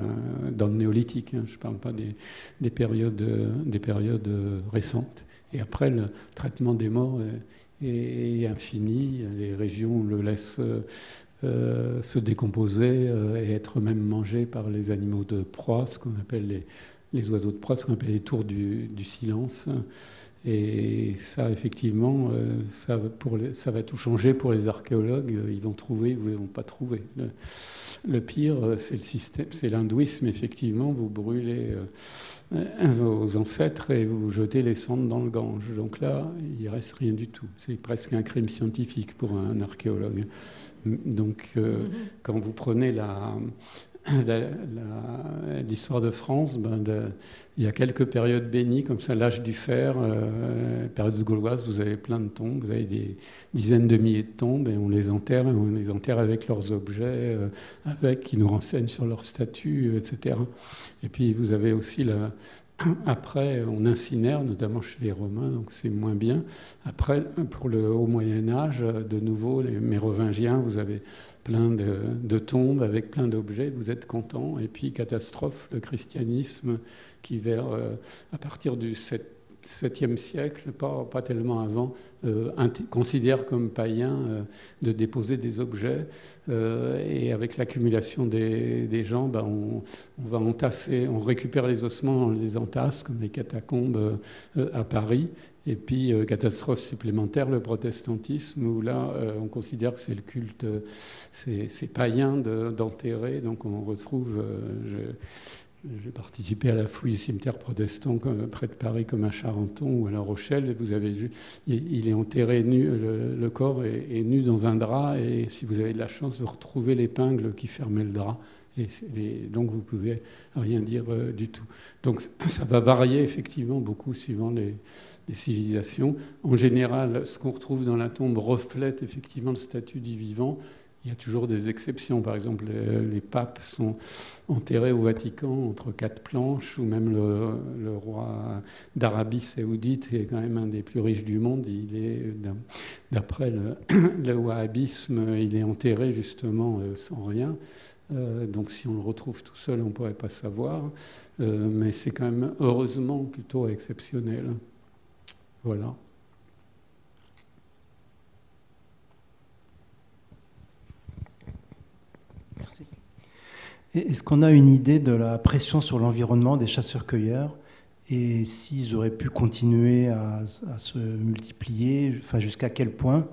S2: dans le néolithique, hein, je ne parle pas des, périodes, des périodes récentes. Et après, le traitement des morts est, infini, les régions le laissent se décomposer et être même mangé par les animaux de proie, ce qu'on appelle les, les oiseaux de proie, ce qu'on appelle les tours du, silence. Et ça, effectivement, euh, ça, pour ça, va tout changer pour les archéologues. Ils vont trouver ou ils vont pas trouver. Le, pire, c'est le système, c'est l'hindouisme. Effectivement, vous brûlez euh, vos ancêtres et vous jetez les cendres dans le Gange. Donc là, il reste rien du tout. C'est presque un crime scientifique pour un archéologue. Donc, euh, mm-hmm. quand vous prenez la, l'histoire de France, ben il y a quelques périodes bénies, comme ça, l'âge du fer, euh, période gauloise, vous avez plein de tombes, vous avez des dizaines de milliers de tombes, et on les enterre, on les enterre avec leurs objets, euh, avec, qui nous renseignent sur leur statut, etc. Et puis vous avez aussi la, après, on incinère, notamment chez les Romains, donc c'est moins bien. Après, pour le Haut Moyen Âge, de nouveau, les Mérovingiens, vous avez plein de, tombes avec plein d'objets, vous êtes content. Et puis, catastrophe, le christianisme qui, vers, euh, à partir du 7 7e siècle, pas, pas tellement avant, euh, considère comme païen euh, de déposer des objets. Et avec l'accumulation des, des, gens, ben on, on, va entasser, on récupère les ossements, on les entasse, comme les catacombes à Paris. Et puis, catastrophe supplémentaire, le protestantisme, où là, on considère que c'est le culte, c'est païen d'enterrer. donc, on retrouve. Je, j'ai participé à la fouille du cimetière protestant près de Paris comme à Charenton ou à La Rochelle. Et vous avez vu, il est enterré nu, le, corps est, nu dans un drap. Et si vous avez de la chance, vous retrouvez l'épingle qui fermait le drap. Et, donc vous pouvez rien dire euh, du tout. Donc ça va varier effectivement beaucoup suivant les, les civilisations. En général, ce qu'on retrouve dans la tombe reflète effectivement le statut du vivant. Il y a toujours des exceptions. Par exemple, les, papes sont enterrés au Vatican entre quatre planches, ou même le, roi d'Arabie saoudite, qui est quand même un des plus riches du monde, il est, d'après le, wahhabisme, il est enterré justement euh, sans rien. Euh, donc si on le retrouve tout seul, on ne pourrait pas savoir. Euh, mais c'est quand même heureusement plutôt exceptionnel. Voilà.
S10: Est-ce qu'on a une idée de la pression sur l'environnement des chasseurs-cueilleurs et s'ils auraient pu continuer à, se multiplier, enfin jusqu'à quel point,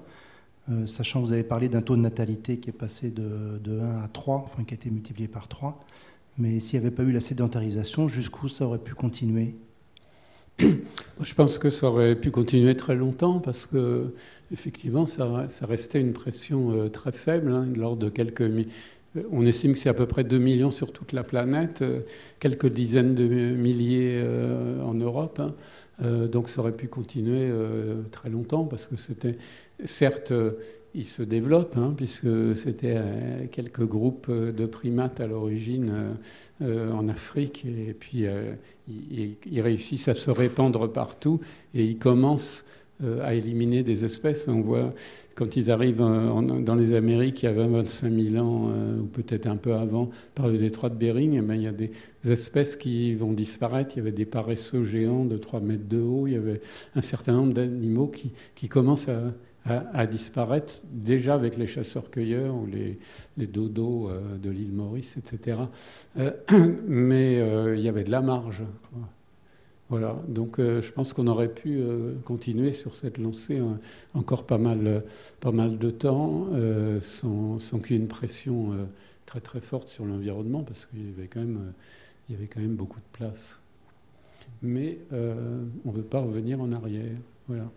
S10: euh, sachant que vous avez parlé d'un taux de natalité qui est passé de, 1 à 3, enfin qui a été multiplié par 3, mais s'il n'y avait pas eu la sédentarisation, jusqu'où ça aurait pu continuer?
S2: Je pense que ça aurait pu continuer très longtemps parce que effectivement ça, restait une pression euh, très faible, hein, de quelques euh, on estime que c'est à peu près 2 millions sur toute la planète, euh, quelques dizaines de milliers en Europe. Hein. donc ça aurait pu continuer très longtemps parce que c'était, certes, il se développe, hein, puisque c'était quelques groupes de primates à l'origine en Afrique, et puis ils, réussissent à se répandre partout, et ils commencent à éliminer des espèces. On voit quand ils arrivent dans les Amériques il y a 20-25 000 ans, euh, ou peut-être un peu avant, par le détroit de Bering, eh ben, il y a des espèces qui vont disparaître. Il y avait des paresseux géants de 3 mètres de haut, il y avait un certain nombre d'animaux qui, commencent à, disparaître, déjà avec les chasseurs-cueilleurs ou les, dodos euh, de l'île Maurice, etc. Euh, mais il y avait de la marge. Voilà, donc euh, je pense qu'on aurait pu euh, continuer sur cette lancée hein, encore pas mal, pas mal de temps euh, sans, sans qu'il y ait une pression très très forte sur l'environnement parce qu'il y avait quand même, y avait quand même beaucoup de place. Mais on ne veut pas revenir en arrière. Voilà.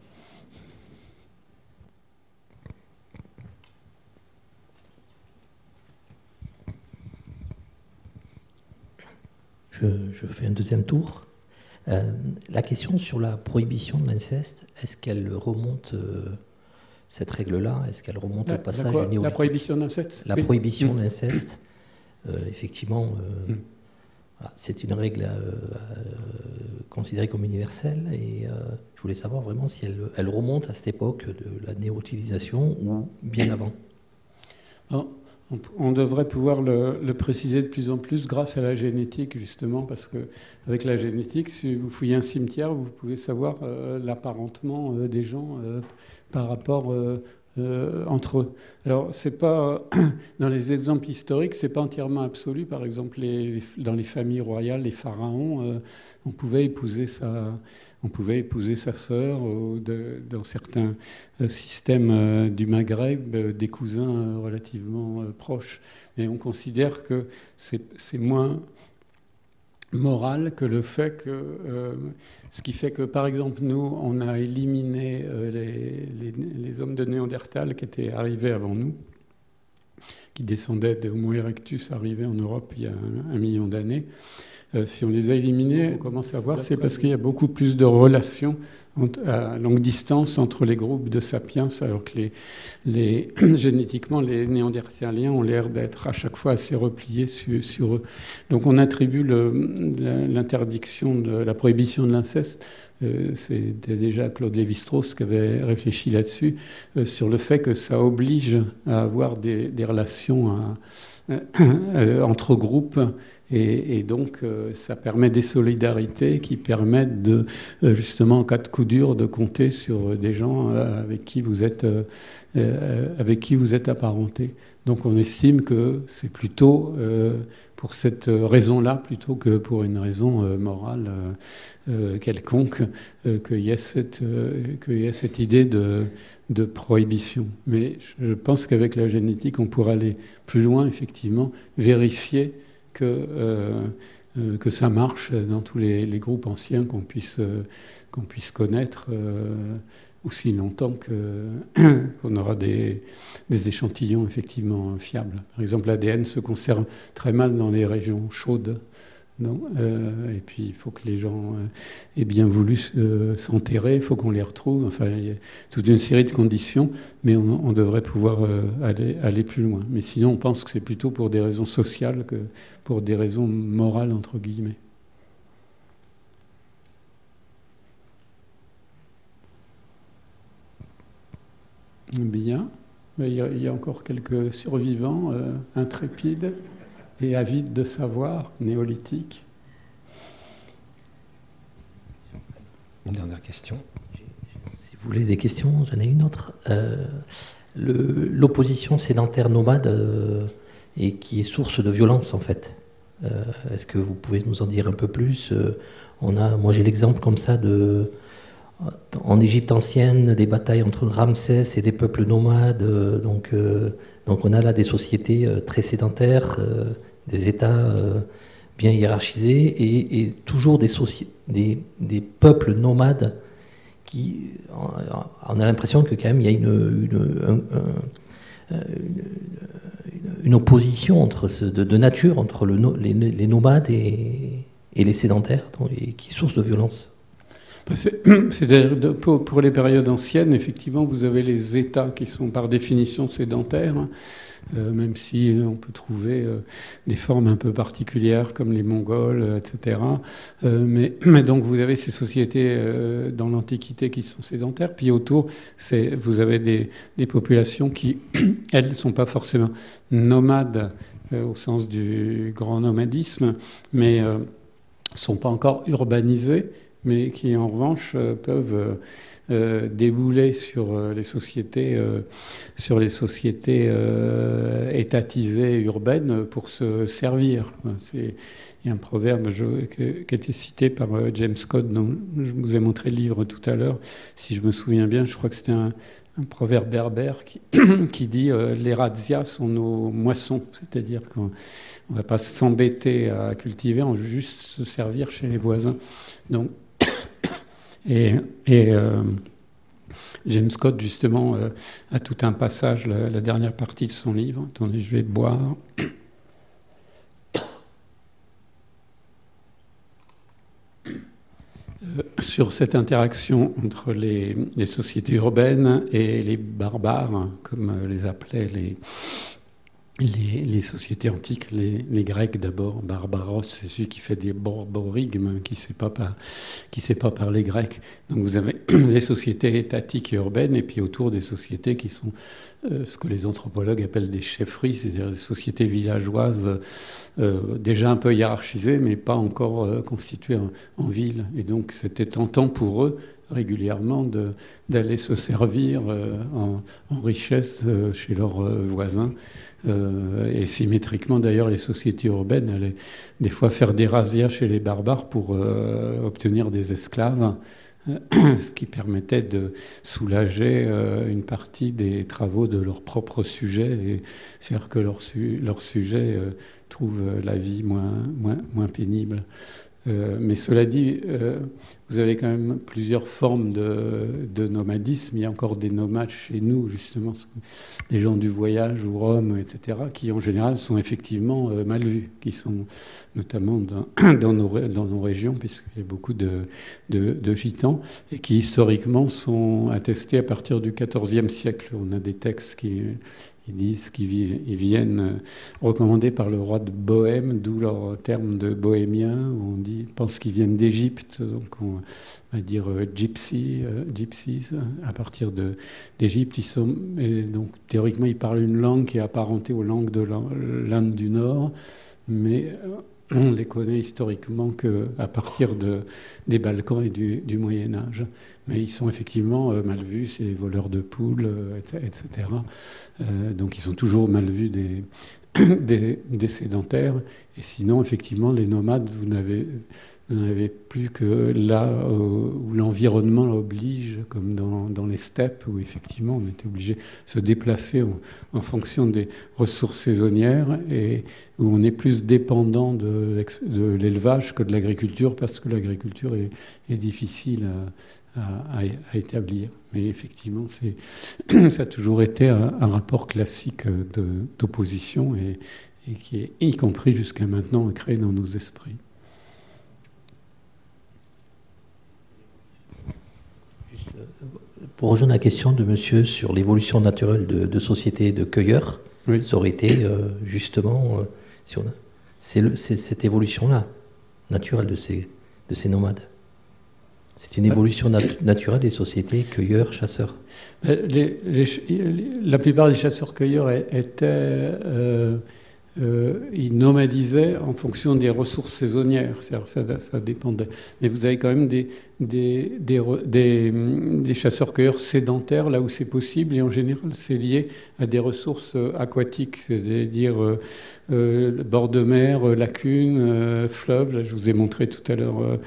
S7: Je, je fais un deuxième tour. Euh, la question sur la prohibition de l'inceste, est-ce qu'elle remonte, euh, cette règle-là, est-ce qu'elle remonte au passage du néolithique?
S2: La prohibition d'inceste
S7: La prohibition de l'inceste, euh, effectivement, c'est une règle considérée comme universelle et je voulais savoir vraiment si elle, elle, remonte à cette époque de la néo-utilisation ou bien avant.
S2: On, devrait pouvoir le, préciser de plus en plus grâce à la génétique, justement, parce que avec la génétique, si vous fouillez un cimetière, vous pouvez savoir euh, l'apparentement euh, des gens euh, par rapport entre eux. Alors, c'est pas dans les exemples historiques, c'est pas entièrement absolu. Par exemple, dans les familles royales, les pharaons, on pouvait épouser sa on pouvait épouser sa sœur dans certains euh, systèmes euh, du Maghreb, euh, des cousins relativement proches. Mais on considère que c'est moins moral que le fait que, ce qui fait que, par exemple, nous, on a éliminé les, les, hommes de Néandertal qui étaient arrivés avant nous. qui descendaient de Homo erectus arrivés en Europe il y a un, million d'années. Euh, si on les a éliminés, on commence à voir, c'est parce qu'il y a beaucoup plus de relations à longue distance entre les groupes de sapiens, alors que les, génétiquement, les néandertaliens ont l'air d'être à chaque fois assez repliés sur, eux. Donc on attribue l'interdiction de la prohibition de l'inceste. Euh, C'était déjà Claude Lévi-Strauss qui avait réfléchi là-dessus, euh, sur le fait que ça oblige à avoir des, relations euh, entre groupes et, donc, euh, ça permet des solidarités qui permettent de, euh, justement, en cas de coup dur, de compter sur des gens avec qui vous êtes, avec qui vous êtes apparenté. Donc, on estime que c'est plutôt pour cette raison-là, plutôt que pour une raison morale quelconque, qu'il y, ait cette, idée de, prohibition. Mais je pense qu'avec la génétique, on pourra aller plus loin, effectivement, vérifier que, euh, euh, que ça marche dans tous les, groupes anciens qu'on puisse, euh, puisse connaître aussi longtemps qu'on aura des, échantillons effectivement fiables. Par exemple, l'ADN se conserve très mal dans les régions chaudes non euh, et puis il faut que les gens euh, aient bien voulu euh, s'enterrer, il faut qu'on les retrouve. Enfin, il y a toute une série de conditions, mais on, devrait pouvoir aller, aller, plus loin. Mais sinon, on pense que c'est plutôt pour des raisons sociales que pour des raisons morales, entre guillemets. Bien. A, il y a encore quelques survivants intrépides et avide de savoir, néolithique.
S7: Une dernière question. Si vous voulez des questions, j'en ai une autre. Euh, l'opposition sédentaire nomade euh, et qui est source de violence en fait. Euh, est-ce que vous pouvez nous en dire un peu plus On a, moi j'ai l'exemple comme ça de en Égypte ancienne des batailles entre Ramsès et des peuples nomades. donc donc on a là des sociétés euh, très sédentaires, euh, des États euh, bien hiérarchisés et, toujours des, des, des, peuples nomades qui, on a l'impression que quand même il y a une, opposition entre de, nature entre le, les, nomades et, les sédentaires, qui source de violence.
S2: C'est-à-dire, pour, les périodes anciennes, effectivement, vous avez les États qui sont par définition sédentaires, hein. euh, même si on peut trouver euh, des formes un peu particulières comme les Mongols, euh, etc. mais, donc, vous avez ces sociétés dans l'Antiquité qui sont sédentaires, puis autour, vous avez des, populations qui, elles, ne sont pas forcément nomades au sens du grand nomadisme, mais ne sont pas encore urbanisées mais qui en revanche euh, peuvent euh, euh, débouler sur les sociétés, sur les sociétés étatisées urbaines pour se servir. il y a un proverbe qui a été cité par James Scott, dont je vous ai montré le livre tout à l'heure. Si je me souviens bien, je crois que c'était un, proverbe berbère qui, qui dit les razzias sont nos moissons, c'est-à-dire qu'on ne va pas s'embêter à cultiver, on va juste se servir chez les voisins. Donc et, euh, James Scott, justement, euh, a tout un passage, la, dernière partie de son livre. Attendez, je vais boire. Euh, sur cette interaction entre les, les, sociétés urbaines et les barbares, comme les appelaient les, les, sociétés antiques, les, Grecs d'abord, Barbaros, c'est celui qui fait des borborigmes, qui ne sait, pas parler grec. Donc vous avez les sociétés étatiques et urbaines, et puis autour des sociétés qui sont euh, ce que les anthropologues appellent des chefferies, c'est-à-dire des sociétés villageoises euh, déjà un peu hiérarchisées, mais pas encore euh, constituées en, ville. Et donc c'était tentant pour eux régulièrement d'aller se servir en, en, richesse chez leurs voisins euh, et symétriquement, d'ailleurs, les sociétés urbaines allaient des fois faire des razzias chez les barbares pour euh, obtenir des esclaves, ce qui permettait de soulager euh, une partie des travaux de leur propre sujet et faire que leur, leur sujet trouve la vie moins, moins, moins pénible. Euh, mais cela dit, euh, vous avez quand même plusieurs formes de, nomadisme. Il y a encore des nomades chez nous, justement, des gens du voyage ou Rome, etc., qui en général sont effectivement euh, mal vus, qui sont notamment dans, nos, régions, puisqu'il y a beaucoup de, de, gitans, et qui historiquement sont attestés à partir du XIVe siècle. On a des textes qui ils disent qu'ils viennent euh, recommandés par le roi de Bohême, d'où leur terme de bohémien, où on dit, pense qu'ils viennent d'Égypte, donc on va dire euh, gypsy, euh, gypsies, à partir d'Égypte. Ils sont, donc théoriquement, ils parlent une langue qui est apparentée aux langues de l'Inde du Nord, mais on les connaît historiquement qu'à partir de, des Balkans et du, Moyen Âge. Mais ils sont effectivement euh, mal vus, c'est les voleurs de poules, etc. Euh, euh, donc ils sont toujours mal vus des, des, sédentaires. Et sinon, effectivement, les nomades, vous n'avez vous n'avez plus que là où l'environnement l'oblige, comme dans, les steppes, où effectivement on était obligé de se déplacer en, fonction des ressources saisonnières et où on est plus dépendant de, l'élevage que de l'agriculture parce que l'agriculture est, difficile à, établir. Mais effectivement, ça a toujours été un, rapport classique d'opposition et, et qui est, y compris jusqu'à maintenant, créé dans nos esprits.
S7: Pour rejoindre la question de monsieur sur l'évolution naturelle de, de sociétés de cueilleurs, ça aurait été euh, justement, euh, si on c'est cette évolution-là, naturelle de ces, de ces nomades. C'est une évolution naturelle des sociétés cueilleurs-chasseurs.
S2: la plupart des chasseurs-cueilleurs étaient euh, euh, ils nomadisaient en fonction des ressources saisonnières, ça, dépendait. Mais vous avez quand même des, des, des, des, chasseurs-cueilleurs sédentaires là où c'est possible, et en général c'est lié à des ressources euh, aquatiques, c'est-à-dire bord de mer, lacunes, fleuves. Là, je vous ai montré tout à l'heure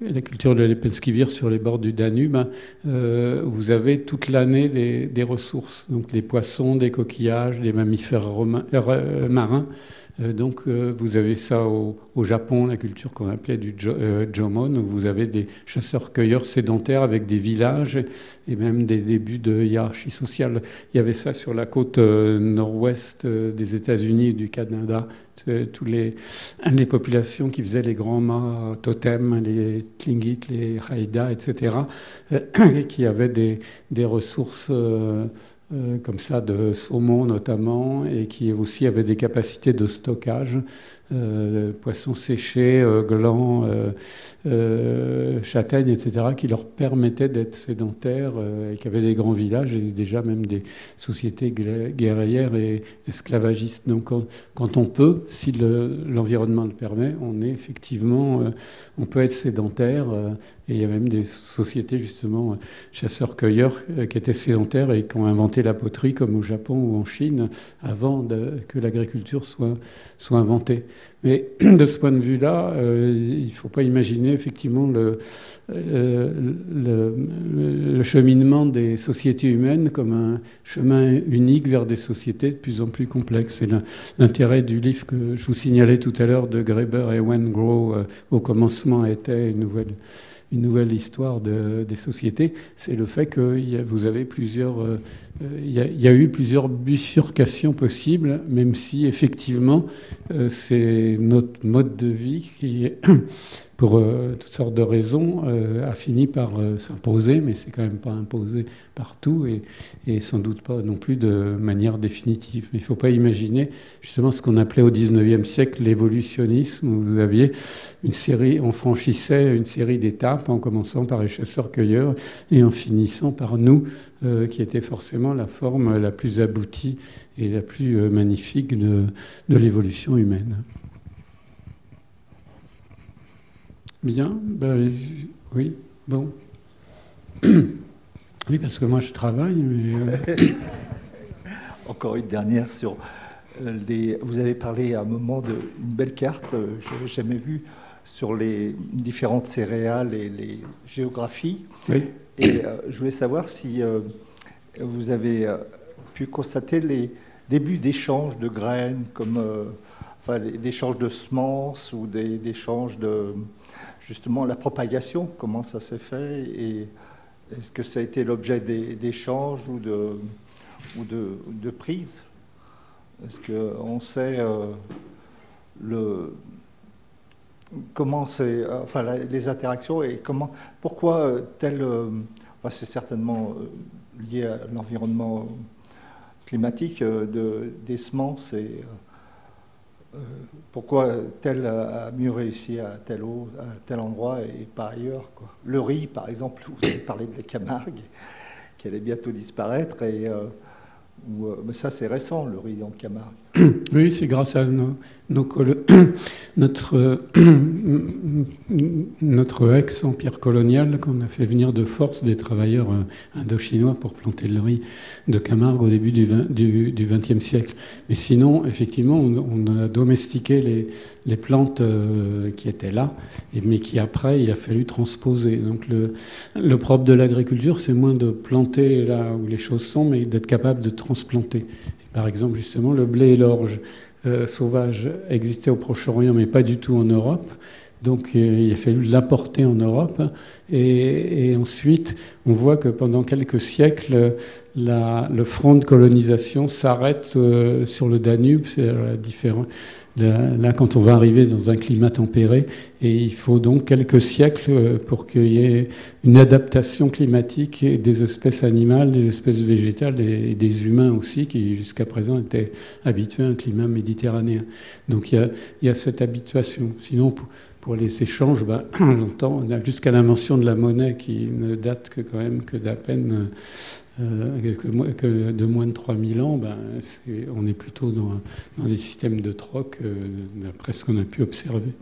S2: la culture de l'Epenskivir sur les bords du Danube, hein, euh, vous avez toute l'année des, ressources, donc des poissons, des coquillages, des mammifères euh, marins. Euh, donc vous avez ça au, Japon, la culture qu'on appelait du Jomon, où vous avez des chasseurs-cueilleurs sédentaires avec des villages et même des débuts de hiérarchie sociale. Il y avait ça sur la côte nord-ouest des États-Unis et du Canada tous les, les populations qui faisaient les grands mâts totems, les Tlingit, les Haïda, etc., qui avaient des, des ressources euh, euh, comme ça de saumon notamment, et qui aussi avaient des capacités de stockage, euh, poissons séchés, glands, châtaignes, etc., qui leur permettaient d'être sédentaires et qui avaient des grands villages et déjà même des sociétés guerrières et esclavagistes. Donc quand, on peut, si l'environnement le, permet, on est effectivement, on peut être sédentaire et il y a même des sociétés, justement, chasseurs-cueilleurs, euh, qui étaient sédentaires et qui ont inventé la poterie, comme au Japon ou en Chine, avant que l'agriculture soit inventée. Mais de ce point de vue-là, euh, il ne faut pas imaginer effectivement le, euh, le, cheminement des sociétés humaines comme un chemin unique vers des sociétés de plus en plus complexes. C'est l'intérêt du livre que je vous signalais tout à l'heure de Greber et Wengrow, au commencement était une nouvelle une nouvelle histoire des sociétés, c'est le fait que vous avez plusieurs, euh, il y, a, eu plusieurs bifurcations possibles, même si effectivement euh, c'est notre mode de vie qui pour euh, toutes sortes de raisons, a fini par s'imposer, mais c'est quand même pas imposé partout et, sans doute pas non plus de manière définitive. il ne faut pas imaginer justement ce qu'on appelait au 19e siècle l'évolutionnisme, où vous aviez une série, on franchissait une série d'étapes en commençant par les chasseurs-cueilleurs et en finissant par nous, euh, qui était forcément la forme la plus aboutie et la plus euh, magnifique de l'évolution humaine. Bien, ben, oui, bon. Oui, parce que moi je travaille, mais... Euh,
S8: Encore une dernière sur les... Vous avez parlé à un moment d'une belle carte, je n'avais jamais vu sur les différentes céréales et les géographies.
S2: Oui.
S8: Et euh, je voulais savoir si euh, vous avez euh, pu constater les débuts d'échanges de graines, comme enfin, d'échanges de semences ou d'échanges de, justement la propagation, comment ça s'est fait et est-ce que ça a été l'objet d'échanges ou de, ou de, de prise Est-ce qu'on sait le, comment c'est, enfin, les interactions et comment, pourquoi tel, c'est certainement lié à l'environnement climatique de, des semences et euh, pourquoi tel a mieux réussi à tel, endroit et pas ailleurs. Le riz, par exemple, vous avez parlé de la Camargue, qui allait bientôt disparaître, et euh, euh, mais ça c'est récent, le riz en Camargue.
S2: Oui, c'est grâce à notre, notre ex-empire colonial qu'on a fait venir de force des travailleurs indochinois pour planter le riz de Camargue au début du XXe siècle. Mais sinon, effectivement, on, a domestiqué les, plantes euh, qui étaient là, mais qui après, il a fallu transposer. Donc le propre de l'agriculture, c'est moins de planter là où les choses sont, mais d'être capable de transplanter. Par exemple, justement, le blé et l'orge euh, sauvage existait au Proche-Orient, mais pas du tout en Europe. Donc euh, il a fallu l'apporter en Europe. Et, ensuite, on voit que pendant quelques siècles, le front de colonisation s'arrête euh, sur le Danube. C'est la différence Là, quand on va arriver dans un climat tempéré, et il faut donc quelques siècles euh, pour qu'il y ait une adaptation climatique des espèces animales, des espèces végétales et des humains aussi, qui jusqu'à présent étaient habitués à un climat méditerranéen. Donc il y a, cette habituation. Sinon, pour, les échanges, ben, on a jusqu'à l'invention de la monnaie qui ne date que quand même que d'à peine euh, de moins de 3000 ans, ben, on est plutôt dans, des systèmes de troc, euh, d'après ce qu'on a pu observer.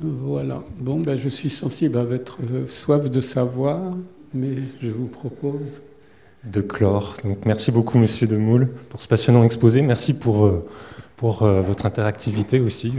S2: Voilà. Bon, ben, je suis sensible à votre soif de savoir, mais je vous propose
S1: de clore. Donc, merci beaucoup, Monsieur Demoule, pour ce passionnant exposé. Merci pour, euh, pour votre interactivité aussi.